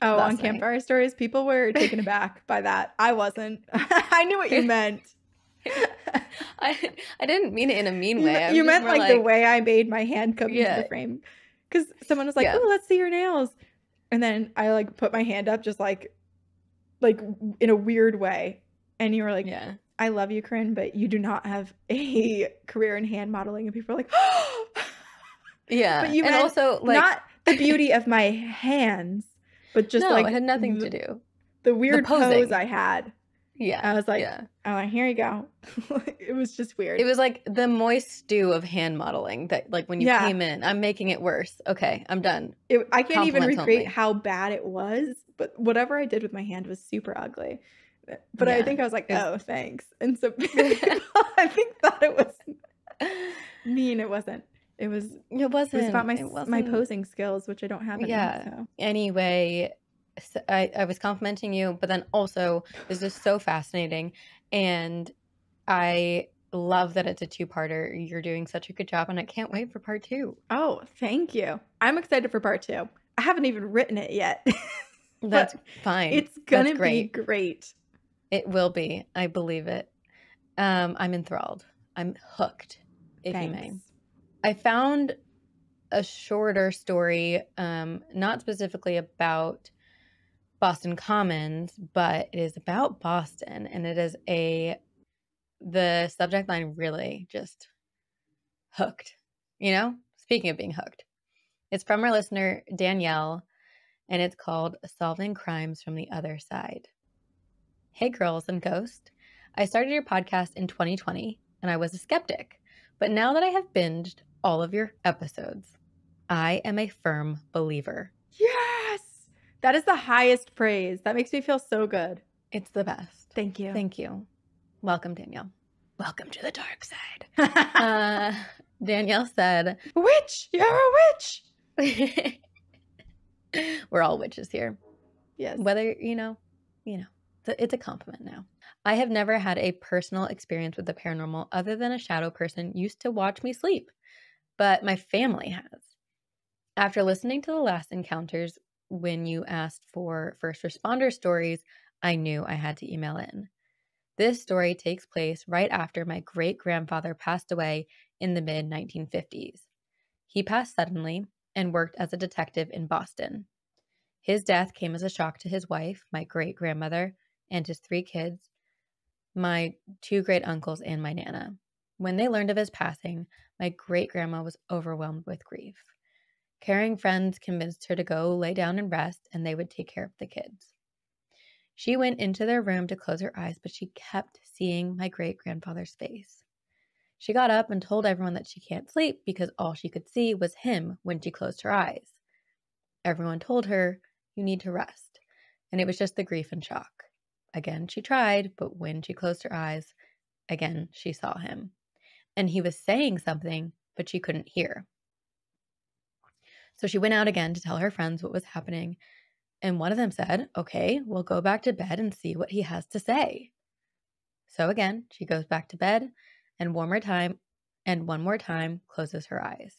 Speaker 1: Oh, on
Speaker 2: night.
Speaker 1: Campfire Stories, people were (laughs) taken aback by that. I wasn't. (laughs) I knew what you meant. (laughs)
Speaker 2: I I didn't mean it in a mean way. I'm
Speaker 1: you meant
Speaker 2: more
Speaker 1: like, the way I made my hand come into the frame. Because someone was like,
Speaker 2: Yeah.
Speaker 1: "Oh, let's see your nails," and then I like put my hand up, just like, like in a weird way, and you were like,
Speaker 2: Yeah.
Speaker 1: "I love you, Corinne, but you do not have a career in hand modeling," and people are like, (gasps)
Speaker 2: Yeah.
Speaker 1: But you
Speaker 2: and also like
Speaker 1: "Not the beauty of my hands, but just
Speaker 2: no,
Speaker 1: like
Speaker 2: it had nothing to do.
Speaker 1: the weird pose. I had."
Speaker 2: Yeah.
Speaker 1: I was like,
Speaker 2: yeah.
Speaker 1: "Oh, here you go." (laughs) it was just weird.
Speaker 2: It was like the moist stew of hand modeling that like when you
Speaker 1: Yeah.
Speaker 2: came in, I'm making it worse. Okay, I'm done.
Speaker 1: It, I can't even recreate
Speaker 2: only.
Speaker 1: how bad it was, but whatever I did with my hand was super ugly. But I think I was like, oh, thanks. And so (laughs) (laughs) I think thought it was mean. It wasn't. It was.
Speaker 2: It wasn't It
Speaker 1: was about my my posing skills, which I don't have anymore.
Speaker 2: Yeah.
Speaker 1: So.
Speaker 2: Anyway, I was complimenting you, but then also this is so fascinating. And I love that it's a two parter. You're doing such a good job, and I can't wait for part two.
Speaker 1: Oh, thank you. I'm excited for part two. I haven't even written it yet. (laughs)
Speaker 2: That's fine.
Speaker 1: it's gonna be
Speaker 2: great.
Speaker 1: great.
Speaker 2: It will be. I believe it. Um, I'm enthralled. I'm hooked, if you may. I found a shorter story, um, not specifically about Boston Commons, but it is about Boston, and it is a the subject line really just hooked. You know, speaking of being hooked, it's from our listener Danielle, and it's called "Solving Crimes from the Other Side." Hey, girls and ghost! I started your podcast in 2020, and I was a skeptic. But now that I have binged all of your episodes, I am a firm believer.
Speaker 1: Yes, that is the highest praise. That makes me feel so good.
Speaker 2: It's the best.
Speaker 1: Thank you.
Speaker 2: Thank you. Welcome, Danielle. Welcome to the dark side. (laughs) Uh, Danielle said,
Speaker 1: witch, you're a witch. (laughs)
Speaker 2: We're all witches here.
Speaker 1: Yes.
Speaker 2: Whether, you know, you know, it's a, it's a compliment now. I have never had a personal experience with the paranormal other than a shadow person used to watch me sleep, but my family has. After listening to the last encounters when you asked for first responder stories, I knew I had to email in. This story takes place right after my great grandfather passed away in the mid 1950s. He passed suddenly and worked as a detective in Boston. His death came as a shock to his wife, my great grandmother, and his three kids, my two great uncles, and my Nana. When they learned of his passing, my great grandma was overwhelmed with grief. Caring friends convinced her to go lay down and rest, and they would take care of the kids. She went into their room to close her eyes, but she kept seeing my great grandfather's face. She got up and told everyone that she can't sleep because all she could see was him when she closed her eyes. Everyone told her, You need to rest. And it was just the grief and shock. Again, she tried, but when she closed her eyes, again, she saw him. And he was saying something, but she couldn't hear. So she went out again to tell her friends what was happening. And one of them said, Okay, we'll go back to bed and see what he has to say. So again, she goes back to bed and one more time and one more time closes her eyes.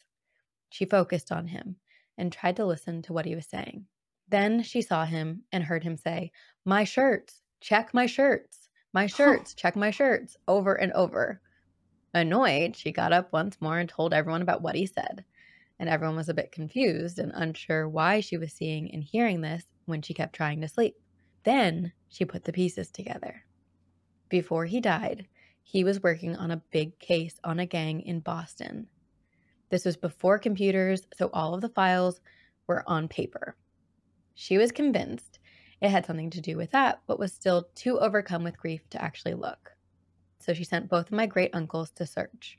Speaker 2: She focused on him and tried to listen to what he was saying. Then she saw him and heard him say, My shirts, check my shirts, my (gasps) shirts, check my shirts, over and over. Annoyed, she got up once more and told everyone about what he said. And everyone was a bit confused and unsure why she was seeing and hearing this when she kept trying to sleep. Then she put the pieces together. Before he died, he was working on a big case on a gang in Boston. This was before computers, so all of the files were on paper. She was convinced it had something to do with that, but was still too overcome with grief to actually look. So she sent both of my great uncles to search.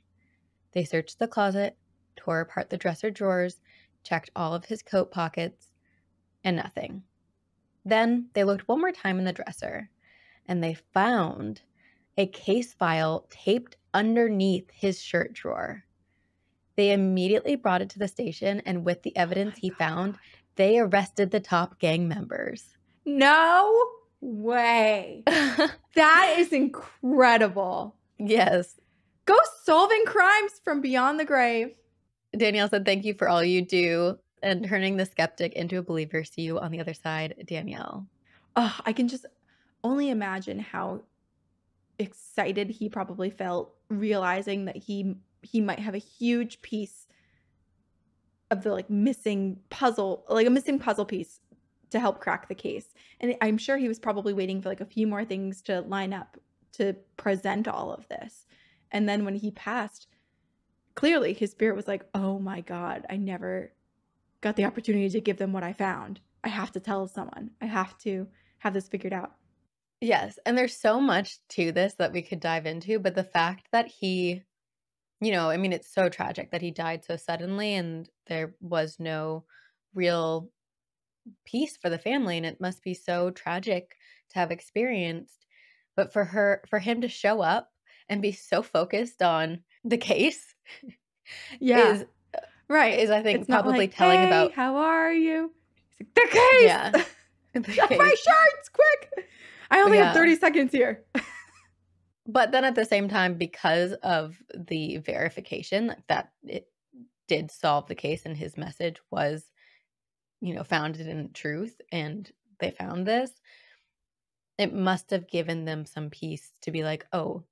Speaker 2: They searched the closet, tore apart the dresser drawers, checked all of his coat pockets, and nothing. Then they looked one more time in the dresser, and they found a case file taped underneath his shirt drawer. They immediately brought it to the station, and with the oh evidence he found, they arrested the top gang members.
Speaker 1: No way. (laughs) that is incredible.
Speaker 2: Yes.
Speaker 1: Go solving crimes from beyond the grave.
Speaker 2: Danielle said, Thank you for all you do and turning the skeptic into a believer. See you on the other side, Danielle.
Speaker 1: Oh, I can just only imagine how excited he probably felt realizing that he he might have a huge piece of the like missing puzzle, like a missing puzzle piece to help crack the case. And I'm sure he was probably waiting for like a few more things to line up to present all of this. And then when he passed, clearly his spirit was like, "Oh my god, I never got the opportunity to give them what I found. I have to tell someone. I have to have this figured out."
Speaker 2: Yes, and there's so much to this that we could dive into, but the fact that he you know, I mean it's so tragic that he died so suddenly and there was no real peace for the family and it must be so tragic to have experienced. But for her for him to show up and be so focused on the case (laughs)
Speaker 1: Yeah.
Speaker 2: is
Speaker 1: Right.
Speaker 2: is I think
Speaker 1: It's
Speaker 2: probably
Speaker 1: like,
Speaker 2: telling
Speaker 1: "Hey,
Speaker 2: about
Speaker 1: how are you?" Like, "The case."
Speaker 2: Yeah. (laughs) (laughs) the
Speaker 1: Check my
Speaker 2: case.
Speaker 1: shirts, quick. I only
Speaker 2: Yeah.
Speaker 1: have 30 seconds here.
Speaker 2: But then at the same time, because of the verification that it did solve the case and his message was, you know, founded in truth and they found this, it must have given them some peace to be like, oh,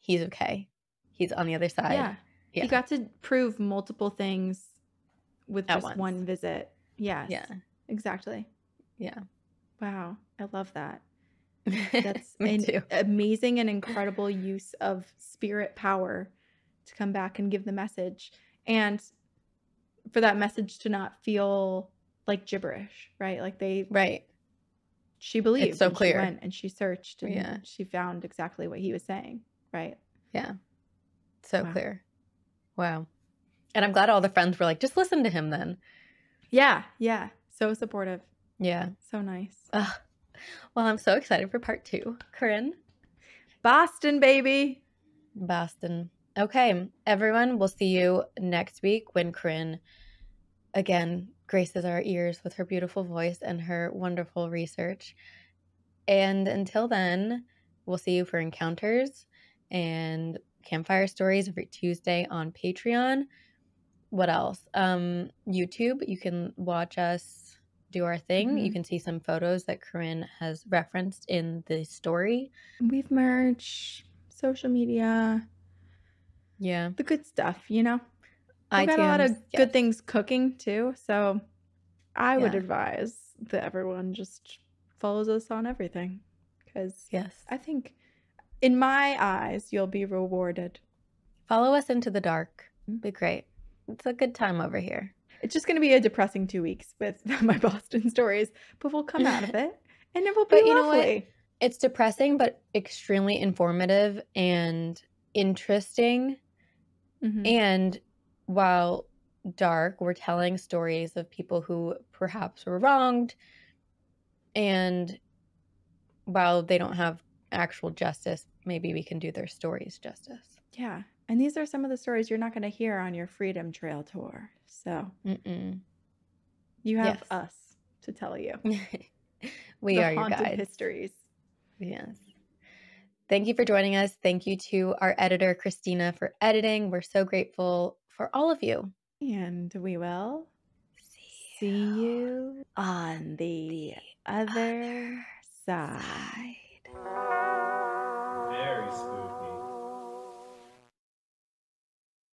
Speaker 2: he's okay. He's on the other side.
Speaker 1: yeah.
Speaker 2: Yeah.
Speaker 1: He got to prove multiple things with
Speaker 2: At
Speaker 1: just
Speaker 2: once.
Speaker 1: one visit. Yes.
Speaker 2: Yeah.
Speaker 1: Exactly.
Speaker 2: Yeah.
Speaker 1: Wow. I love that. (laughs) That's an
Speaker 2: too.
Speaker 1: amazing and incredible use of spirit power to come back and give the message. And for that message to not feel like gibberish, right? Like they
Speaker 2: Right.
Speaker 1: she believed
Speaker 2: so clear.
Speaker 1: she went and she searched and
Speaker 2: Yeah.
Speaker 1: she found exactly what he was saying, right?
Speaker 2: Yeah. So
Speaker 1: Wow.
Speaker 2: clear. Wow. And I'm glad all the friends were like, just listen to him then.
Speaker 1: Yeah, yeah. So supportive.
Speaker 2: Yeah.
Speaker 1: So nice.
Speaker 2: Ugh. Well, I'm so excited for part two, Corinne.
Speaker 1: Boston, baby.
Speaker 2: Boston. Okay, everyone, we'll see you next week when Corinne again graces our ears with her beautiful voice and her wonderful research. And until then, we'll see you for encounters and campfire stories every Tuesday on Patreon. What else? Um, YouTube. You can watch us do our thing. You
Speaker 1: Mhm.
Speaker 2: can see some photos that Corinne has referenced in the story.
Speaker 1: We've merch, social media,
Speaker 2: Yeah.
Speaker 1: the good stuff, you know? We've got a lot of good things cooking too. So I would
Speaker 2: Yeah.
Speaker 1: advise that everyone just follows us on everything. Because
Speaker 2: Yes.
Speaker 1: I think in my eyes, you'll be rewarded.
Speaker 2: Follow us into the dark.
Speaker 1: Mm.
Speaker 2: Be great. It's a good time over here.
Speaker 1: It's just going to be a depressing two weeks with (laughs) my Boston stories, but we'll come out of (laughs) it and it will be
Speaker 2: But you know what?
Speaker 1: lovely.
Speaker 2: It's depressing, but extremely informative and interesting.
Speaker 1: Mhm.
Speaker 2: And while dark, we're telling stories of people who perhaps were wronged. And while they don't have actual justice, maybe we can do their stories justice.
Speaker 1: Yeah. And these are some of the stories you're not going to hear on your Freedom Trail tour. So
Speaker 2: Mm-mm.
Speaker 1: you have
Speaker 2: Yes.
Speaker 1: us to tell you (laughs)
Speaker 2: we
Speaker 1: the
Speaker 2: are your
Speaker 1: haunted
Speaker 2: guides.
Speaker 1: histories.
Speaker 2: Yes. Thank you for joining us. Thank you to our editor, Christina, for editing. We're so grateful for all of you.
Speaker 1: And we will
Speaker 2: See
Speaker 1: see you on the other
Speaker 2: other
Speaker 1: side.
Speaker 2: side.
Speaker 3: Very spooky.